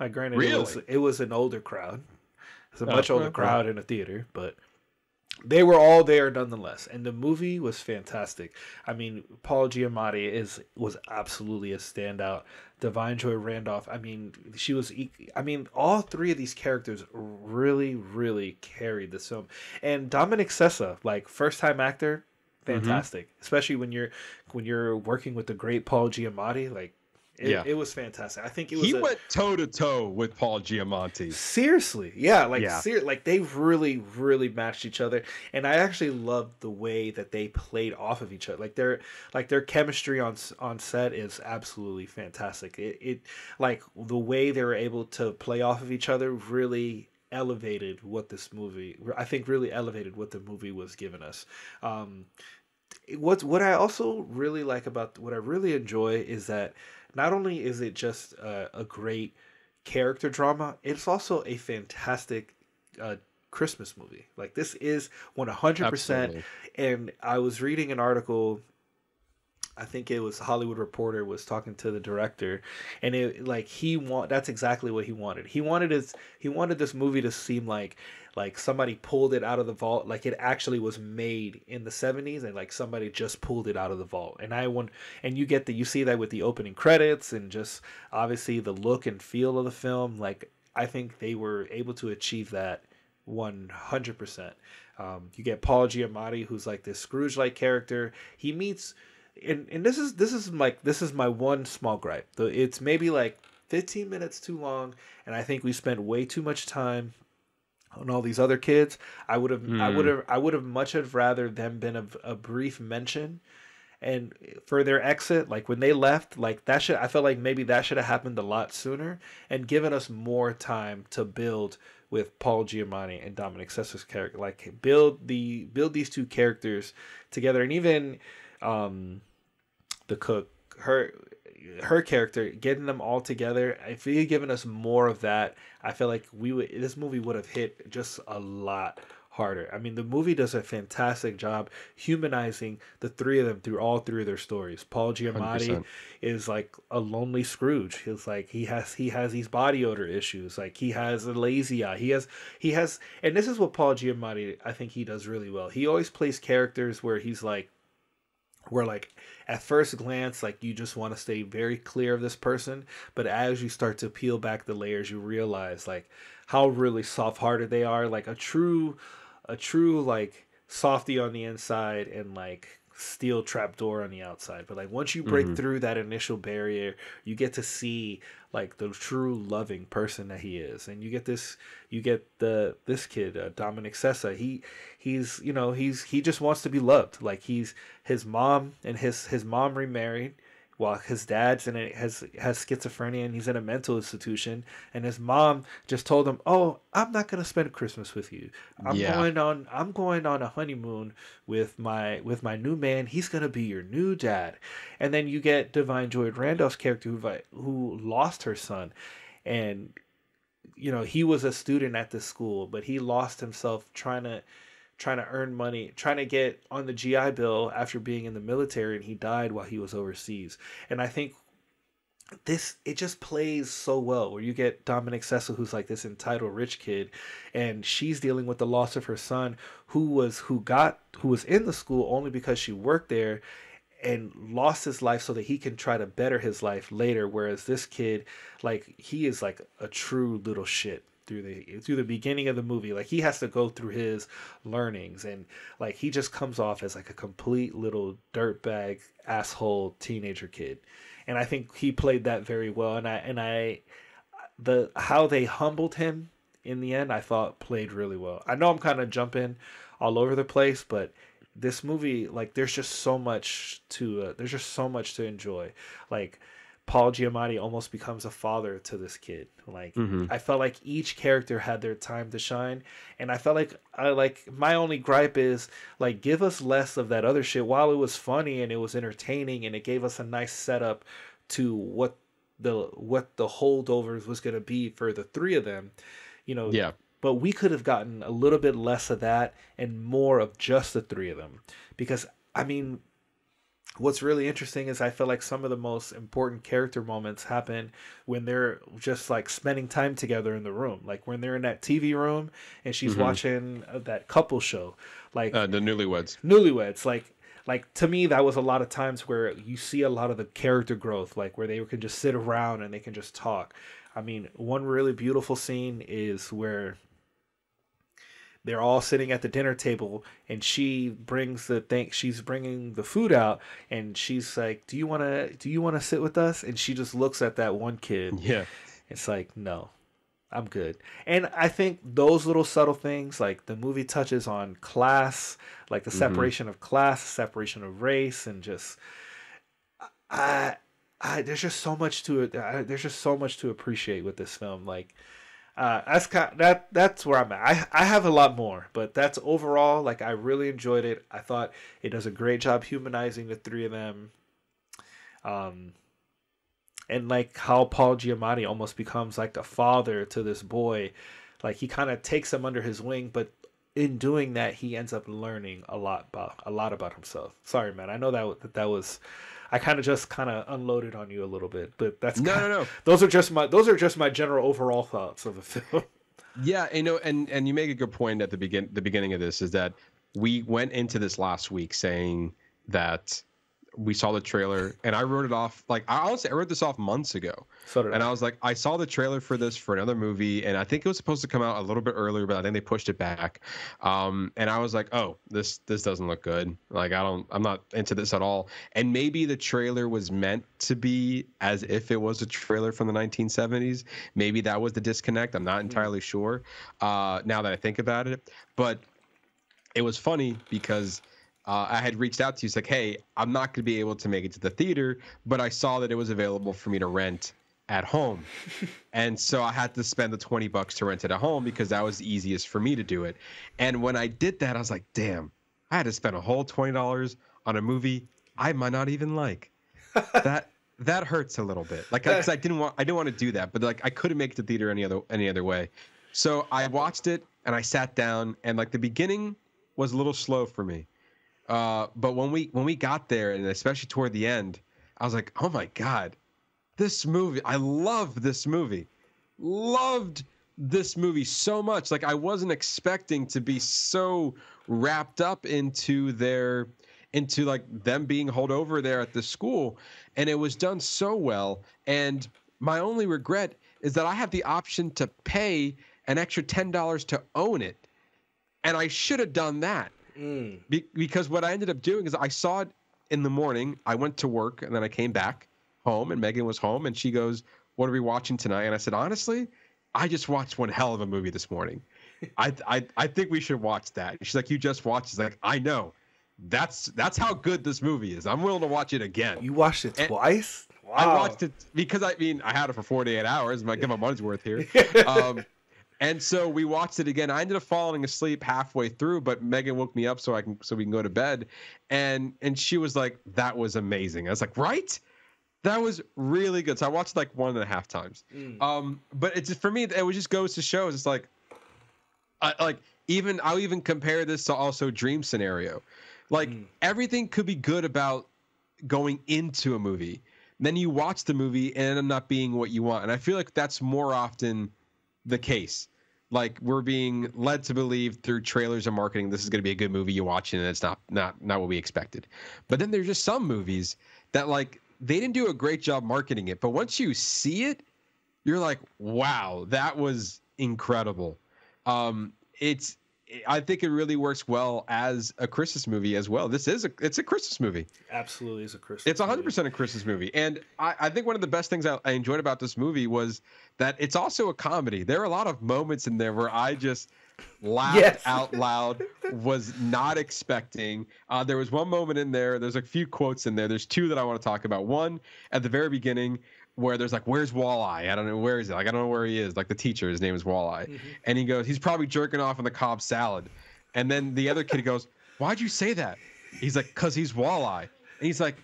Uh, granted, it was it was an older crowd. It's a Oh, much older crowd in a theater, but they were all there nonetheless. And the movie was fantastic. I mean, Paul Giamatti is was absolutely a standout. Da'Vine Joy Randolph. I mean, she was. i mean, all three of these characters really, really carried this film. And Dominic Sessa, like first time actor, mm-hmm. fantastic. Especially when you're when you're working with the great Paul Giamatti. Like, it, Yeah. it was fantastic. I think it was. he a- went toe to toe with Paul Giamatti. Seriously, yeah, like Yeah. ser- like they really, really matched each other, and I actually loved the way that they played off of each other. Like their like their chemistry on on set is absolutely fantastic. It, it like the way they were able to play off of each other really elevated what this movie. I think really elevated what the movie was giving us. Um, what's what I also really like about what I really enjoy is that not only is it just a, a great character drama, it's also a fantastic uh, Christmas movie. Like this is one hundred percent. Absolutely. And I was reading an article. I think it was Hollywood Reporter was talking to the director, and it like he want that's exactly what he wanted. He wanted his he wanted this movie to seem like like somebody pulled it out of the vault, like it actually was made in the seventies, and like somebody just pulled it out of the vault. And I want and you get the you see that with the opening credits and just obviously the look and feel of the film. Like I think they were able to achieve that one hundred percent. Um, you get Paul Giamatti, who's like this Scrooge-like character. He meets, and and this is this is like this is my one small gripe. It's maybe like fifteen minutes too long, and I think we spent way too much time on all these other kids. I would have I would have I would have much have rather them been a, a brief mention. And for their exit, like when they left, like that should I felt like maybe that should have happened a lot sooner and given us more time to build with Paul Giamatti and Dominic Sessa's character. Like build the build these two characters together, and even um, the cook, her her character, getting them all together. If he had given us more of that, I feel like we would this movie would have hit just a lot harder. I mean, the movie does a fantastic job humanizing the three of them through all three of their stories. Paul Giamatti 100%. is like a lonely Scrooge. He's like he has he has these body odor issues. Like he has a lazy eye. He has he has and this is what Paul Giamatti I think he does really well. He always plays characters where he's like where like at first glance like you just want to stay very clear of this person but as you start to peel back the layers you realize like how really soft-hearted they are. Like a true a true like softy on the inside and like steel trapdoor on the outside but like once you break through that initial barrier you get to see like the true loving person that he is and you get this you get the this kid uh, dominic sessa. He he's you know he's he just wants to be loved. Like he's his mom and his his mom remarried while his dad's in it has has schizophrenia and he's in a mental institution and his mom just told him oh i'm not going to spend christmas with you. I'm Yeah. going on i'm going on a honeymoon with my with my new man. He's going to be your new dad. And then you get Da'Vine Joy Randolph's character who who lost her son. And you know he was a student at this school but he lost himself trying to trying to earn money trying to get on the gi bill after being in the military and he died while he was overseas. And i think this it just plays so well where you get Dominic Sessa who's like this entitled rich kid and she's dealing with the loss of her son who was who got who was in the school only because she worked there and lost his life so that he can try to better his life later whereas this kid like he is like a true little shit through the through the beginning of the movie like he has to go through his learnings and like he just comes off as like a complete little dirtbag asshole teenager kid. And i think he played that very well and i and i the how they humbled him in the end i thought played really well. I know i'm kind of jumping all over the place but this movie like there's just so much to uh, there's just so much to enjoy. Like paul giamatti almost becomes a father to this kid. Like mm-hmm. i felt like each character had their time to shine and i felt like i like my only gripe is like give us less of that other shit. While it was funny and it was entertaining and it gave us a nice setup to what the what the holdovers was going to be for the three of them you know Yeah. but we could have gotten a little bit less of that and more of just the three of them. Because i mean what's really interesting is i feel like some of the most important character moments happen when they're just like spending time together in the room. Like when they're in that tv room and she's watching uh, that couple show. Like Uh, the newlyweds. newlyweds. Like like to me that was a lot of times where you see a lot of the character growth like where they can just sit around and they can just talk. I mean one really beautiful scene is where they're all sitting at the dinner table and she brings the thing she's bringing the food out and she's like do you want to do you want to sit with us and she just looks at that one kid [laughs] Yeah. it's like no i'm good and i think those little subtle things like the movie touches on class like the mm-hmm. separation of class separation of race and just i I, there's just so much to it. I, there's just so much to appreciate with this film. Like, uh, that's kind that that's where I'm at. I I have a lot more, but that's overall like I really enjoyed it. I thought it does a great job humanizing the three of them. Um, and like how Paul Giamatti almost becomes like a father to this boy, like he kind of takes him under his wing, but in doing that, he ends up learning a lot about a lot about himself. Sorry, man. I know that, that was. I kind of just kind of unloaded on you a little bit, but that's No, kinda- no, no. Those are just my those are just my general overall thoughts of the film. [laughs] Yeah, you know, and and you make a good point at the begin the beginning of this is that we went into this last week saying that we saw the trailer and I wrote it off like I honestly I wrote this off months ago. So and I. I was like, I saw the trailer for this for another movie, and I think it was supposed to come out a little bit earlier, but I think they pushed it back. Um, and I was like, oh, this this doesn't look good. Like I don't, I'm not into this at all. And maybe the trailer was meant to be as if it was a trailer from the 1970s. Maybe that was the disconnect. I'm not entirely sure. Uh, now that I think about it, but it was funny because uh, I had reached out to you. It's like, hey, I'm not going to be able to make it to the theater, but I saw that it was available for me to rent at home. [laughs] and so I had to spend the 20 bucks to rent it at home because that was the easiest for me to do it. And when I did that, I was like, damn, I had to spend a whole $20 on a movie I might not even like. [laughs] that that hurts a little bit. Like cuz I didn't want I didn't want to do that, but like I couldn't make it to theater any other any other way. So I watched it and I sat down, and like the beginning was a little slow for me, uh, but when we when we got there, and especially toward the end, I was like, oh my god, this movie! I love this movie, loved this movie so much. Like I wasn't expecting to be so wrapped up into their into like them being held over there at the school and it was done so well and my only regret is that I have the option to pay an extra $10 to own it and I should have done that Be- because what I ended up doing is I saw it in the morning I went to work and then I came back home and Megan was home and she goes what are we watching tonight and I said honestly I just watched one hell of a movie this morning [laughs] I, I I think we should watch that. She's like, you just watched. She's like, I know. That's that's how good this movie is. I'm willing to watch it again. You watched it And- twice? Wow. I watched it because I mean I had it for 48 hours. I might give my money's worth here. [laughs] Um, and so we watched it again. I ended up falling asleep halfway through, but Megan woke me up so I can so we can go to bed. And and she was like, "That was amazing." I was like, "Right." That was really good. So I watched like one and a half times. Um, but it's just for me, it was just goes to show. It's like I, like even I'll even compare this to also dream scenario. Like everything could be good about going into a movie. Then you watch the movie and end up not being what you want. And I feel like that's more often the case. Like we're being led to believe through trailers and marketing this is going to be a good movie you watch and it's not not not what we expected. But then there's just some movies that like they didn't do a great job marketing it, but once you see it, you're like, "Wow, that was incredible." Um it's I think it really works well as a Christmas movie as well. This is a it's a Christmas movie. Absolutely is a Christmas. It's hundred percent a Christmas movie, and I, I think one of the best things I, I enjoyed about this movie was that it's also a comedy. There are a lot of moments in there where I just laughed Yes. out loud, was not expecting. Uh, there was one moment in there. There's a few quotes in there. There's two that I want to talk about. One at the very beginning. Where there's like, where's Walleye? I don't know where is it. Like, I don't know where he is. Like the teacher, his name is Walleye, mm-hmm. and he goes, he's probably jerking off on the Cobb salad. And then the other kid goes, why'd you say that? He's like, cause he's Walleye. And he's like,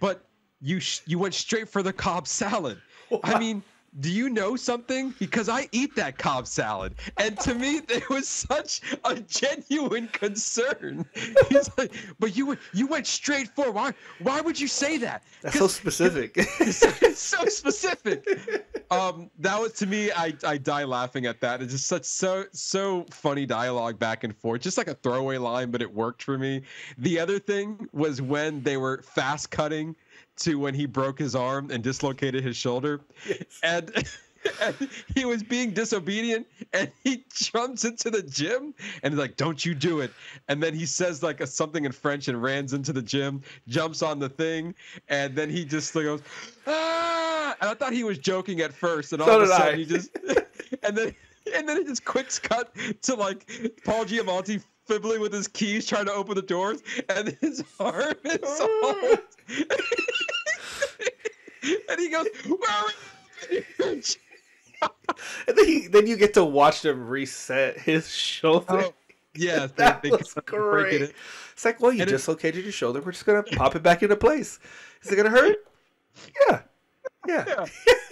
but you sh- you went straight for the Cobb salad. I mean, do you know something? Because I eat that Cobb salad, and to me, [laughs] there was such a genuine concern. [laughs] He's like, but you went you went straight for why? Why would you say that? That's so specific. [laughs] it's so specific. Um, that was to me, I I die laughing at that. It's just such so so funny dialogue back and forth, just like a throwaway line, but it worked for me. The other thing was when they were fast cutting to when he broke his arm and dislocated his shoulder, and. [laughs] And he was being disobedient and he jumps into the gym and he's like don't you do it and then he says like a, something in french and runs into the gym jumps on the thing and then he just goes ah and i thought he was joking at first and all So of a sudden I. he just [laughs] and then and then it just quicks cut to like paul giamatti fiddling with his keys trying to open the doors and his [laughs] arm is oh. all [laughs] and he goes where are you?" and then, he, then you get to watch them reset his shoulder. Oh, yeah, [laughs] that they was great. it. It's like, well, you And it- dislocated your shoulder. We're just gonna pop it back into place. Is it gonna hurt? Yeah, yeah. Yeah.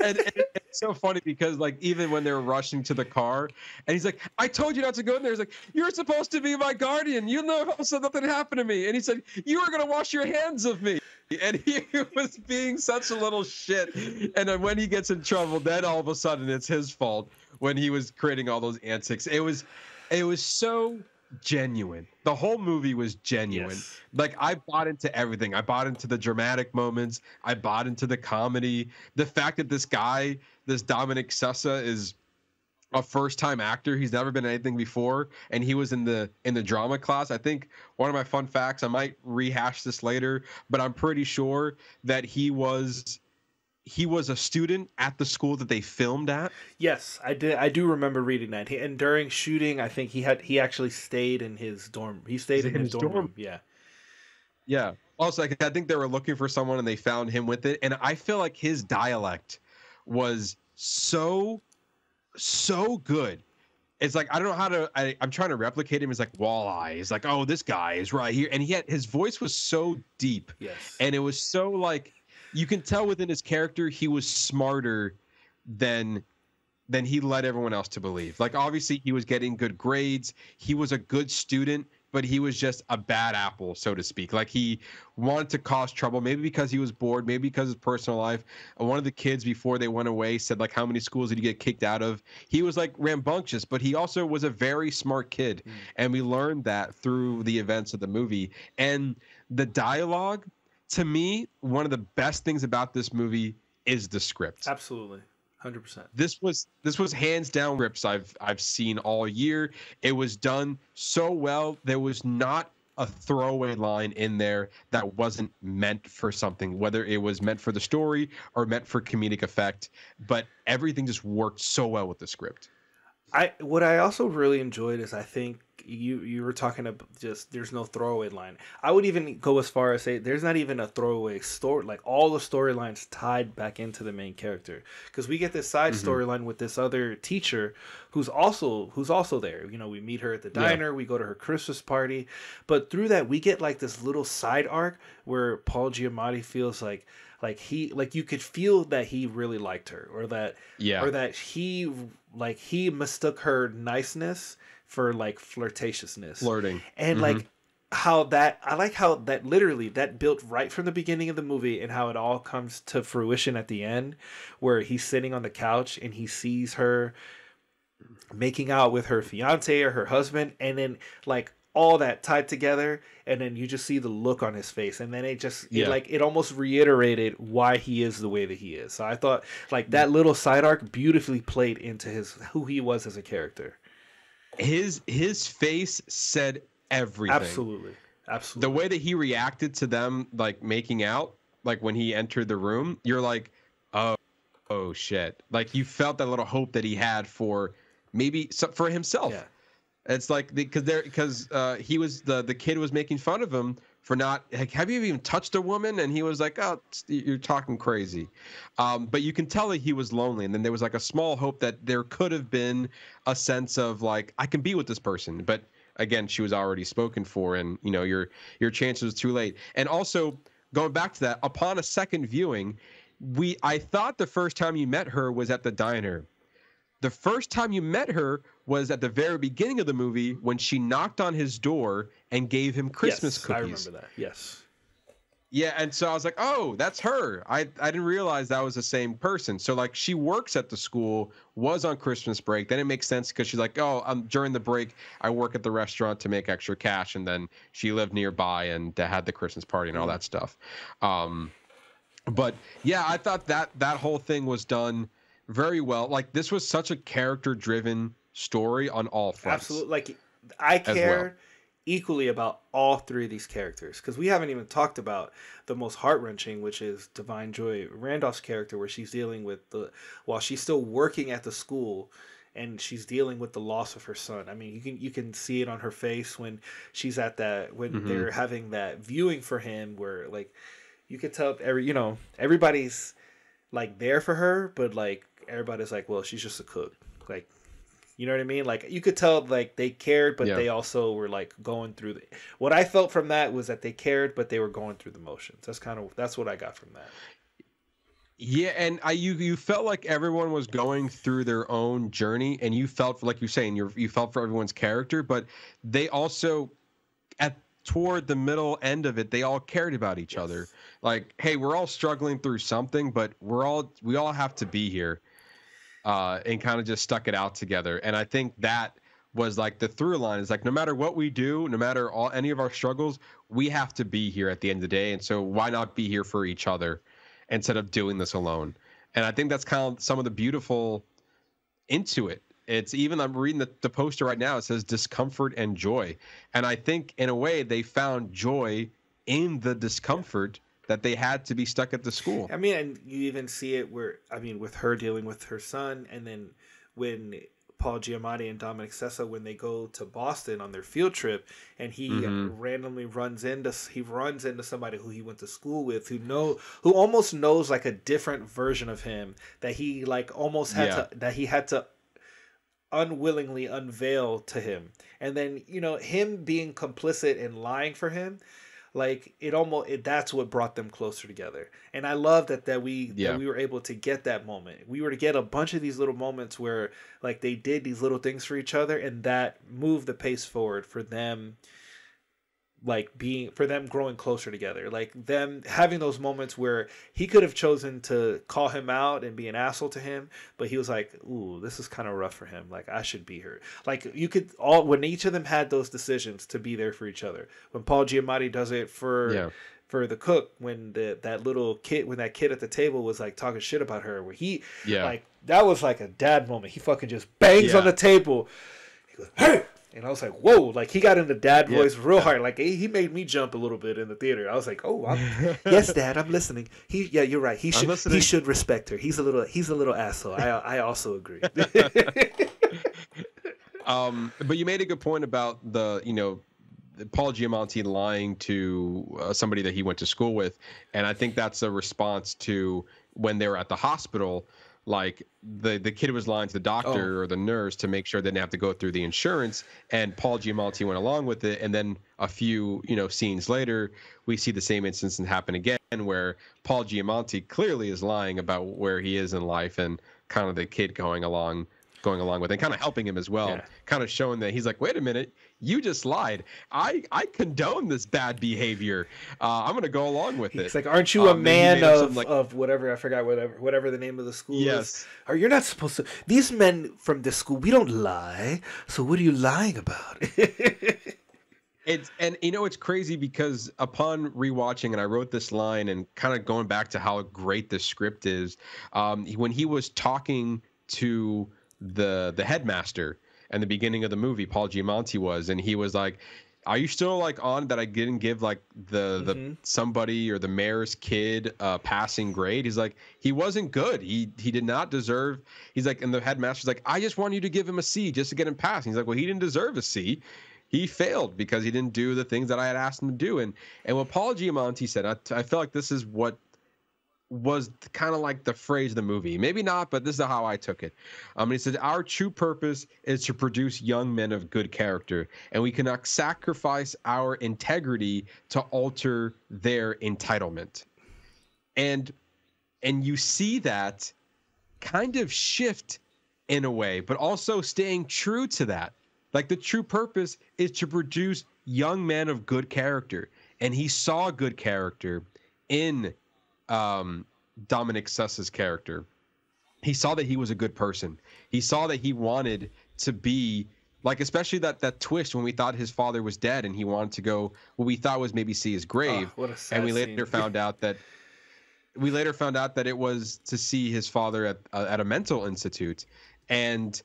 and, and it's so funny because like even when they're rushing to the car and he's like i told you not to go in there he's like you're supposed to be my guardian you know [laughs] so nothing happened to me and he said you were going to wash your hands of me [laughs] and he [laughs] was being such a little shit and then when he gets in trouble then all of a sudden it's his fault when he was creating all those antics it was it was so genuine the whole movie was genuine Yes. like I bought into everything. I bought into the dramatic moments. I bought into the comedy. The fact that this guy, this Dominic Sessa, is a first-time actor. He's never been anything before, and he was in the in the drama class. I think one of my fun facts. I might rehash this later, but I'm pretty sure that he was he was a student at the school that they filmed at. Yes, I did. I do remember reading that. He, and during shooting, I think he had he actually stayed in his dorm. He stayed in, his, dorm, room. Yeah. Yeah. Also, I think they were looking for someone and they found him with it. And I feel like his dialect was so, so good. It's like I don't know how to. I, I'm trying to replicate him. It's like walleye. It's like, oh, this guy is right here, and he had his voice was so deep, Yes. and it was so like you can tell within his character he was smarter than than he led everyone else to believe. Like obviously he was getting good grades, he was a good student, but he was just a bad apple, so to speak. Like he wanted to cause trouble, maybe because he was bored, maybe because of his personal life. One of the kids before they went away said like how many schools did you get kicked out of? He was like rambunctious, but he also was a very smart kid. Hmm. And we learned that through the events of the movie. And the dialogue, to me, one of the best things about this movie is the script Absolutely, hundred percent. this was this was hands down rips I've I've seen all year. It was done so well. There was not a throwaway line in there that wasn't meant for something, whether it was meant for the story or meant for comedic effect. But everything just worked so well with the script. I what I also really enjoyed is I think you you were talking about just there's no throwaway line. I would even go as far as say there's not even a throwaway story. Like all the storylines tied back into the main character because we get this side mm-hmm. storyline with this other teacher who's also who's also there. You know, we meet her at the Yeah. diner, we go to her Christmas party, but through that we get like this little side arc where Paul Giamatti feels like like he like you could feel that he really liked her or that Yeah. or that he like he mistook her niceness for like flirtatiousness. Flirting. and mm-hmm. like how that i like how that literally that built right from the beginning of the movie and how it all comes to fruition at the end where he's sitting on the couch and he sees her making out with her fiance or her husband and then like all that tied together and then you just see the look on his face and then it just it, like it almost reiterated why he is the way that he is. So i thought like that little side arc beautifully played into his who he was as a character His his face said everything. absolutely absolutely the way that he reacted to them like making out like when he entered the room you're like oh oh shit like you felt that little hope that he had for maybe for himself Yeah. it's like because there because uh he was the the kid was making fun of him for not like have you even touched a woman? And he was like oh you're talking crazy. Um but you can tell that he was lonely and then there was like a small hope that there could have been a sense of like i can be with this person. But again she was already spoken for and you know your your chance was too late. And also going back to that upon a second viewing we i thought the first time you met her was at the diner the first time you met her was at the very beginning of the movie when she knocked on his door and gave him Christmas yes, cookies. i remember that yes Yeah, and so I was like, "Oh, that's her." I I didn't realize that was the same person. So like she works at the school, was on Christmas break. Then it makes sense because she's like, "Oh, um, during the break, I work at the restaurant to make extra cash." And then she lived nearby and had the Christmas party and all that stuff. Um, but yeah, I thought that that whole thing was done very well. Like this was such a character-driven story on all fronts. Absolutely. Like I well. care equally about all three of these characters because we haven't even talked about the most heart wrenching, which is Da'Vine Joy Randolph's character, where she's dealing with the while she's still working at the school. And she's dealing with the loss of her son. I mean, you can you can see it on her face when she's at that when Mm-hmm. they're having that viewing for him, where like you could tell every you know everybody's like there for her, but like everybody's like, well, she's just a cook. Like you know what I mean? Like you could tell like they cared, but Yeah. they also were like going through the what I felt from that was that they cared, but they were going through the motions. That's kind of that's what I got from that. Yeah, and I you you felt like everyone was going through their own journey, and you felt like you're saying you you felt for everyone's character, but they also at toward the middle end of it, they all cared about each other. Like, hey, we're all struggling through something, but we're all we all have to be here, uh, and kind of just stuck it out together. And I think that was like the through line is like no matter what we do, no matter all any of our struggles, we have to be here at the end of the day. And so why not be here for each other? instead of doing this alone. And I think that's kind of some of the beautiful into it. It's even I'm reading the, the poster right now. It says discomfort and joy, and I think in a way they found joy in the discomfort that they had to be stuck at the school. I mean, and you even see it where I mean, with her dealing with her son, and then when Paul Giamatti and Dominic Sessa when they go to Boston on their field trip, and he mm-hmm. randomly runs into he runs into somebody who he went to school with who know who almost knows like a different version of him that he like almost had Yeah. to that he had to unwillingly unveil to him and then you know him being complicit in lying for him like it almost it, that's what brought them closer together and i love that that we Yeah. that we were able to get that moment we were to get a bunch of these little moments where like they did these little things for each other and that moved the pace forward for them like being for them growing closer together like them having those moments where he could have chosen to call him out and be an asshole to him but he was like ooh this is kind of rough for him. Like i should be here like you could all when each of them had those decisions to be there for each other. When paul giamatti does it for Yeah. for the cook when the that little kid when that kid at the table was like talking shit about her where he Yeah. like that was like a dad moment. He fucking just bangs on the table. He goes hey and I was like, "Whoa!" Like he got into dad Yeah. voice real hard. Like he, he made me jump a little bit in the theater. I was like, "Oh, I'm, [laughs] yes, Dad, I'm listening." He, yeah, you're right. He should, he should respect her. He's a little, he's a little asshole. I, I also agree. [laughs] [laughs] Um, but you made a good point about the, you know, Paul Giamatti lying to uh, somebody that he went to school with, and I think that's a response to when they were at the hospital. Like the the kid was lying to the doctor oh. or the nurse to make sure they didn't have to go through the insurance, and Paul Giamatti went along with it. And then a few you know scenes later, we see the same instance happen again, where Paul Giamatti clearly is lying about where he is in life, and kind of the kid going along going along with it, kind of helping him as well, Yeah. kind of showing that he's like, wait a minute, you just lied. I I condone this bad behavior. Uh, I'm gonna go along with it. He's like, "Aren't you a Um, man of like- of whatever? I forgot whatever whatever the name of the school is. Yes. Or you're not supposed to. These men from this school, we don't lie. So what are you lying about? [laughs] It's and you know it's crazy because upon rewatching and I wrote this line and kind of going back to how great the script is, um, when he was talking to the the headmaster and the beginning of the movie, Paul Giamatti was, and he was like, "Are you still like on that? I didn't give like the the mm-hmm. somebody or the mayor's kid a passing grade." He's like, "He wasn't good. He he did not deserve." He's like, and the headmaster's like, "I just want you to give him a C just to get him passed." He's like, "Well, he didn't deserve a C." he failed because he didn't do the things that I had asked him to do. And and what Paul Giamatti said, I, I feel like this is what was kind of like the phrase of the movie. Maybe not, but this is how I took it. Um, he said, "Our true purpose is to produce young men of good character, and we cannot sacrifice our integrity to alter their entitlement." And and you see that kind of shift in a way, but also staying true to that. Like the true purpose is to produce young men of good character, and he saw good character in um, Dominic Sessa's character. He saw that he was a good person. He saw that he wanted to be like, especially that that twist when we thought his father was dead, and he wanted to go what we thought was maybe see his grave, Oh, what a sad and we later scene. [laughs] found out that we later found out that it was to see his father at uh, at a mental institute, and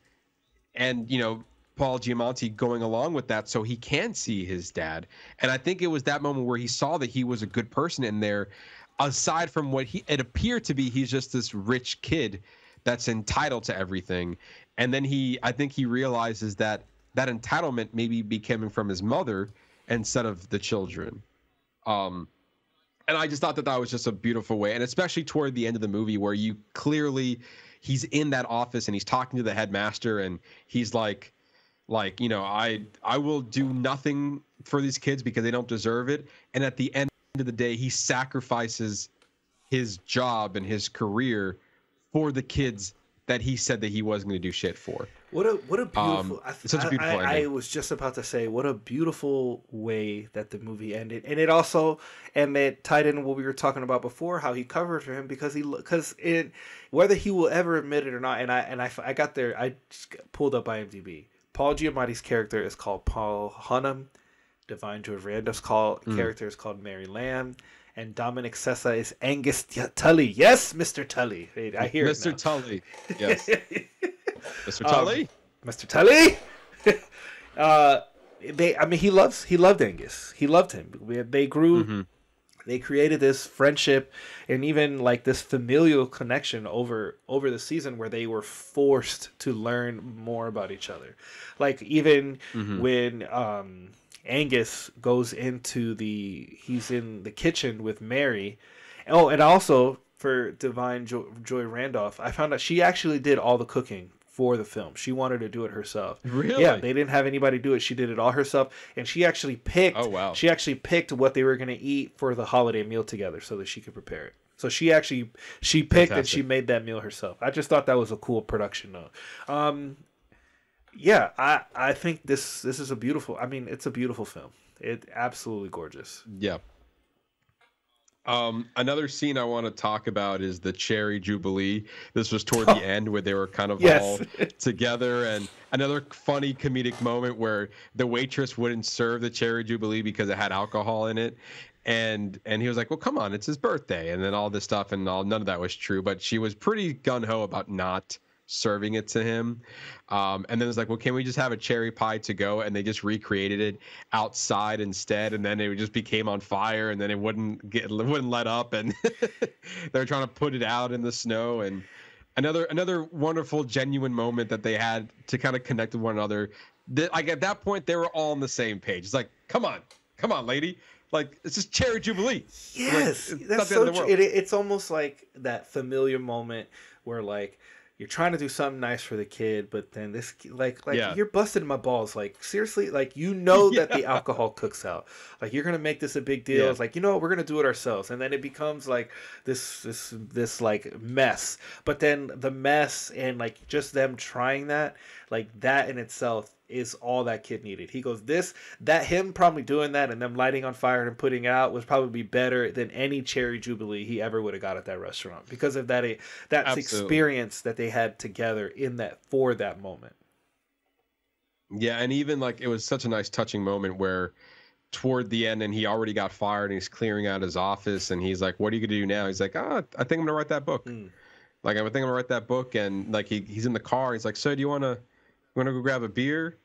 and you know Paul Giamatti going along with that so he can see his dad. And I think it was that moment where he saw that he was a good person in there. Aside from what he it appeared to be, he's just this rich kid that's entitled to everything. And then he I think he realizes that that entitlement maybe be coming from his mother instead of the children. Um and I just thought that that was just a beautiful way, and especially toward the end of the movie where you clearly he's in that office and he's talking to the headmaster and he's like, like you know, I I will do nothing for these kids because they don't deserve it, and at the end of the day, he sacrifices his job and his career for the kids that he said that he wasn't going to do shit for. What a what a beautiful! Um, I, such a beautiful I, I, ending. was just about to say what a beautiful way that the movie ended, and it also and it tied in what we were talking about before, how he covered for him because he because it whether he will ever admit it or not, and I and I, I got there, I just pulled up IMDb. Paul Giamatti's character is called Paul Hunham. Da'Vine Joy Randolph's call Hmm. character is called Mary Lamb. And Dominic Sessa is Angus Tully. Yes, Mr. Tully. I hear it Mr. Tully, [laughs] yes, Mr. Um, Tully. Mr. Tully. [laughs] uh, they, I mean, he loves, he loved Angus. He loved him. They grew, Mm-hmm. they created this friendship and even like this familial connection over over the season where they were forced to learn more about each other. Like even Mm-hmm. when um, Angus goes into the, he's in the kitchen with Mary. Oh, and also for Da'Vine jo- Joy Randolph, I found out she actually did all the cooking for the film. She wanted to do it herself. Really? Yeah, they didn't have anybody do it. She did it all herself, and she actually picked. Oh, wow. She actually picked what they were going to eat for the holiday meal together, so that she could prepare it. So she actually she picked and she made that meal herself. I just thought that was a cool production note. Um, yeah, I I think this this is a beautiful. I mean, it's a beautiful film. It absolutely gorgeous. Yeah. Um, another scene I want to talk about is the cherry jubilee. This was toward the [laughs] end where they were kind of Yes. all [laughs] together, and another funny comedic moment where the waitress wouldn't serve the cherry jubilee because it had alcohol in it, and and he was like, "Well, come on, it's his birthday," and then all this stuff, and all none of that was true, but she was pretty gun ho about not serving it to him. Um, and then it's like, well, can we just have a cherry pie to go? And they just recreated it outside instead. And then it just became on fire and then it wouldn't get, [laughs] wouldn't let up. And [laughs] they were trying to put it out in the snow. And another, another wonderful, genuine moment that they had to kind of connect with one another. Like at that point, they were all on the same page. It's like, come on, come on, lady. Like it's just cherry jubilee. Yes, Like, that's not the end so true. It, it's almost like that familiar moment where like you're trying to do something nice for the kid, but then this like like Yeah. you're busting my balls. Like seriously, like you know [laughs] that the alcohol cooks out. Like you're gonna make this a big deal. Yeah. It's like you know what, we're gonna do it ourselves, and then it becomes like this this this like mess. But then the mess and like just them trying that, like that in itself is all that kid needed. He goes, this, that, him probably doing that and them lighting on fire and putting it out was probably better than any cherry jubilee he ever would have got at that restaurant because of that that Absolutely. experience that they had together in that for that moment. Yeah, and even like it was such a nice touching moment where toward the end and he already got fired and he's clearing out his office and he's like, What are you gonna do now? He's like, Oh, I think I'm gonna write that book. Mm. Like I think I'm gonna write that book and like he, he's in the car, he's like, So do you wanna you wanna go grab a beer?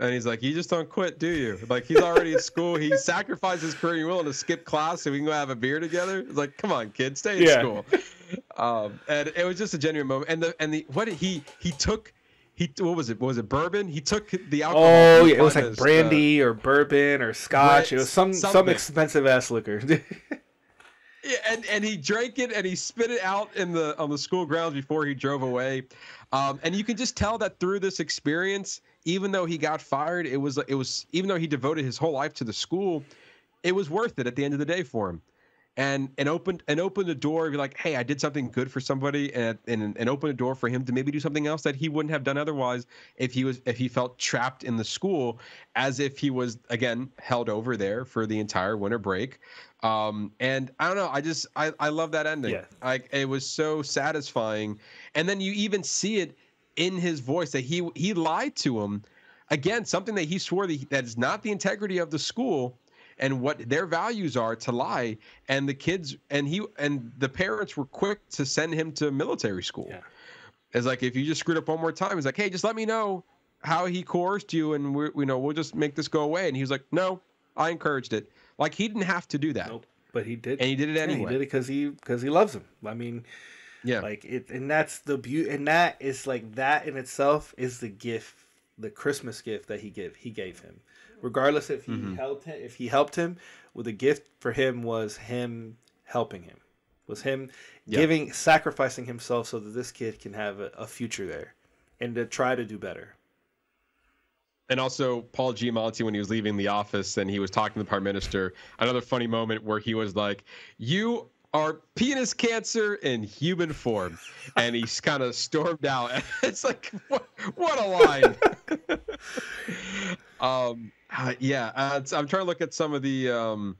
And he's like, You just don't quit, do you? Like he's already at school. He [laughs] sacrificed his career, he's willing to skip class so we can go have a beer together. It's like, come on, kid, stay in Yeah. school. Um, and it was just a genuine moment. And the and the what did he he took he what was it? What was it bourbon? He took the alcohol. Oh yeah, it was like uh, brandy or bourbon or scotch. It was some some expensive ass liquor. [laughs] And and he drank it and he spit it out in the on the school grounds before he drove away. Um, and you can just tell that through this experience, even though he got fired, it was it was even though he devoted his whole life to the school, it was worth it at the end of the day for him. And and opened and opened the door. Be like, hey, I did something good for somebody, and and and opened a door for him to maybe do something else that he wouldn't have done otherwise if he was if he felt trapped in the school, as if he was again held over there for the entire winter break. Um, and I don't know, I just I I love that ending. Yeah. Like it was so satisfying, and then you even see it in his voice that he he lied to him again something that he swore that, he, that is not the integrity of the school and what their values are to lie and the kids and he and the parents were quick to send him to military school Yeah. it's like if you just screwed up one more time it's like hey just let me know how he coerced you and we you know we'll just make this go away and he was like no i encouraged it like he didn't have to do that nope. But he did. and he did it Yeah, anyway he did it because he because he loves him. I mean, yeah like it and that's the beauty and that is like that in itself is the gift the christmas gift that he gave he gave him regardless if he Mm-hmm. helped him if he helped him well the gift for him was him helping him was him Yeah. giving sacrificing himself so that this kid can have a, a future there and to try to do better And also Paul Giamatti when he was leaving the office and he was talking to the prime minister. Another funny moment where he was like, "You are penis cancer in human form," and he's [laughs] kind of stormed out. [laughs] it's like, what, what a line. [laughs] um, uh, yeah, uh, I'm trying to look at some of the um,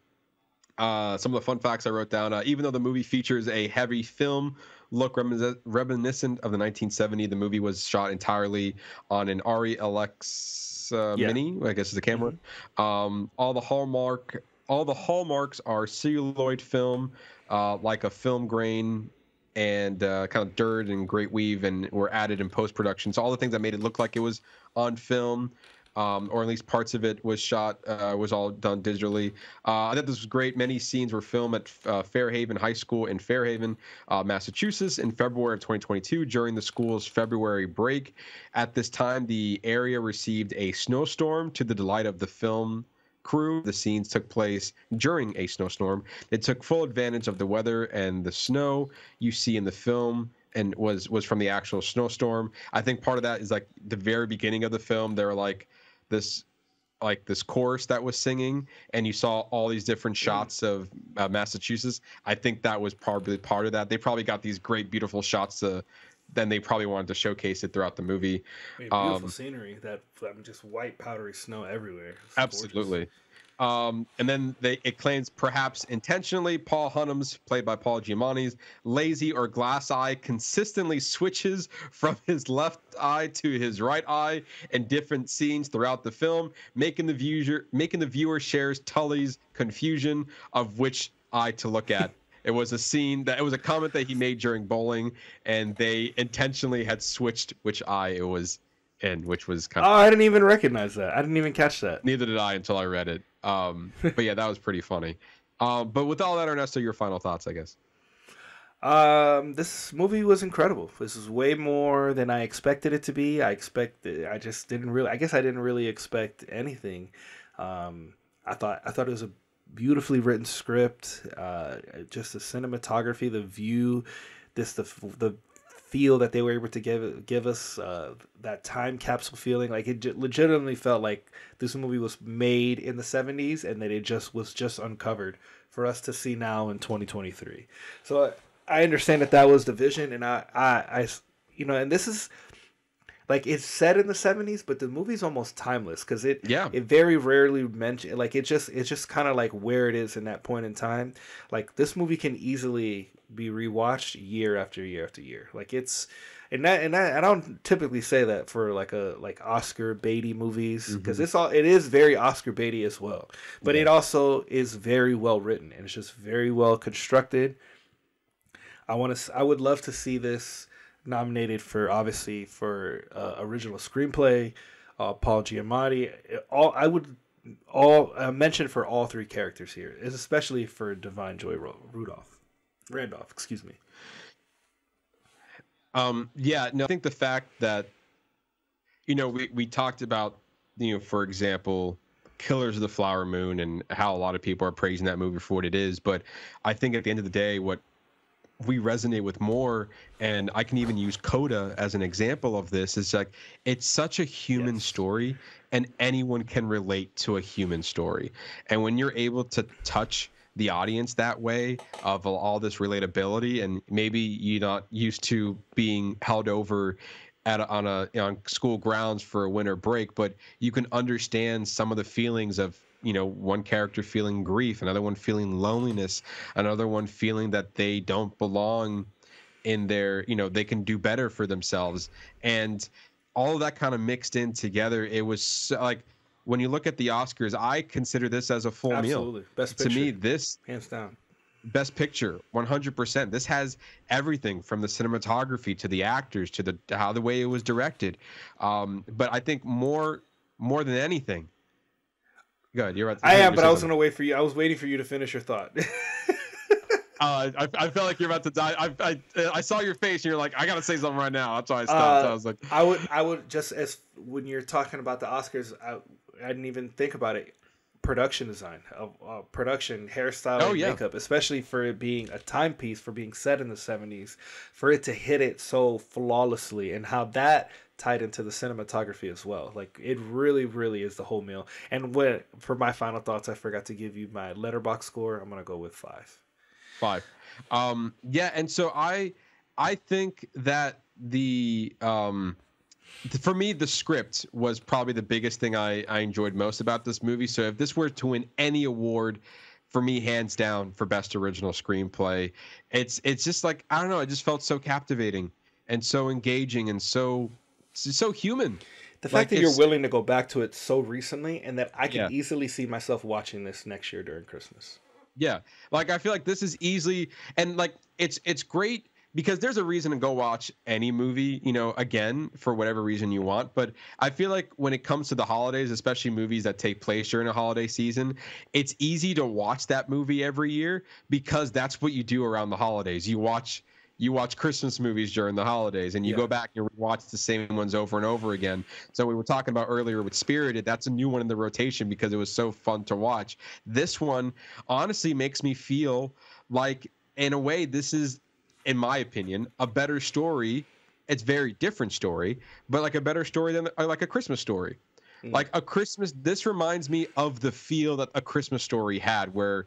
uh, some of the fun facts I wrote down. Uh, even though the movie features a heavy film look reminis- reminiscent of the 1970, the movie was shot entirely on an Arri Alexa uh, Yeah. Mini, I guess is the camera. Um, all the hallmark, all the hallmarks are celluloid film, uh, like a film grain and uh, kind of dirt and gate weave, and were added in post production. So all the things that made it look like it was on film um, or at least parts of it was shot uh, was all done digitally. Uh, I thought this was great. Many scenes were filmed at uh, Fairhaven High School in Fairhaven, uh, Massachusetts, in February of 2022 during the school's February break. At this time, the area received a snowstorm to the delight of the film crew. The scenes took place during a snowstorm. They took full advantage of the weather and the snow you see in the film. and was was from the actual snowstorm. I think part of that is like the very beginning of the film. There were like this like this chorus that was singing and you saw all these different shots of uh, massachusetts i think that was probably part of that they probably got these great beautiful shots to then they probably wanted to showcase it throughout the movie I mean, beautiful Um, scenery. That just white powdery snow everywhere. It's gorgeous. Um, and then they it claims perhaps intentionally Paul Hunham's played by Paul Giamatti's lazy or glass eye consistently switches from [laughs] his left eye to his right eye in different scenes throughout the film, making the viewer making the viewer shares Tully's confusion of which eye to look at. [laughs] It was a scene that it was a comment that he made during bowling, and they intentionally had switched which eye it was in, which was kind Oh, of I didn't even recognize that. I didn't even catch that. neither did I until I read it. Um, but yeah, that was pretty funny. Um, but with all that, Ernesto, your final thoughts, I guess. Um, this movie was incredible. This is way more than I expected it to be. I expected. I just didn't really. I guess I didn't really expect anything. Um, I thought. I thought it was a beautifully written script. Uh, just the cinematography, the view, this the the feel that they were able to give give us uh, that time capsule feeling. Like it j- legitimately felt like this movie was made in the '70s and that it just was just uncovered for us to see now in 2023. So I- I understand that that was the vision, and I, I, I, you know, and this is like it's set in the 70s, but the movie's almost timeless because it, Yeah. it very rarely mention like it just it's just kind of like where it is in that point in time. Like this movie can easily be rewatched year after year after year. Like it's and that and that, I don't typically say that for like a like Oscar Beatty movies because it's all it is very Oscar Beatty as well, but it also is very well written and it's just very well constructed. I want to. I would love to see this nominated for obviously for uh, original screenplay. Uh, Paul Giamatti. All I would all uh, mention for all three characters here, is especially for Da'Vine Joy Rudolph, Randolph. Excuse me. Um, yeah, no, I think the fact that, you know, we, we talked about, you know, for example, Killers of the Flower Moon and how a lot of people are praising that movie for what it is. But I think at the end of the day, what we resonate with more, and I can even use Coda as an example of this, is like it's such a human story, and anyone can relate to a human story. And when you're able to touch the audience that way of all this relatability, and maybe you're not used to being held over at a, on a on school grounds for a winter break, but you can understand some of the feelings of you know one character feeling grief, another one feeling loneliness, another one feeling that they don't belong in their you know they can do better for themselves, and all of that kind of mixed in together. It was so, like when you look at the Oscars, I consider this as a full meal. Absolutely. meal. Best to me, this Hands down. best picture 100% this has everything from the cinematography to the actors to the to how the way it was directed um but i think more more than anything good you're right I am, but I was gonna wait for you. I was waiting for you to finish your thought. [laughs] uh, I, I felt like you're about to die I, I i saw your face and you're like i gotta say something right now that's why i stopped Uh, i was like I would, I would just as when you're talking about the Oscars, I, I didn't even think about it. Production design, uh, uh, production, hairstyle, Oh, yeah. makeup, especially for it being a timepiece, for being set in the '70s, for it to hit it so flawlessly, and how that tied into the cinematography as well. Like it really, really is the whole meal. And when for my final thoughts, I forgot to give you my Letterboxd score. I'm gonna go with five. five um yeah and so i i think that the um for me the script was probably the biggest thing i i enjoyed most about this movie so if this were to win any award for me hands down for best original screenplay it's it's just like i don't know it just felt so captivating and so engaging and so so human The fact Like, that you're willing to go back to it so recently, and that I can Yeah. easily see myself watching this next year during Christmas. Yeah. Like I feel like this is easily and like it's it's great because there's a reason to go watch any movie, you know, again for whatever reason you want, but I feel like when it comes to the holidays, especially movies that take place during a holiday season, it's easy to watch that movie every year because that's what you do around the holidays. You watch you watch Christmas movies during the holidays and you Yeah. go back and you watch the same ones over and over again. So we were talking about earlier with Spirited, that's a new one in the rotation because it was so fun to watch. This one honestly makes me feel like in a way this is in my opinion, a better story. It's very different story, but like a better story than uh, like a Christmas story. Mm. Like a Christmas, this reminds me of the feel that a Christmas story had, where,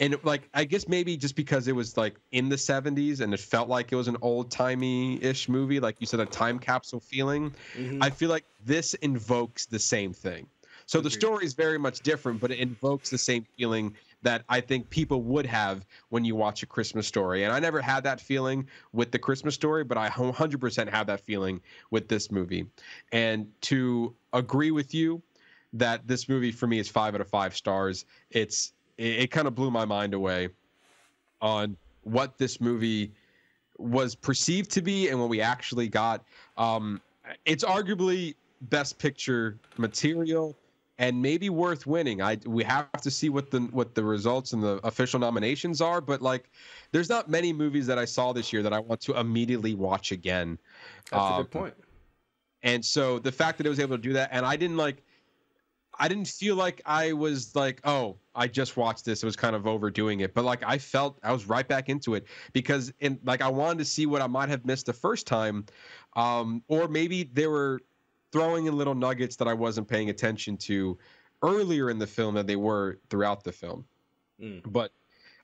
and like I guess maybe just because it was like in the 70s and it felt like it was an old timey ish movie, like you said, a time mm-hmm. capsule feeling. Mm-hmm. I feel like this invokes the same thing. So the story is very much different, but it invokes the same feeling that I think people would have when you watch a Christmas story. And I never had that feeling with the Christmas story, but I 100% have that feeling with this movie. And to agree with you that this movie for me is five out of five stars, it's it, it kind of blew my mind away on what this movie was perceived to be and what we actually got. Um, it's arguably best picture material and maybe worth winning. I we have to see what the what the results and the official nominations are, but like there's not many movies that I saw this year that I want to immediately watch again. That's a Um, good point. and so the fact that I was able to do that, and I didn't like, I didn't feel like I was like, oh, I just watched this. It was kind of overdoing it, but like I felt I was right back into it because and like I wanted to see what I might have missed the first time, um, or maybe there were throwing in little nuggets that I wasn't paying attention to earlier in the film than they were throughout the film. Mm. But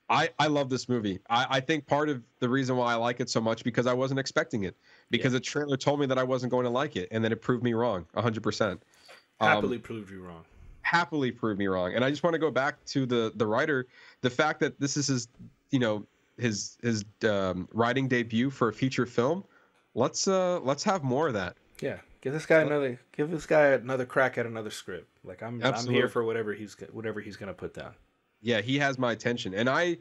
I, I love this movie. I, I think part of the reason why I like it so much because I wasn't expecting it. Because the trailer told me that I wasn't going to like it, and then it proved me wrong, hundred percent. Um, Happily proved you wrong. happily proved me wrong. And I just want to go back to the the writer, the fact that this is his, you know, his his um, writing debut for a feature film. Let's uh let's have more of that. Yeah, give this guy another give this guy another crack at another script. Like I'm I'm here for whatever he's whatever he's gonna put down. Yeah, he has my attention. And I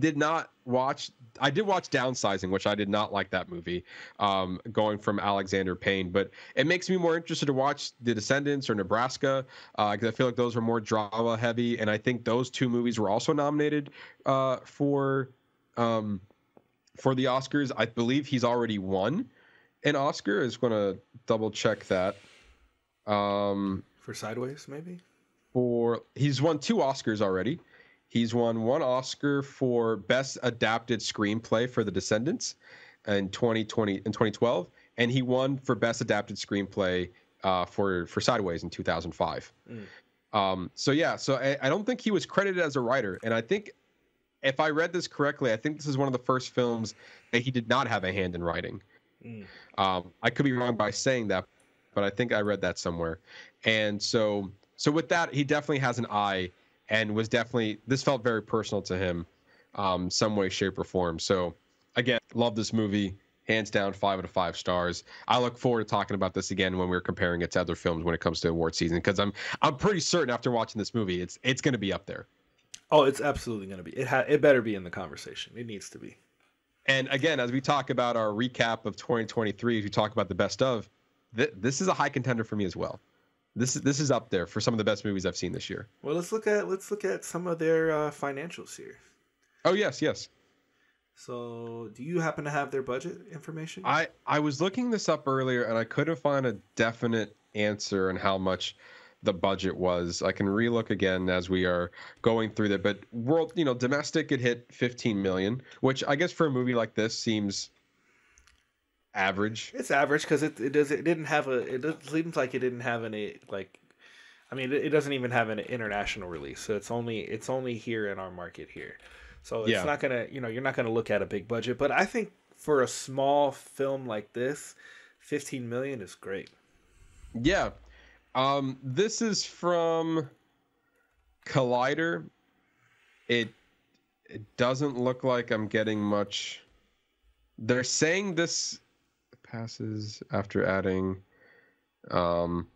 did not watch I did watch Downsizing, which I did not like that movie, um, going from Alexander Payne, but it makes me more interested to watch The Descendants or Nebraska, because I feel like those are more drama heavy, and I think those two movies were also nominated uh, for um, for the Oscars. I believe he's already won an Oscar. is going to double check that. Um, For Sideways, maybe? for he's won two Oscars already. He's won one Oscar for best adapted screenplay for The Descendants in 2020 in 2012, and he won for best adapted screenplay uh, for for Sideways in 2005. Um, so yeah, so I, I don't think he was credited as a writer, and I think if I read this correctly, I think this is one of the first films that he did not have a hand in writing. Um, I could be wrong by saying that, but I think I read that somewhere. And so, so with that, he definitely has an eye, and was definitely this felt very personal to him, um, some way, shape, or form. So, again, love this movie, hands down, five out of five stars. I look forward to talking about this again when we're comparing it to other films when it comes to award season, because I'm I'm pretty certain after watching this movie, it's it's going to be up there. Oh, it's absolutely gonna be. It ha- it better be in the conversation. It needs to be. And again, as we talk about our recap of 2023, as we talk about the best of, th- this is a high contender for me as well. This is this is up there for some of the best movies I've seen this year. Well, let's look at let's look at some of their uh, financials here. Oh yes, yes. So, do you happen to have their budget information? I I was looking this up earlier and I couldn't find a definite answer on how much the budget was. I can relook again as we are going through that. But world, you know, domestic it hit 15 million, which I guess for a movie like this seems average. It's average because it, it does it didn't have a it does, seems like it didn't have any like I mean it, it doesn't even have an international release so it's only it's only here in our market here so it's Yeah. not gonna you know you're not gonna look at a big budget but I think for a small film like this 15 million is great Yeah. Um, this is from Collider. It it doesn't look like I'm getting much. They're saying this passes after adding. Um,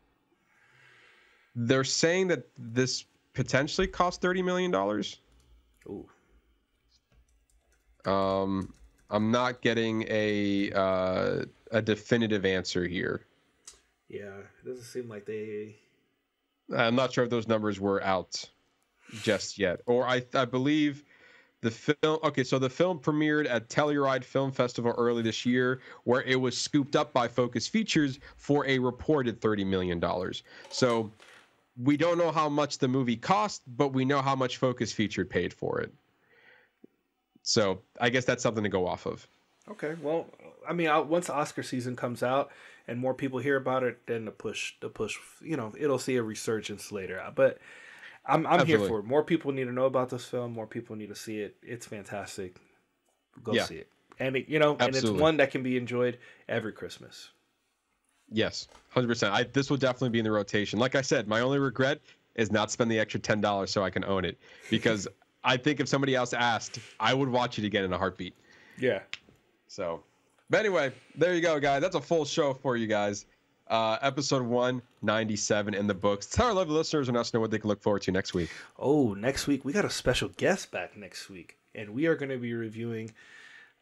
they're saying that this potentially cost thirty million dollars. Ooh. Um, I'm not getting a uh, a definitive answer here. Yeah it doesn't seem like they I'm not sure if those numbers were out just yet. Or I, I believe the film. Okay, so the film premiered at Telluride Film Festival early this year, where it was scooped up by Focus Features for a reported thirty million dollars. So we don't know how much the movie cost, but we know how much Focus Featured paid for it. So I guess that's something to go off of. Okay, well, I mean, once Oscar season comes out and more people hear about it, then the push, the push, you know, it'll see a resurgence later. But I'm I'm here for it. More people need to know about this film. More people need to see it. It's fantastic. Go Yeah. see it. And it, you know, and it's one that can be enjoyed every Christmas. Yes, hundred percent. I this will definitely be in the rotation. Like I said, my only regret is not spend the extra ten dollars so I can own it because [laughs] I think if somebody else asked, I would watch it again in a heartbeat. Yeah. So, but anyway, there you go, guys. That's a full show for you guys. Uh, episode one ninety seven in the books. Tell our lovely listeners and us know what they can look forward to next week. Oh, next week we got a special guest back next week, and we are going to be reviewing.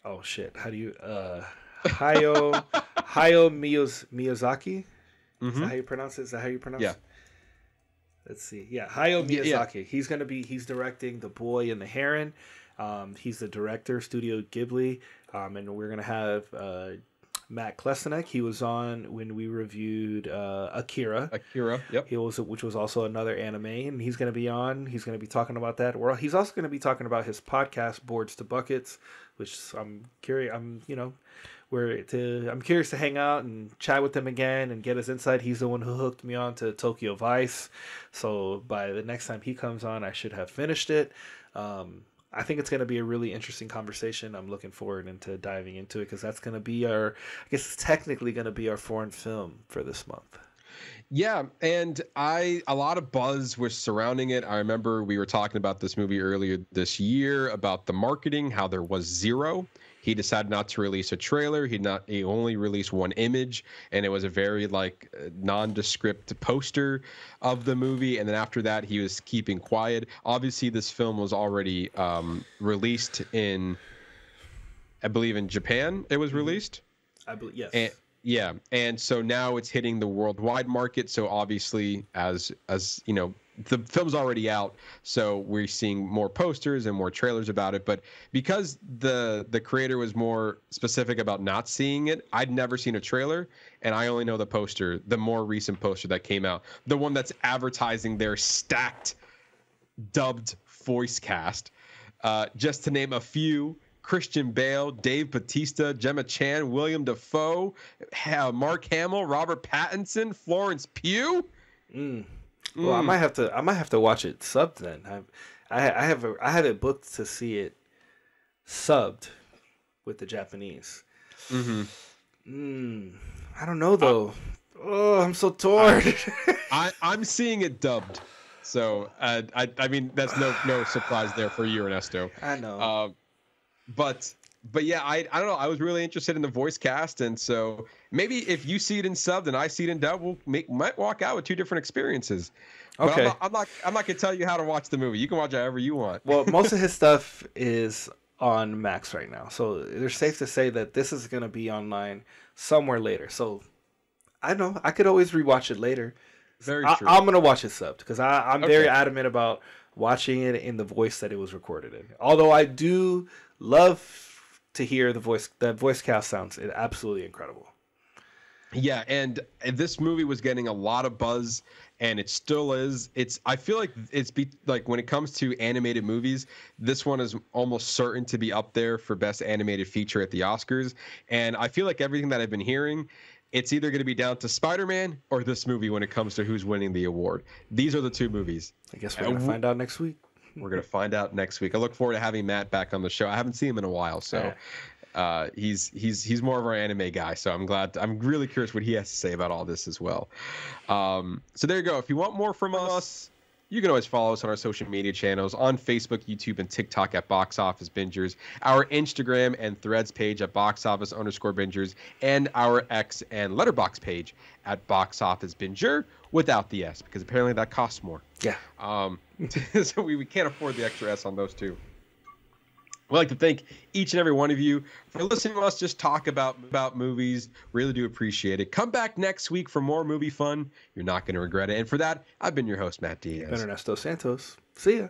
Oh shit! How do you uh, Hayao [laughs] Hayao Miyaz, Miyazaki? Is that how you pronounce it? Is that how you pronounce? Yeah. it? Let's see. Yeah, Hayao Yeah, yeah. Miyazaki. He's going to be. He's directing The Boy and the Heron. Um, he's the director, Studio Ghibli, um, and we're going to have uh, Matt Klesenek. He was on when we reviewed uh, Akira. Akira. Yep. He was, which was also another anime, and he's going to be on. He's going to be talking about that. Well, he's also going to be talking about his podcast, Boards to Buckets, which I'm curious. I'm, you know, where to. I'm curious to hang out and chat with him again and get his insight. He's the one who hooked me on to Tokyo Vice, so by the next time he comes on, I should have finished it. Um, I think it's going to be a really interesting conversation. I'm looking forward into diving into it because that's going to be our, I guess it's technically going to be our foreign film for this month. Yeah, and I a lot of buzz was surrounding it. I remember we were talking about this movie earlier this year about the marketing, how there was zero. He decided not to release a trailer. He not he only released one image, and it was a very like uh, nondescript poster of the movie. And then after that, he was keeping quiet. Obviously, this film was already um, released in, I believe, in Japan. It was released. I believe yes. And yeah, and so now it's hitting the worldwide market. So obviously, as as you know, the film's already out, so we're seeing more posters and more trailers about it. But because the the creator was more specific about not seeing it, I'd never seen a trailer, and I only know the poster, the more recent poster that came out, the one that's advertising their stacked dubbed voice cast. Uh, just to name a few Christian Bale, Dave Bautista, Gemma Chan, William Dafoe, Mark Hamill, Robert Pattinson, Florence Pugh. Well, I might have to. I might have to watch it subbed then. I, I, I have a, I have it booked to see it subbed with the Japanese. Mm-hmm. I don't know though. oh, I'm so torn. [laughs] I, I'm seeing it dubbed. So uh, I, I mean that's no no surprise there for you, Ernesto. I know. Uh, but but yeah, I I don't know. I was really interested in the voice cast, and so maybe if you see it in subbed and I see it in dub, we'll make might walk out with two different experiences. But Okay. I'm not, I'm not I'm not gonna tell you how to watch the movie. You can watch it however you want. well, [laughs] most of his stuff is on Max right now, so it's safe to say that this is going to be online somewhere later. So I don't know. I could always rewatch it later. Very I, true. I'm gonna watch it subbed because I'm very adamant about watching it in the voice that it was recorded in. Although I do love to hear the voice. That voice cast sounds it absolutely incredible. Yeah, and, this movie was getting a lot of buzz, and it still is. It's I feel like it's be like when it comes to animated movies, this one is almost certain to be up there for best animated feature at the Oscars. And I feel like everything that I've been hearing, it's either going to be down to Spider-Man or this movie when it comes to who's winning the award. These are the two movies. I guess we're Uh, gonna find out next week. We're gonna find out next week. I look forward to having Matt back on the show. I haven't seen him in a while, so uh, he's he's he's more of our anime guy. So I'm glad. I'm really curious what he has to say about all this as well. Um, so there you go. If you want more from us, you can always follow us on our social media channels on Facebook, YouTube, and TikTok at Box Office Bingers. Our Instagram and Threads page at Box Office underscore Bingers, and our X and Letterboxd page at Box Office Binger without the S because apparently that costs more. Yeah. Um, [laughs] so we, we can't afford the extra S on those two. We'd like to thank each and every one of you for listening to us just talk about about movies. Really do appreciate it. Come back next week for more movie fun. You're not going to regret it. And for that, I've been your host, Matt Diaz. Ernesto Santos. See ya.